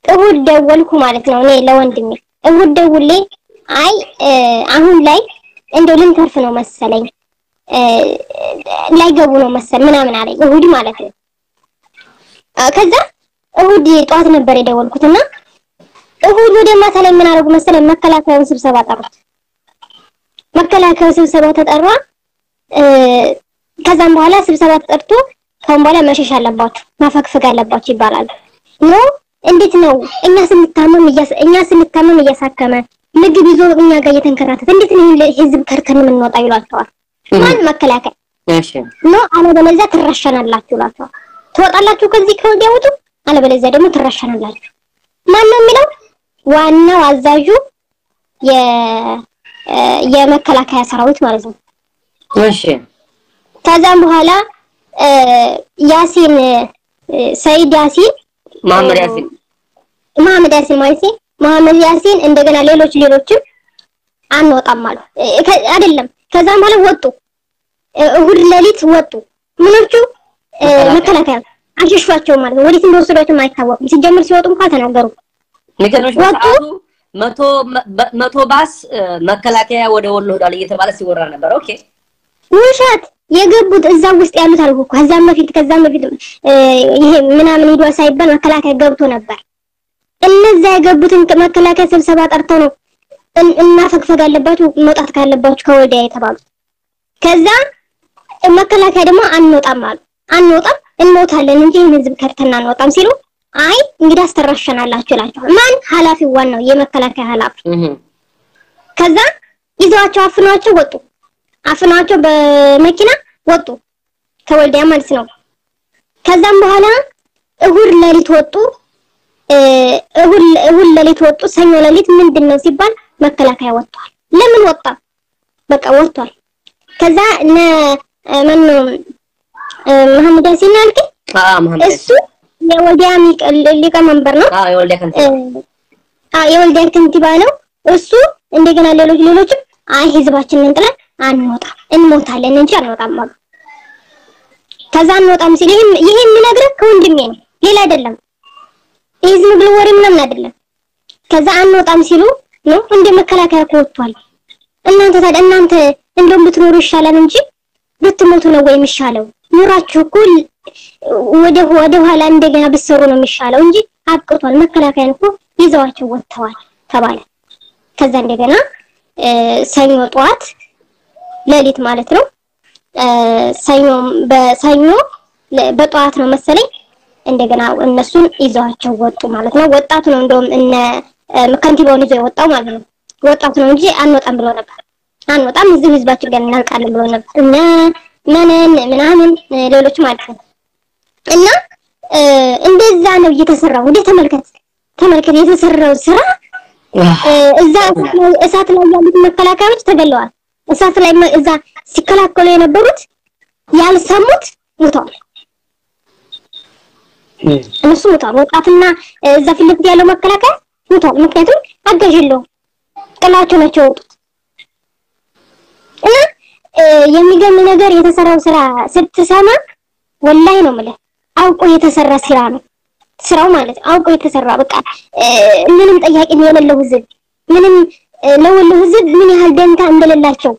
እሁድ ደወልኩ ማለት ነው እኔ ለወንድሜ እሁድ ደውሌ አይ አሁን ላይ እንደው ልንተርፍ ነው መሰለኝ ላይገቡ ነው መሰል ምናምን አለኝ እሁድ ማለት ነው። ከዛ እሁድ ጠዋት ነበር የደወልኩትና እሁድ ወደ ማታ ላይ ምን አደረጉ መሰለኝ መከላከያውን ስብሰባ ጠሩት። መከላከያው ስብሰባ ተጠራ። ከዛም በኋላ ስብሰባ ተጠርቶ ካሁን በኋላ መሸሽ አለባችሁ ማፈግፈግ አለባችሁ ይባላል። no እንዴት ነው እኛ ስንታመም እኛ ስንታመም እያሳከመ ምግብ ይዞ እኛ ጋር እየተንከራተተ እንዴት ነው ህዝብ ከድተን የምንወጣ ይሏቸዋል። ማን መከላከያ እሺ no አለበለዚያ ትረሸናላችሁ ይሏቸዋል። ትወጣላችሁ ከዚህ ከወልዲያ ውጡ፣ አለበለዚያ ደግሞ ትረሸናላችሁ። ማን ነው የሚለው? ዋናው አዛዡ የመከላከያ ሰራዊት ማለት ነው። እሺ ከዛም በኋላ ያሲን ሰይድ ያሲን መሐመድ ያሲን መሐመድ ያሲን ማለት መሐመድ ያሲን እንደገና ሌሎች ሌሎችም አንወጣም አሉ። አይደለም ከዛም በኋላ ወጡ። እሁድ ሌሊት ወጡ። ምኖቹ መከላከያ አሸሿቸው ማለት ነው። ወዴት እንደወሰዷቸው አይታወቅም። ሲጀምር ሲወጡ እንኳን ተናገሩ። ወጡ። መቶ መቶ ባስ መከላከያ ወደ ወሎ ሄዷል እየተባለ ሲወራ ነበር። okay ውሸት የገቡት እዛ ውስጥ ያሉት አልኩ እኮ ከዛም በፊት ከዛም በፊት ይሄ ምናምን ሂዷ ሳይባል መከላከያ ገብቶ ነበር። እነዛ የገቡትን መከላከያ ስብሰባ ጠርተው ነው እናፈግፈግ አለባችሁ መውጣት ካለባችሁ ከወልዲያ የተባሉት። ከዛ መከላከያ ደግሞ አንወጣም አሉ። አንወጣም እንሞታለን እንጂ ይህን ህዝብ ከድተን አንወጣም ሲሉ አይ እንግዲህ አስተራሸናላችሁ ይላቸዋል። ማን ኃላፊው? ዋናው የመከላከያ ኃላፊ ከዛ ይዘዋቸው አፍኗቸው ወጡ። አፍኗቸው በመኪና ወጡ ከወልዲያ ማለት ነው። ከዛም በኋላ እሁድ ሌሊት ወጡ። እሁድ እሁድ ሌሊት ወጡ። ሰኞ ሌሊት ምንድን ነው ሲባል መከላከያ ወጥቷል። ለምን ወጣ? በቃ ወጥቷል። ከዛ እነ ማነው እ፣ መሐመድ ያሲን ነው ያልከኝ? አ መሐመድ እሱ የወልዲያ ሊቀመንበር ነው። አ የወልዲያ ከንቲባ አ የወልዲያ ከንቲባ ነው እሱ። እንደገና ሌሎች ሌሎችም አይ ህዝባችንን ጥለን አንወጣም እንሞታለን እንጂ አንወጣም አሉ። ከዛ አንወጣም ሲል ይሄም ይሄ የሚነግርህ ከወንድሜ ነው ሌላ አይደለም። ይሄ ዝም ብሎ ወሬ ምናምን አይደለም። ከዛ አንወጣም ሲሉ ነው እንደ መከላከያ እኮ ወጥቷል። እናንተ ታዲያ እናንተ እንደውም ብትኖሩ ይሻላል እንጂ ብትሞቱ ነው ወይ የሚሻለው? ኑራችሁ እኮ ወደ ወደ ኋላ እንደገና ብትሰሩ ነው የሚሻለው እንጂ አብቅቷል። መከላከያን እኮ ይዘዋቸው ወጥተዋል ተባለ። ከዛ እንደገና ሰኞ ጠዋት ሌሊት ማለት ነው ሰኞ በሰኞ በጠዋት ነው መሰለኝ እንደገና እነሱን ይዘዋቸው ወጡ ማለት ነው። ወጣቱ ነው እንደውም እነ ከንቲባውን ይዞ የወጣው ማለት ነው። ወጣቱ ነው እንጂ አንወጣም ብሎ ነበር። አንወጣም እዚህ ህዝባችን ጋር እናልቃለን ብሎ ነበር። እነ መነን ምናምን ሌሎች ማለት ነው። እና እንደዛ ነው እየተሰራው። ወደ ተመልከት ተመልከት የተሰራው ስራ እዛ እሳት ላይ ያሉት መከላከያዎች ተገለዋል። እሳት ላይ እዛ ሲከላከሉ የነበሩት ያልሰሙት ሞተዋል። እነሱ ሞተዋል። ወጣትና እዛ ፊት ለፊት ያለው መከላከያ ሞተዋል። ምክንያቱም አጋዥ የለውም። ጥላቸው ናቸው የወጡት እና የሚገርም ነገር የተሰራው ስራ ስትሰማ ወላይ ነው የምልህ አውቆ የተሰራ ስራ ነው ስራው ማለት አውቆ የተሰራ በቃ ምንም ጠያቂ የሌለው ህዝብ ምንም ለወሎ ህዝብ ምን ያህል ደንታ እንደሌላቸው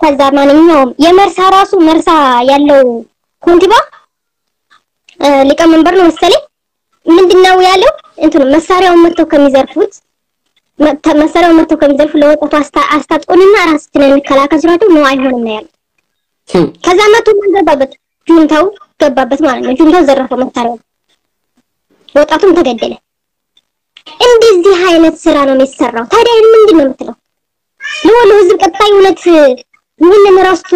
ከዛ ማንኛውም የመርሳ ራሱ መርሳ ያለው ኮንቲባ ሊቀመንበር ነው መሰለኝ ምንድነው ያለው እንትኑ መሳሪያውን መጥተው ከሚዘርፉት መሳሪያውን መጥተው ከሚዘርፉ ለወጣቱ አስታ- አስታጥቁንና ራሳችንን እንከላከል ሲሏቸው ነው አይሆንም ነው ያሉት። ከዛ መቶ ማን ገባበት? ጁንታው ገባበት ማለት ነው። ጁንታው ዘረፈው መሳሪያው፣ ወጣቱም ተገደለ። እንደዚህ አይነት ስራ ነው የሚሰራው። ታዲያ ምንድን ነው የምትለው? ለወሎ ህዝብ ቀጣይ እውነት ይህንን ረስቶ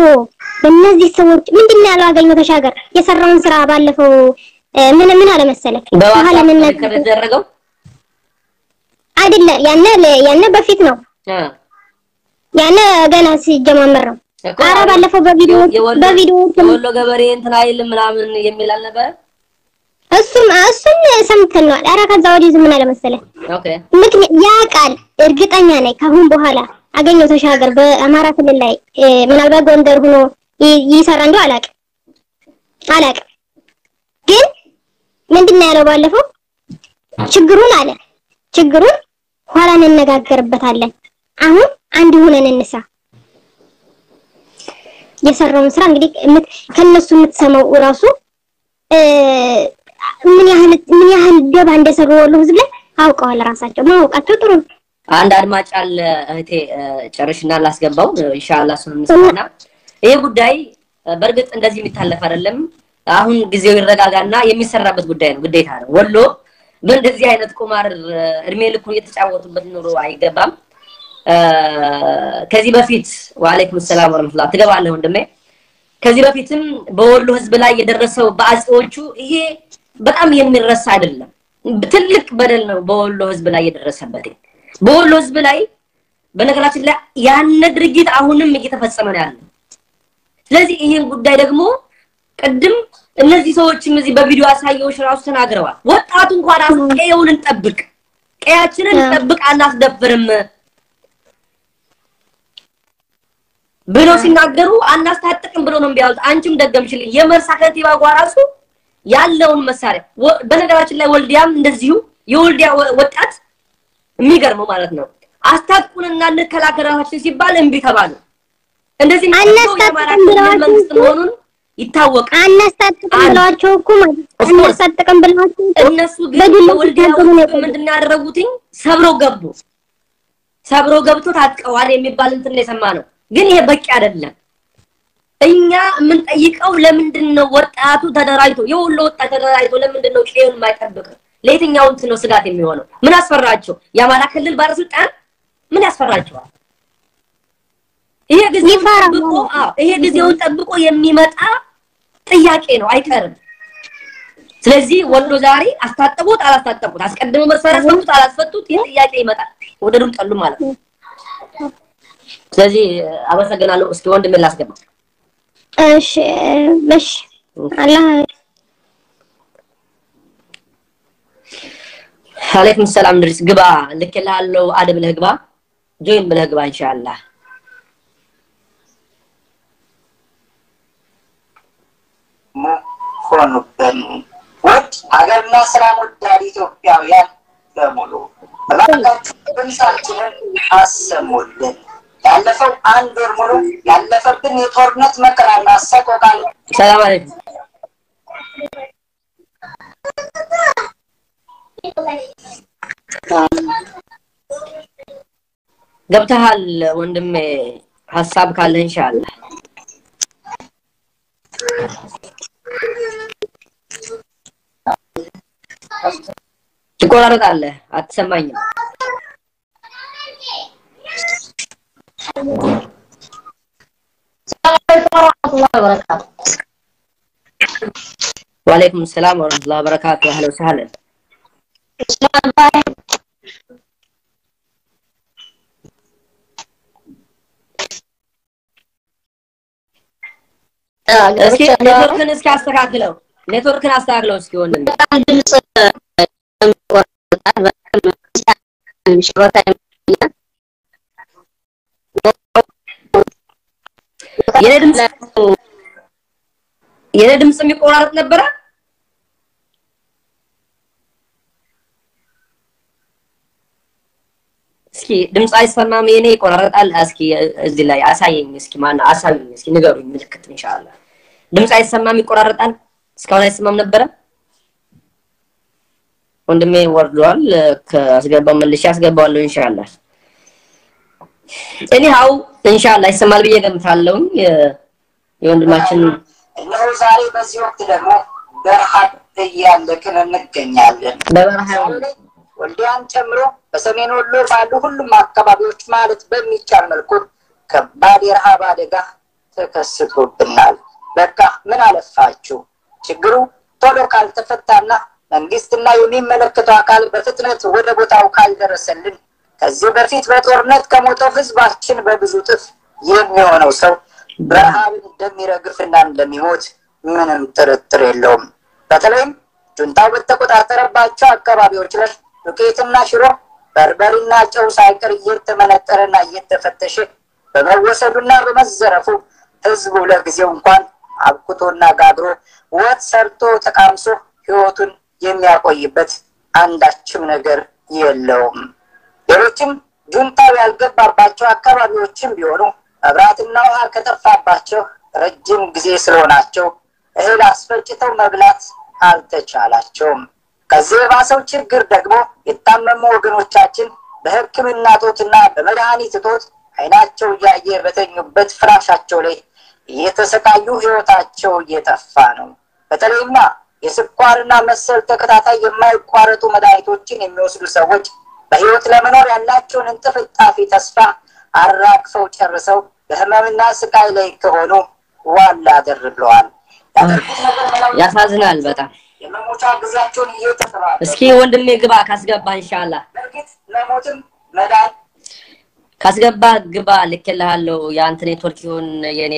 በእነዚህ ሰዎች ምንድን ነው ያለው? አገኘሁ ተሻገር የሰራውን ስራ ባለፈው ምን ምን አለ መሰለህ የተደረገው አይደለ ያነ ያነ በፊት ነው ያነ ገና ሲጀማመር ነው። አረ ባለፈው በቪዲዮ በቪዲዮ የወሎ ገበሬ እንትን አይልም ምናምን የሚል አልነበረ? እሱም እሱም ሰምተነዋል። አረ ከዛ ወዲህ ዝም ምን አለ መሰለህ okay ምክንያት ያ ቃል እርግጠኛ ነኝ ካሁን በኋላ አገኘሁ ተሻገር በአማራ ክልል ላይ ምናልባት ጎንደር ሆኖ ይሰራ እንደው አላውቅም አላውቅም። ግን ምንድን ነው ያለው ባለፈው ችግሩን አለ ችግሩን ኋላ እንነጋገርበታለን። አሁን አንድ ሆነን እንስራ። የሰራውን ስራ እንግዲህ ከነሱ የምትሰማው እራሱ ምን ያህል ምን ያህል ደባ እንደሰሩ ወሎ ህዝብ ላይ አውቀዋል። ራሳቸው ማወቃቸው ጥሩ ነው። አንድ አድማጭ አለ እህቴ፣ ጨርሽና ላስገባው ኢንሻአላህ እሱን እንስማና ይሄ ጉዳይ በእርግጥ እንደዚህ የሚታለፍ አይደለም። አሁን ጊዜው ይረጋጋና የሚሰራበት ጉዳይ ነው፣ ግዴታ ነው። ወሎ በእንደዚህ አይነት ቁማር እድሜ ልኩን እየተጫወቱበት ኑሮ አይገባም። ከዚህ በፊት ወአለይኩም ሰላም ወረህመቱላህ ትገባለህ ወንድሜ። ከዚህ በፊትም በወሎ ህዝብ ላይ የደረሰው በአጼዎቹ ይሄ በጣም የሚረሳ አይደለም። ትልቅ በደል ነው በወሎ ህዝብ ላይ የደረሰበት። በወሎ ህዝብ ላይ በነገራችን ላይ ያነ ድርጊት አሁንም እየተፈጸመ ነው ያለው። ስለዚህ ይሄን ጉዳይ ደግሞ ቅድም እነዚህ ሰዎችም እዚህ በቪዲዮ አሳየዎች ራሱ ተናግረዋል። ወጣቱ እንኳን ራሱ ቀየውን እንጠብቅ፣ ቀያችንን እንጠብቅ፣ አናስደፍርም ብሎ ሲናገሩ አናስታጥቅም ብሎ ነው የሚያሉት። አንቺም ደገምሽልኝ። የመርሳ ከንቲባ ጓ ራሱ ያለውን መሳሪያ በነገራችን ላይ ወልዲያም እንደዚሁ የወልዲያ ወጣት የሚገርመው ማለት ነው አስታጥቁንና እንከላከል ራሳችን ሲባል እምቢ ተባሉ። እንደዚህ መንግስት መሆኑን ይታወቃል። አናስታጥቅም ብለዋቸው እኮ አናስታጥቅም ብለዋቸው እነሱ ግን ውስጥ ምንድን ያደረጉትኝ? ሰብረው ገቡ። ሰብረው ገብቶ ታጥቀዋል የሚባል እንትን የሰማ ነው። ግን ይሄ በቂ አይደለም። እኛ የምንጠይቀው ለምንድን ነው ወጣቱ ተደራጅቶ የወሎ ወጣት ተደራጅቶ ለምንድን ነው ቄውን የማይጠብቅ? ለየትኛው እንትን ነው ስጋት የሚሆነው? ምን አስፈራቸው? የአማራ ክልል ባለስልጣን ምን ያስፈራቸዋል? ይሄ ጊዜውን ጠብቆ አዎ፣ ይሄ ጊዜውን ጠብቆ የሚመጣ ጥያቄ ነው፣ አይቀርም። ስለዚህ ወሎ ዛሬ አስታጠቁት አላስታጠቁት፣ አስቀድመው መሳሪያ አስፈቱት አላስፈቱት፣ ይህ ጥያቄ ይመጣል። ወደዱም ጠሉ ማለት ነው። ስለዚህ አመሰግናለሁ። እስኪ ወንድሜን ላስገባ። እሺ እሺ አላህ አለይኩም ሰላም ድሪስ ግባ። ልኬልሃለሁ። add ብለህ ግባ። join ብለህ ግባ ኢንሻአላህ። ሆኑብን። ውድ ሀገርና ሰላም ወዳድ ኢትዮጵያውያን በሙሉ እባካችሁ ድምፃችንን አሰሙልን። ያለፈው አንድ ወር ሙሉ ያለፈብን የጦርነት መከራና ሰቆቃ ሰላም አለይኩም። ገብተሃል ወንድሜ። ሀሳብ ካለ ኢንሻአላህ ትቆራረጣለህ፣ አትሰማኝም። ወአለይኩም ሰላም ወረህመቱላሂ ወበረካቱ። አህለን ወሰህለን። እስኪ ኔትወርክን እስኪ አስተካክለው፣ ኔትወርክን አስተካክለው እስኪ ወንድሜ። የኔ ድምፅ የኔ ድምፅ የሚቆራረጥ ነበረ። እስኪ ድምፅ አይሰማም፣ የኔ ይቆራረጣል። እስኪ እዚህ ላይ አሳየኝ እስኪ ማነው አሳዩኝ እስኪ ንገሩኝ፣ ምልክት ኢንሻአላህ። ድምፅ አይሰማም፣ ይቆራረጣል። እስካሁን አይሰማም ነበረ። ወንድሜ ወርዷል። ከአስገባው መልሼ አስገባዋለሁ ኢንሻአላህ። እኒሃው ኢንሻአላህ ይሰማል ብዬ ገምታለሁ። የወንድማችን እነሆ ዛሬ በዚህ ወቅት ደግሞ በረሃብ እያለቅን እንገኛለን። በበረሃ ወልዲያን ጨምሮ በሰሜን ወሎ ባሉ ሁሉም አካባቢዎች ማለት በሚቻል መልኩ ከባድ የረሃብ አደጋ ተከስቶብናል። በቃ ምን አለፋችሁ ችግሩ ቶሎ ካልተፈታና መንግስትና የሚመለከተው አካል በፍጥነት ወደ ቦታው ካልደረሰልን ከዚህ በፊት በጦርነት ከሞተው ህዝባችን በብዙ እጥፍ የሚሆነው ሰው በረሃብ እንደሚረግፍና እንደሚሞት ምንም ጥርጥር የለውም። በተለይም ጁንታው በተቆጣጠረባቸው አካባቢዎች ላይ ዱቄትና ሽሮ፣ በርበሬና ጨው ሳይቀር እየተመነጠረና እየተፈተሸ በመወሰዱና በመዘረፉ ህዝቡ ለጊዜው እንኳን አብኩቶና ጋግሮ ወጥ ሰርቶ ተቃምሶ ህይወቱን የሚያቆይበት አንዳችም ነገር የለውም። ሌሎችም ጁንታው ያልገባባቸው አካባቢዎችም ቢሆኑ መብራትና ውሃ ከጠፋባቸው ረጅም ጊዜ ስለሆናቸው እህል አስፈጭተው መብላት አልተቻላቸውም። ከዚህ የባሰው ችግር ደግሞ የታመሙ ወገኖቻችን በሕክምና እጦትና በመድኃኒት እጦት አይናቸው እያየ በተኙበት ፍራሻቸው ላይ እየተሰቃዩ ህይወታቸው እየጠፋ ነው። በተለይማ የስኳርና መሰል ተከታታይ የማይቋረጡ መድኃኒቶችን የሚወስዱ ሰዎች በህይወት ለመኖር ያላቸውን እንጥፍጣፊ ተስፋ አራግፈው ጨርሰው በህመምና ስቃይ ላይ ከሆኑ ዋላ አደር ብለዋል። ያሳዝናል በጣም። የመሞቻ ጊዜያቸውን እየተጠባበቁ እስኪ ወንድሜ ግባ ካስገባ ኢንሻአላህ ለሞትም መዳን ካስገባ ግባ ልኬልሃለሁ። የአንተ ኔትወርክ ይሁን የኔ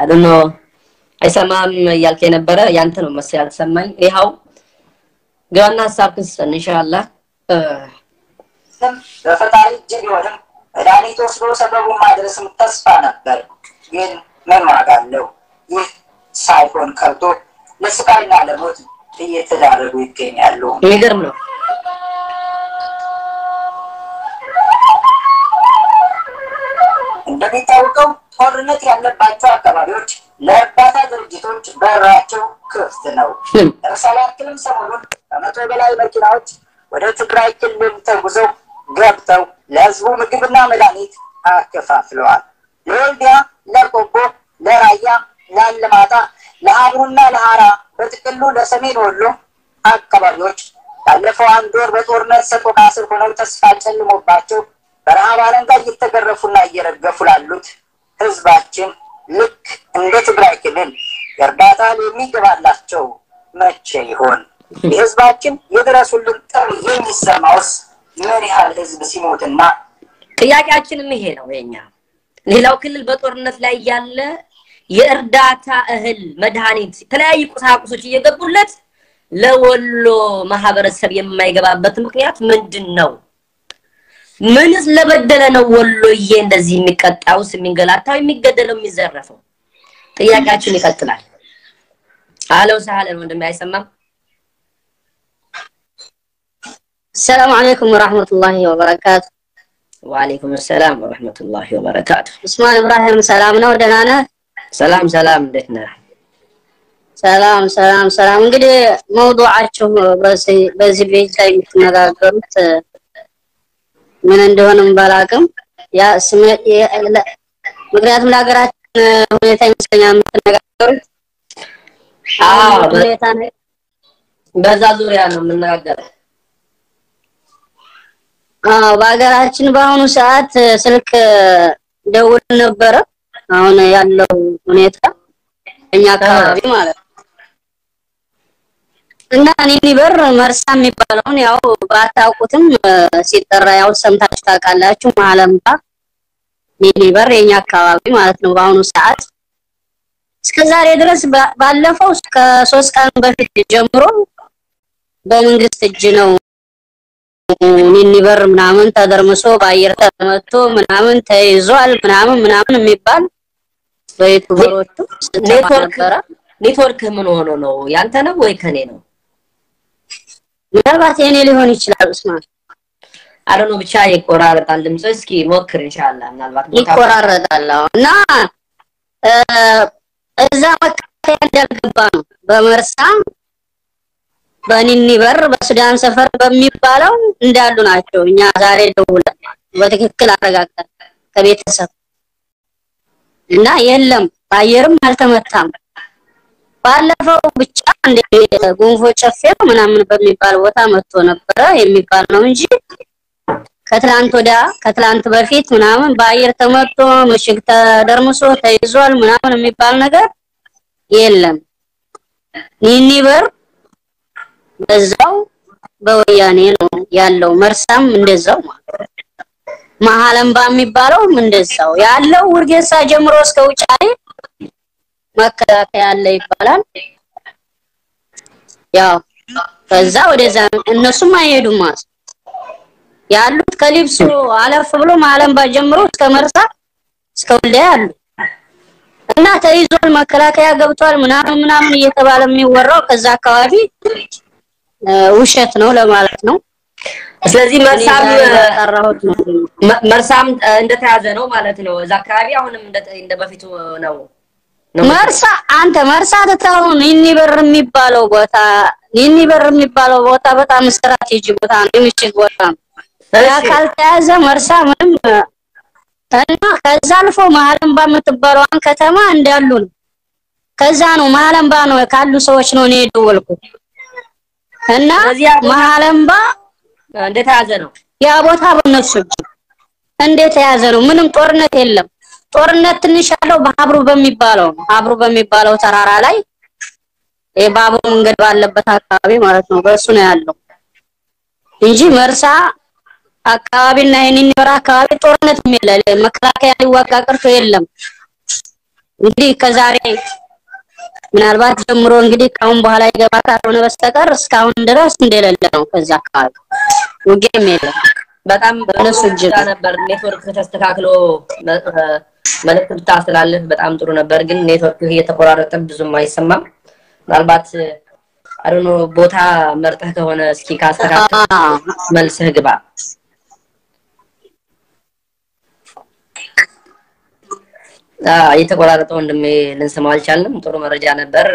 አዶኖ አይሰማም እያልክ የነበረ ያንተ ነው መሰለኝ ያልተሰማኝ። ይኸው ግባና ሀሳብህን ስጠን ኢንሻአላህ። በፈጣሪ እጅ ቢሆንም መድኃኒት ወስዶ ሰበቡን ማድረስም ተስፋ ነበር። ግን ምን ዋጋ አለው? ይህ ሳይሆን ቀርቶ ለስቃይና ለሞት እየተዳረጉ ይገኛሉ። የሚገርም ነው። እንደሚታወቀው ጦርነት ያለባቸው አካባቢዎች ለእርዳታ ድርጅቶች በራቸው ክፍት ነው። ለምሳሌ ያክልም ሰሞኑን ከመቶ በላይ መኪናዎች ወደ ትግራይ ክልል ተጉዘው ገብተው ለህዝቡ ምግብና መድኃኒት አከፋፍለዋል። ለወልዲያ፣ ለቆቦ፣ ለራያ፣ ለአለማጣ፣ ለሀብሩና ለሀራ በጥቅሉ ለሰሜን ወሎ አካባቢዎች ባለፈው አንድ ወር በጦርነት ሰቆቃ ስር ሆነው ተስፋ ጨልሞባቸው በረሃብ አለንጋ እየተገረፉና እየረገፉ ላሉት ህዝባችን ልክ እንደ ትግራይ ክልል የእርዳታ የሚገባላቸው መቼ ይሆን? የህዝባችን የድረሱልን ጥሪ የሚሰማውስ ምን ያህል ህዝብ ሲሞትና ጥያቄያችንም ይሄ ነው የኛ። ሌላው ክልል በጦርነት ላይ ያለ የእርዳታ እህል፣ መድኃኒት፣ የተለያዩ ቁሳቁሶች እየገቡለት ለወሎ ማህበረሰብ የማይገባበት ምክንያት ምንድን ነው? ምንስ ለበደለ ነው ወሎዬ እንደዚህ የሚቀጣውስ የሚንገላታው የሚገደለው የሚዘረፈው? ጥያቄያችን ይቀጥላል። አለው ሳህለን ወንድሜ አይሰማም? السلام عليكم ورحمة الله وبركاته ወአለይኩም ሰላም ወረህመቱላሂ ወበረካቱ። ኡስማን ኢብራሂም ሰላም ነው? ደህና ነህ? ሰላም ሰላም፣ እንዴት ነህ? ሰላም ሰላም ሰላም። እንግዲህ መውዱዓችሁ በዚህ በዚህ ቤት ላይ የምትነጋገሩት ምን እንደሆነም ባላቅም ያ ስሜ የ- ለ- ምክንያቱም ለሀገራችን ሁኔታ ይመስለኛል የምትነጋገሩት አዎ፣ አሁን በ- ሁኔታ ነው። በዛ ዙሪያ ነው የምነጋገረው። በሀገራችን በአሁኑ ሰዓት ስልክ ደውል ነበረ። አሁን ያለው ሁኔታ እኛ አካባቢ ማለት ነው እና ኒኒበር መርሳ የሚባለውን ያው ባታውቁትም ሲጠራ ያው ሰምታችሁ ታውቃላችሁ። ማለምባ ኒኒበር የኛ አካባቢ ማለት ነው። በአሁኑ ሰዓት እስከ ዛሬ ድረስ ባለፈው ከሶስት ቀን በፊት ጀምሮ በመንግስት እጅ ነው ኒኒበር ምናምን ተደርምሶ በአየር ተመቶ ምናምን ተይዟል ምናምን ምናምን የሚባል በዩቱበሮቹ ኔትወርክ ምን ሆኖ ነው? ያንተ ነው ወይ ከኔ ነው? ምናልባት የኔ ሊሆን ይችላል ኡስማን፣ አረኑ ብቻ ይቆራረጣል ድምጽ። እስኪ ሞክር ኢንሻአላህ። ምናልባት ይቆራረጣል። እና እዛ መከላከያ እንዳልገባ ነው በመርሳ በኒኒበር በሱዳን ሰፈር በሚባለው እንዳሉ ናቸው። እኛ ዛሬ ደውለን በትክክል አረጋግጠን ከቤተሰብ እና የለም በአየርም አልተመታም። ባለፈው ብቻ እንደ ጉንፎ ጨፌ ምናምን በሚባል ቦታ መጥቶ ነበረ የሚባል ነው እንጂ ከትላንት ወዲያ ከትላንት በፊት ምናምን በአየር ተመቶ ምሽግ ተደርምሶ ተይዟል ምናምን የሚባል ነገር የለም። ኒኒበር በዛው በወያኔ ነው ያለው። መርሳም እንደዛው መሀለምባ የሚባለውም እንደዛው ያለው ውርጌሳ ጀምሮ እስከ ውጫሌ መከላከያ አለ ይባላል። ያው ከዛ ወደዛ እነሱም አይሄዱም ያሉት ከሊብሶ አለፍ ብሎ መሀለምባ ጀምሮ እስከ መርሳ እስከ ወልዲያ ያሉ እና ተይዟል፣ መከላከያ ገብቷል ምናምን ምናምን እየተባለ የሚወራው ከዛ አካባቢ ውሸት ነው ለማለት ነው። ስለዚህ መርሳም መርሳም እንደተያዘ ነው ማለት ነው። እዛ አካባቢ አሁንም እንደ በፊቱ ነው መርሳ አንተ መርሳ ትተው ኒኒበር የሚባለው ቦታ ኒኒበር የሚባለው ቦታ በጣም ስትራቴጂ ቦታ ነው፣ የምሽግ ቦታ ነው። ያ ካልተያዘ መርሳ ምንም እና ከዛ አልፎ መሀለምባ የምትባለዋን ከተማ እንዳሉ ነው። ከዛ ነው መሀለምባ ነው ካሉ ሰዎች ነው እኔ የደወልኩት እና መሀለምባ እንደተያዘ ነው። ያ ቦታ በእነሱ እጅ እንደተያዘ ነው። ምንም ጦርነት የለም። ጦርነት ትንሽ ያለው በሀብሩ በሚባለው ነው። ሀብሩ በሚባለው ተራራ ላይ የባቡር መንገድ ባለበት አካባቢ ማለት ነው። በእሱ ነው ያለው እንጂ መርሳ አካባቢና የኒኒበር አካባቢ ጦርነት የለ መከላከያ ሊዋጋ ቀርቶ የለም። እንግዲህ ከዛሬ ምናልባት ጀምሮ እንግዲህ ካሁን በኋላ ይገባ ካልሆነ በስተቀር እስካሁን ድረስ እንደሌለ ነው። ከዛ አካባቢ ውጊያም የለም። በጣም በእነሱ እጅ ነበር። ኔትወርክ ተስተካክሎ መልዕክት ብታስተላልፍ በጣም ጥሩ ነበር፣ ግን ኔትወርክ እየተቆራረጠ ብዙም አይሰማም። ምናልባት አዶኖ ቦታ መርጠህ ከሆነ እስኪ ካስተካከል መልስህ ግባ። አዎ፣ እየተቆራረጠ ወንድሜ ልንሰማው አልቻልንም። ጥሩ መረጃ ነበር።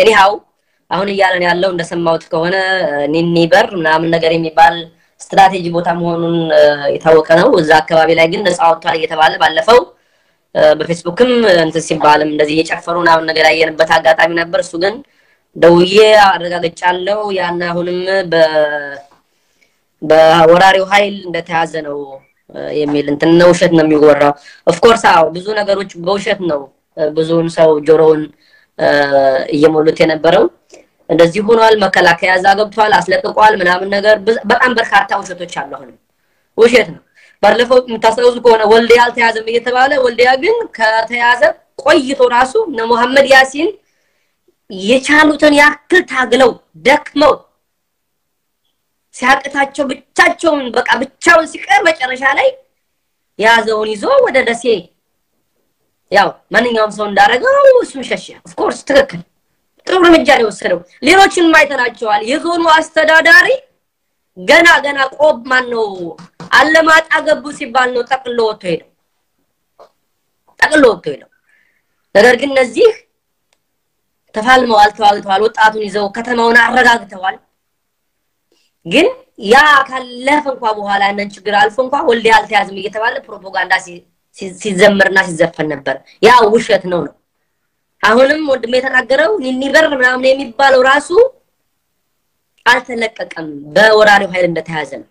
anyhow አሁን እያለን ያለው እንደሰማሁት ከሆነ ኒኒበር ምናምን ነገር የሚባል ስትራቴጂ ቦታ መሆኑን የታወቀ ነው። እዛ አካባቢ ላይ ግን ነፃ ወጥቷል እየተባለ ባለፈው በፌስቡክም እንትን ሲባልም እንደዚህ እየጨፈሩ ምናምን ነገር ያየንበት አጋጣሚ ነበር። እሱ ግን ደውዬ አረጋግጫለሁ። ያን አሁንም በወራሪው ኃይል እንደተያዘ ነው የሚል እንትን ነው። ውሸት ነው የሚወራው። of course አዎ፣ ብዙ ነገሮች በውሸት ነው ብዙውን ሰው ጆሮውን እየሞሉት የነበረው። እንደዚህ ሆኗል፣ መከላከያ እዛ ገብቷል፣ አስለቅቋል ምናምን ነገር በጣም በርካታ ውሸቶች አሉ። አሁንም ውሸት ነው። ባለፈው የምታስታውሱ ከሆነ ወልዲያ አልተያዘም እየተባለ ወልዲያ ግን ከተያዘ ቆይቶ ራሱ እነ መሐመድ ያሲን የቻሉትን ያክል ታግለው ደክመው ሲያቅታቸው ብቻቸውን በቃ ብቻውን ሲቀር መጨረሻ ላይ የያዘውን ይዞ ወደ ደሴ ያው ማንኛውም ሰው እንዳደረገው እሱም ሸሸ። of course ትክክል፣ ጥሩ እርምጃ ነው የወሰደው። ሌሎችንም አይተናቸዋል። የዞኑ አስተዳዳሪ ገና ገና ቆቦ ማን ነው አላማጣ ገቡ ሲባል ነው ጠቅሎ ወጥቶ ሄደው ጠቅሎ ወጥቶ ሄደው። ነገር ግን እነዚህ ተፋልመዋል፣ ተዋግተዋል፣ ወጣቱን ይዘው ከተማውን አረጋግተዋል። ግን ያ ካለፈ እንኳ በኋላ ያንን ችግር አልፎ እንኳ ወልዲያ አልተያዝም እየተባለ ፕሮፓጋንዳ ሲ- ሲ- ሲዘመርና ሲዘፈን ነበር። ያ ውሸት ነው ነው። አሁንም ወንድም የተናገረው ኒኒበር ምናምን የሚባለው ራሱ አልተለቀቀም፣ በወራሪው ኃይል እንደተያዘ ነው።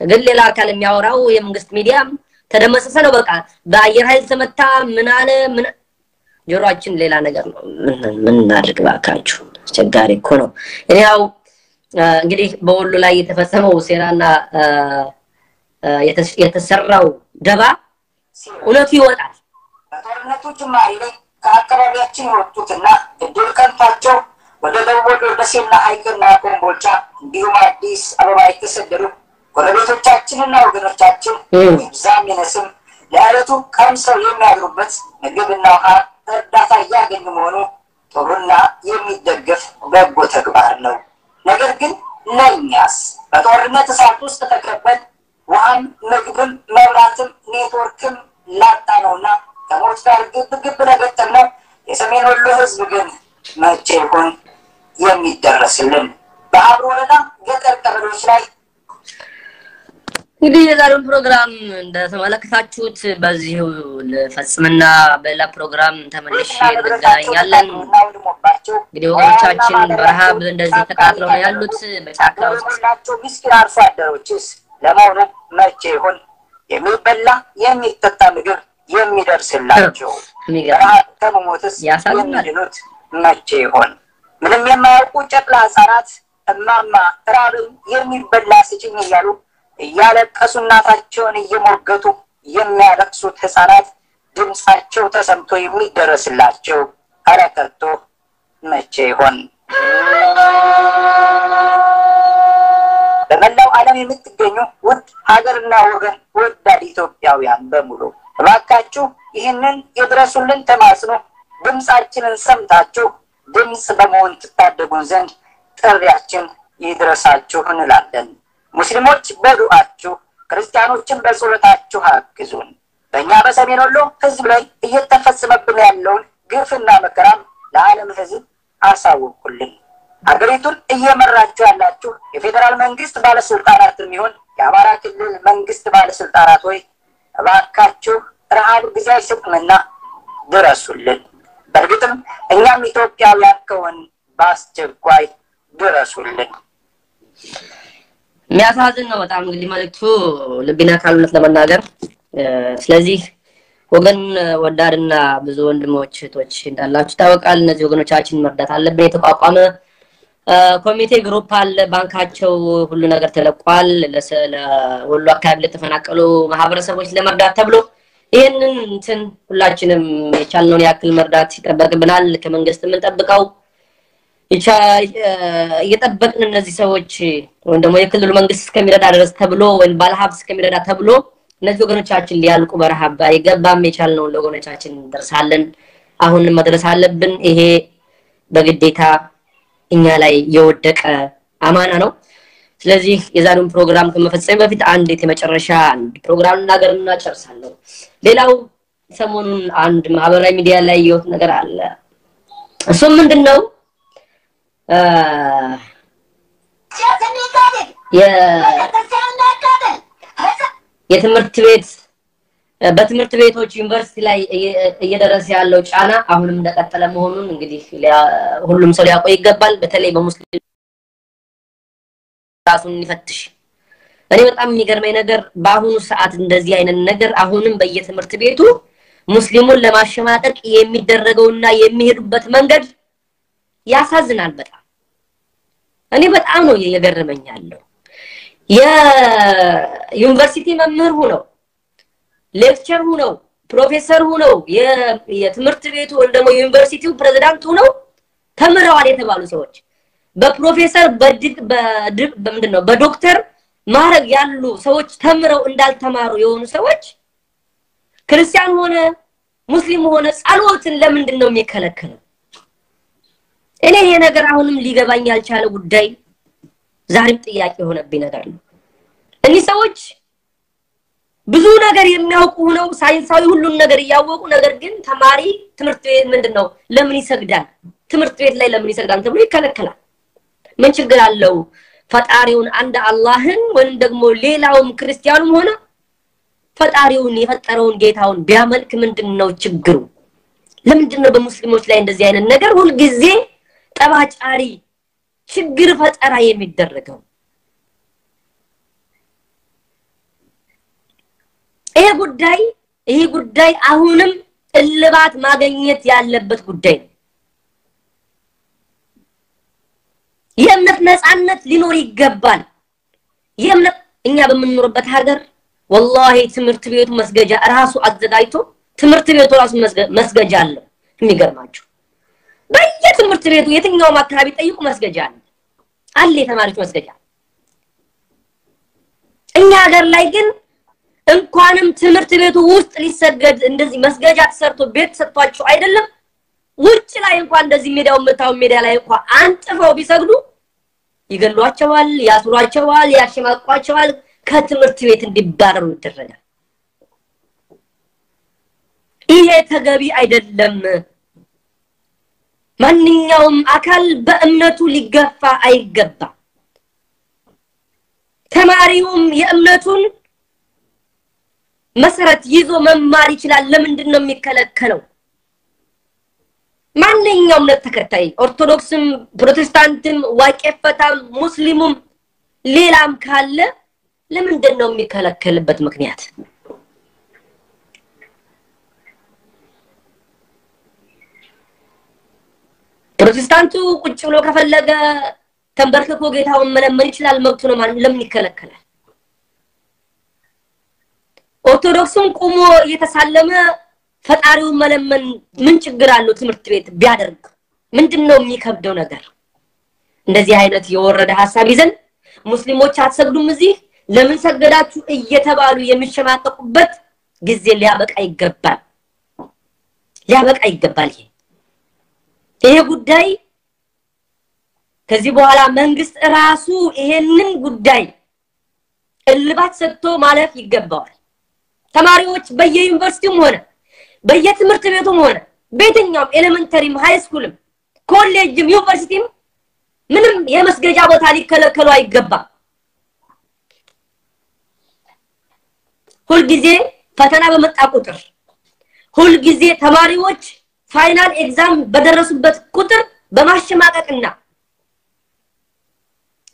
ግን ሌላ አካል የሚያወራው የመንግስት ሚዲያም ተደመሰሰ ነው። በቃ በአየር ኃይል ተመታ ምን አለ ምን ጆሮአችን ሌላ ነገር ነው። ምን እናድርግ ባካችሁ፣ አስቸጋሪ እኮ ነው። ያው እንግዲህ በወሎ ላይ የተፈጸመው ሴራና የተሰራው ደባ እውነቱ ይወጣል። በጦርነቱ ጅማሬ ላይ ከአካባቢያችን የወጡትና እድል ቀንቷቸው ወደ ደቡብ ወሎ ደሴና ሐይቅና ኮምቦልቻ እንዲሁም አዲስ አበባ የተሰደዱ ጎረቤቶቻችንና ወገኖቻችን እም። ይብዛም ይነስም ለዕለቱ ቀምሰው የሚያድሩበት ምግብና ውሃ እርዳታ እያገኙ መሆኑ ጥሩና የሚደገፍ በጎ ተግባር ነው። ነገር ግን ለእኛስ በጦርነት እሳት ውስጥ ተከበን ውሃም ምግብም መብራትም ኔትወርክም ላጣ ነውና ከሞት ጋር ግብ ግብ ለገጠምነው የሰሜን ወሎ ህዝብ ግን መቼ ይሆን የሚደረስልን? በሀብር ወረዳ ገጠር ቀበሌዎች ላይ እንግዲህ የዛሬውን ፕሮግራም እንደተመለከታችሁት በዚሁ ልፈጽምና በሌላ ፕሮግራም ተመልሼ እንገናኛለን። እንግዲህ ወገኖቻችን በረሃብ እንደዚህ ተቃጥለው ነው ያሉት በጫካ ውስጥ። ምስኪን አርሶ አደሮችስ ለመሆኑ መቼ ይሆን የሚበላ የሚጠጣ ምግብ የሚደርስላቸው? ከመሞትስ የሚድኑት መቼ ይሆን? ምንም የማያውቁ ጨቅላ ህጻናት እማማ ራብም የሚበላ ስጭኝ እያሉ እያለቀሱ እናታቸውን እየሞገቱ የሚያለቅሱት ህጻናት ድምፃቸው ተሰምቶ የሚደረስላቸው ከቶ መቼ ይሆን? በመላው ዓለም የምትገኙ ውድ ሀገርና ወገን ወዳድ ኢትዮጵያውያን በሙሉ እባካችሁ ይህንን የድረሱልን ተማጽኖ ድምፃችንን ሰምታችሁ ድምፅ በመሆን ትታደጉን ዘንድ ጥሪያችን ይድረሳችሁ እንላለን። ሙስሊሞች በዱዓችሁ፣ ክርስቲያኖችን በጸሎታችሁ አግዙን። በእኛ በሰሜን ወሎ ህዝብ ላይ እየተፈጸመብን ያለውን ግፍና መከራም ለዓለም ህዝብ አሳውቁልን። ሀገሪቱን እየመራችሁ ያላችሁ የፌዴራል መንግስት ባለስልጣናት የሚሆን የአማራ ክልል መንግስት ባለስልጣናት ሆይ እባካችሁ ረሃብ ጊዜ አይሰጥምና ድረሱልን። በእርግጥም እኛም ኢትዮጵያውያን ከሆን በአስቸኳይ ድረሱልን። የሚያሳዝን ነው በጣም እንግዲህ መልዕክቱ ልቢና ካሉነት ለመናገር ስለዚህ ወገን ወዳድና ብዙ ወንድሞች እህቶች እንዳላችሁ ይታወቃል። እነዚህ ወገኖቻችን መርዳት አለብን። የተቋቋመ ኮሚቴ ግሩፕ አለ። ባንካቸው ሁሉ ነገር ተለቋል። ለወሎ አካባቢ ለተፈናቀሉ ማህበረሰቦች ለመርዳት ተብሎ ይህንን እንትን ሁላችንም የቻልነውን ያክል መርዳት ይጠበቅብናል። ከመንግስት የምንጠብቀው እየጠበቅን እነዚህ ሰዎች ወይም ደግሞ የክልሉ መንግስት እስከሚረዳ ድረስ ተብሎ ወይም ባለሀብት እስከሚረዳ ተብሎ እነዚህ ወገኖቻችን ሊያልቁ በረሃብ አይገባም። የቻልነውን ለወገኖቻችን እንደርሳለን። አሁንም መድረስ አለብን። ይሄ በግዴታ እኛ ላይ የወደቀ አማና ነው። ስለዚህ የዛሬውን ፕሮግራም ከመፈጸም በፊት አንድ የመጨረሻ አንድ ፕሮግራም እናገርና ጨርሳለሁ። ሌላው ሰሞኑን አንድ ማህበራዊ ሚዲያ ላይ የወት ነገር አለ። እሱም ምንድን ነው? የትምህርት ቤት በትምህርት ቤቶች ዩኒቨርሲቲ ላይ እየ- እየደረሰ ያለው ጫና አሁንም እንደቀጠለ መሆኑን እንግዲህ ሁሉም ሰው ሊያውቀው ይገባል። በተለይ በሙስሊም ራሱን ይፈትሽ። እኔ በጣም የሚገርመኝ ነገር በአሁኑ ሰዓት እንደዚህ አይነት ነገር አሁንም በየትምህርት ቤቱ ሙስሊሙን ለማሸማቀቅ የሚደረገውና የሚሄዱበት መንገድ ያሳዝናል በጣም እኔ በጣም ነው እየገረመኝ ያለው። የዩኒቨርሲቲ መምህር ሁነው lecturer ሁነው ፕሮፌሰር ሁነው የትምህርት ቤቱ ወይም ደግሞ የዩኒቨርሲቲው ፕሬዝዳንት ሁነው ተምረዋል የተባሉ ሰዎች በፕሮፌሰር በምንድን ነው በዶክተር ማዕረግ ያሉ ሰዎች ተምረው እንዳልተማሩ የሆኑ ሰዎች ክርስቲያን ሆነ ሙስሊም ሆነ ጸሎትን ለምንድን ነው የሚከለከለው? እኔ ይሄ ነገር አሁንም ሊገባኝ ያልቻለ ጉዳይ ዛሬም ጥያቄ የሆነብኝ ነገር ነው። እኒህ ሰዎች ብዙ ነገር የሚያውቁ ሆነው ሳይንሳዊ ሁሉን ነገር እያወቁ ነገር ግን ተማሪ ትምህርት ቤት ምንድን ነው ለምን ይሰግዳል? ትምህርት ቤት ላይ ለምን ይሰግዳል ተብሎ ይከለከላል። ምን ችግር አለው? ፈጣሪውን አንድ አላህን ወይም ደግሞ ሌላውም ክርስቲያኑም ሆነ ፈጣሪውን የፈጠረውን ጌታውን ቢያመልክ ምንድን ነው ችግሩ? ለምንድን ነው በሙስሊሞች ላይ እንደዚህ አይነት ነገር ሁልጊዜ ጠባጫሪ ችግር ፈጠራ የሚደረገው? ይሄ ጉዳይ ይሄ ጉዳይ አሁንም እልባት ማግኘት ያለበት ጉዳይ ነው። የእምነት ነፃነት ሊኖር ይገባል። የእምነት እኛ በምንኖርበት ሀገር ወላሂ ትምህርት ቤቱ መስገጃ ራሱ አዘጋጅቶ ትምህርት ቤቱ ራሱ መስገ- መስገጃ አለው። የሚገርማችሁ በየትምህርት ቤቱ የትኛውም አካባቢ ጠይቁ መስገጃ አለ አለ የተማሪዎች መስገጃ። እኛ ሀገር ላይ ግን እንኳንም ትምህርት ቤቱ ውስጥ ሊሰገድ እንደዚህ መስገጃ ተሰርቶ ቤት ተሰጥቷቸው አይደለም ውጭ ላይ እንኳን እንደዚህ ሜዳው የምታው ሜዳ ላይ እንኳን አንጥፈው ቢሰግዱ ይገሏቸዋል፣ ያስሯቸዋል፣ ያሸማቋቸዋል፣ ከትምህርት ቤት እንዲባረሩ ይደረጋል። ይሄ ተገቢ አይደለም። ማንኛውም አካል በእምነቱ ሊገፋ አይገባም። ተማሪውም የእምነቱን መሰረት ይዞ መማር ይችላል። ለምንድን ነው የሚከለከለው? ማንኛውም እምነት ተከታይ ኦርቶዶክስም፣ ፕሮቴስታንትም፣ ዋቄፈታም፣ ሙስሊሙም ሌላም ካለ ለምንድን ነው የሚከለከልበት ምክንያት? ፕሮቴስታንቱ ቁጭ ብሎ ከፈለገ ተንበርክኮ ጌታውን መለመን ይችላል፣ መብቱ ነው። ማን ለምን ይከለከላል? ኦርቶዶክስም ቁሞ እየተሳለመ ፈጣሪውን መለመን ምን ችግር አለው? ትምህርት ቤት ቢያደርግ ምንድን ነው የሚከብደው ነገር? እንደዚህ አይነት የወረደ ሀሳብ ይዘን ሙስሊሞች አትሰግዱም እዚህ ለምን ሰገዳችሁ እየተባሉ የሚሸማቀቁበት ጊዜ ሊያበቃ ይገባል። ሊያበቃ ይገባል። ይሄ ይሄ ጉዳይ ከዚህ በኋላ መንግስት ራሱ ይሄንን ጉዳይ እልባት ሰጥቶ ማለፍ ይገባዋል። ተማሪዎች በየዩኒቨርሲቲውም ሆነ በየትምህርት ቤቱም ሆነ በየትኛውም elementary ም high school ም ኮሌጅም ዩኒቨርሲቲም ምንም የመስገጃ ቦታ ሊከለከሉ አይገባም። ሁልጊዜ ፈተና በመጣ ቁጥር ሁልጊዜ ተማሪዎች final exam በደረሱበት ቁጥር በማሸማቀቅና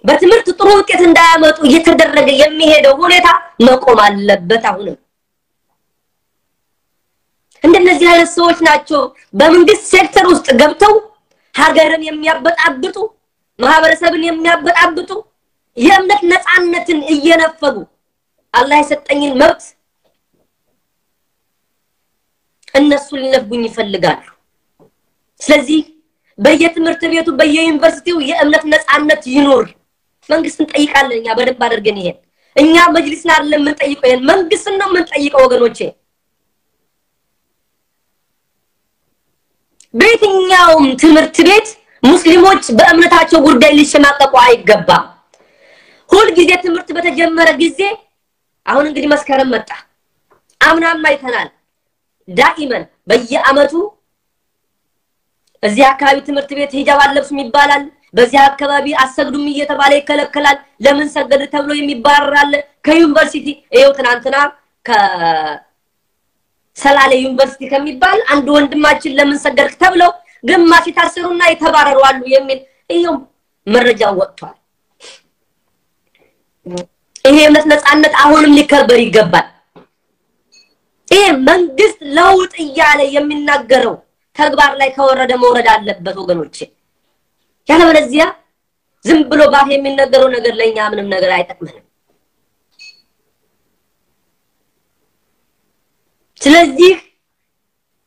በትምህርት ጥሩ ውጤት እንዳያመጡ እየተደረገ የሚሄደው ሁኔታ መቆም አለበት። አሁንም እንደነዚህ አይነት ሰዎች ናቸው በመንግስት ሴክተር ውስጥ ገብተው ሀገርን የሚያበጣብጡ ማህበረሰብን የሚያበጣብጡ የእምነት ነፃነትን እየነፈጉ አላህ የሰጠኝን መብት እነሱ ሊነፍጉኝ ይፈልጋሉ። ስለዚህ በየትምህርት ቤቱ በየዩኒቨርሲቲው የእምነት ነፃነት ይኑር። መንግስት እንጠይቃለን። እኛ በደንብ አድርገን ይሄን እኛ መጅሊስን አይደለም የምንጠይቀው፣ ይሄን መንግስትን ነው የምንጠይቀው ወገኖቼ። በየትኛውም ትምህርት ቤት ሙስሊሞች በእምነታቸው ጉዳይ ሊሸማቀቁ አይገባም። ሁልጊዜ ትምህርት በተጀመረ ጊዜ አሁን እንግዲህ መስከረም መጣ፣ አምናም አይተናል። ዳኢመን በየአመቱ እዚህ አካባቢ ትምህርት ቤት ሂጃብ አለብሱም ይባላል። በዚህ አካባቢ አሰግዱም እየተባለ ይከለከላል። ለምን ሰገድ ተብሎ የሚባረር ከዩኒቨርሲቲ ይኸው ትናንትና ከሰላሌ ዩኒቨርሲቲ ከሚባል አንድ ወንድማችን ለምን ሰገድክ ተብለው ግማሽ የታሰሩና የተባረሩ አሉ የሚል ይኸው መረጃ ወጥቷል። ይሄ እምነት ነፃነት አሁንም ሊከበር ይገባል። ይሄ መንግስት ለውጥ እያለ የሚናገረው ተግባር ላይ ከወረደ መውረድ አለበት ወገኖቼ። ያለበለዚያ ዝም ብሎ ባፍ የሚነገረው ነገር ለኛ ምንም ነገር አይጠቅመንም። ስለዚህ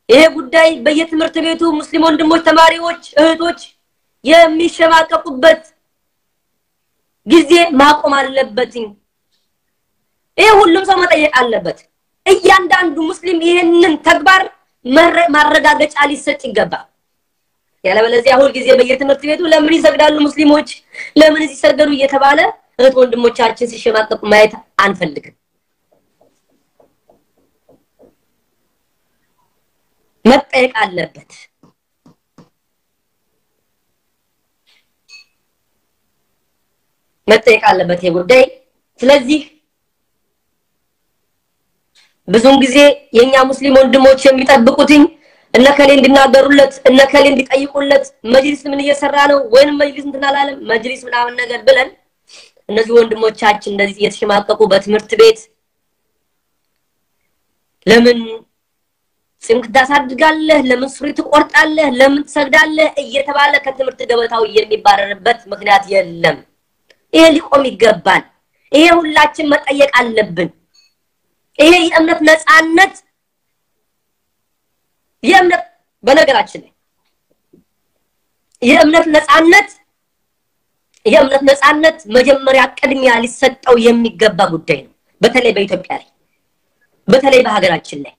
ይሄ ጉዳይ በየትምህርት ቤቱ ሙስሊም ወንድሞች፣ ተማሪዎች፣ እህቶች የሚሸማቀቁበት ጊዜ ማቆም አለበትኝ። ይሄ ሁሉም ሰው መጠየቅ አለበት። እያንዳንዱ ሙስሊም ይህንን ተግባር ማረጋገጫ ሊሰጥ ይገባል። ያለበለዚያ ሁል ጊዜ በየትምህርት ቤቱ ለምን ይሰግዳሉ ሙስሊሞች ለምን ሲሰገዱ እየተባለ እህት ወንድሞቻችን ሲሸማቀቁ ማየት አንፈልግም። መጠየቅ አለበት። መጠየቅ አለበት ይሄ ጉዳይ። ስለዚህ ብዙውን ጊዜ የኛ ሙስሊም ወንድሞች የሚጠብቁትኝ እነከሌ እንዲናገሩለት እነከሌ እንዲጠይቁለት መጅሊስ ምን እየሰራ ነው ወይንም መጅሊስ እንትን አላለም መጅሊስ ምናምን ነገር ብለን እነዚህ ወንድሞቻችን እንደዚህ እየተሸማቀቁ በትምህርት ቤት ለምን ፂም ታሳድጋለህ፣ ለምን ሱሪ ትቆርጣለህ፣ ለምን ትሰግዳለህ እየተባለ ከትምህርት ገበታው የሚባረርበት ምክንያት የለም። ይሄ ሊቆም ይገባል። ይሄ ሁላችን መጠየቅ አለብን። ይሄ የእምነት ነፃነት የእምነት በነገራችን ላይ የእምነት ነፃነት የእምነት ነፃነት መጀመሪያ ቅድሚያ ሊሰጠው የሚገባ ጉዳይ ነው። በተለይ በኢትዮጵያ ላይ በተለይ በሀገራችን ላይ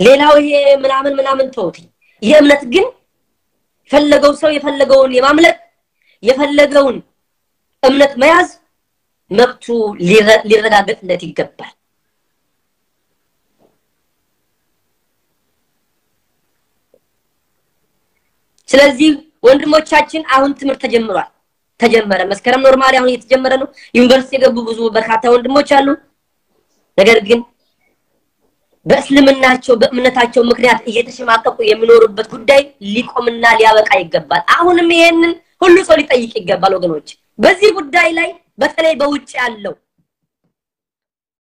ሌላው ይሄ ምናምን ምናምን ተውት። የእምነት ግን የፈለገው ሰው የፈለገውን የማምለክ የፈለገውን እምነት መያዝ መብቱ ሊረጋገጥለት ይገባል። ስለዚህ ወንድሞቻችን አሁን ትምህርት ተጀምሯል። ተጀመረ መስከረም normally አሁን እየተጀመረ ነው። ዩኒቨርሲቲ የገቡ ብዙ በርካታ ወንድሞች አሉ። ነገር ግን በእስልምናቸው በእምነታቸው ምክንያት እየተሸማቀቁ የሚኖሩበት ጉዳይ ሊቆምና ሊያበቃ ይገባል። አሁንም ይሄንን ሁሉ ሰው ሊጠይቅ ይገባል ወገኖች። በዚህ ጉዳይ ላይ በተለይ በውጭ ያለው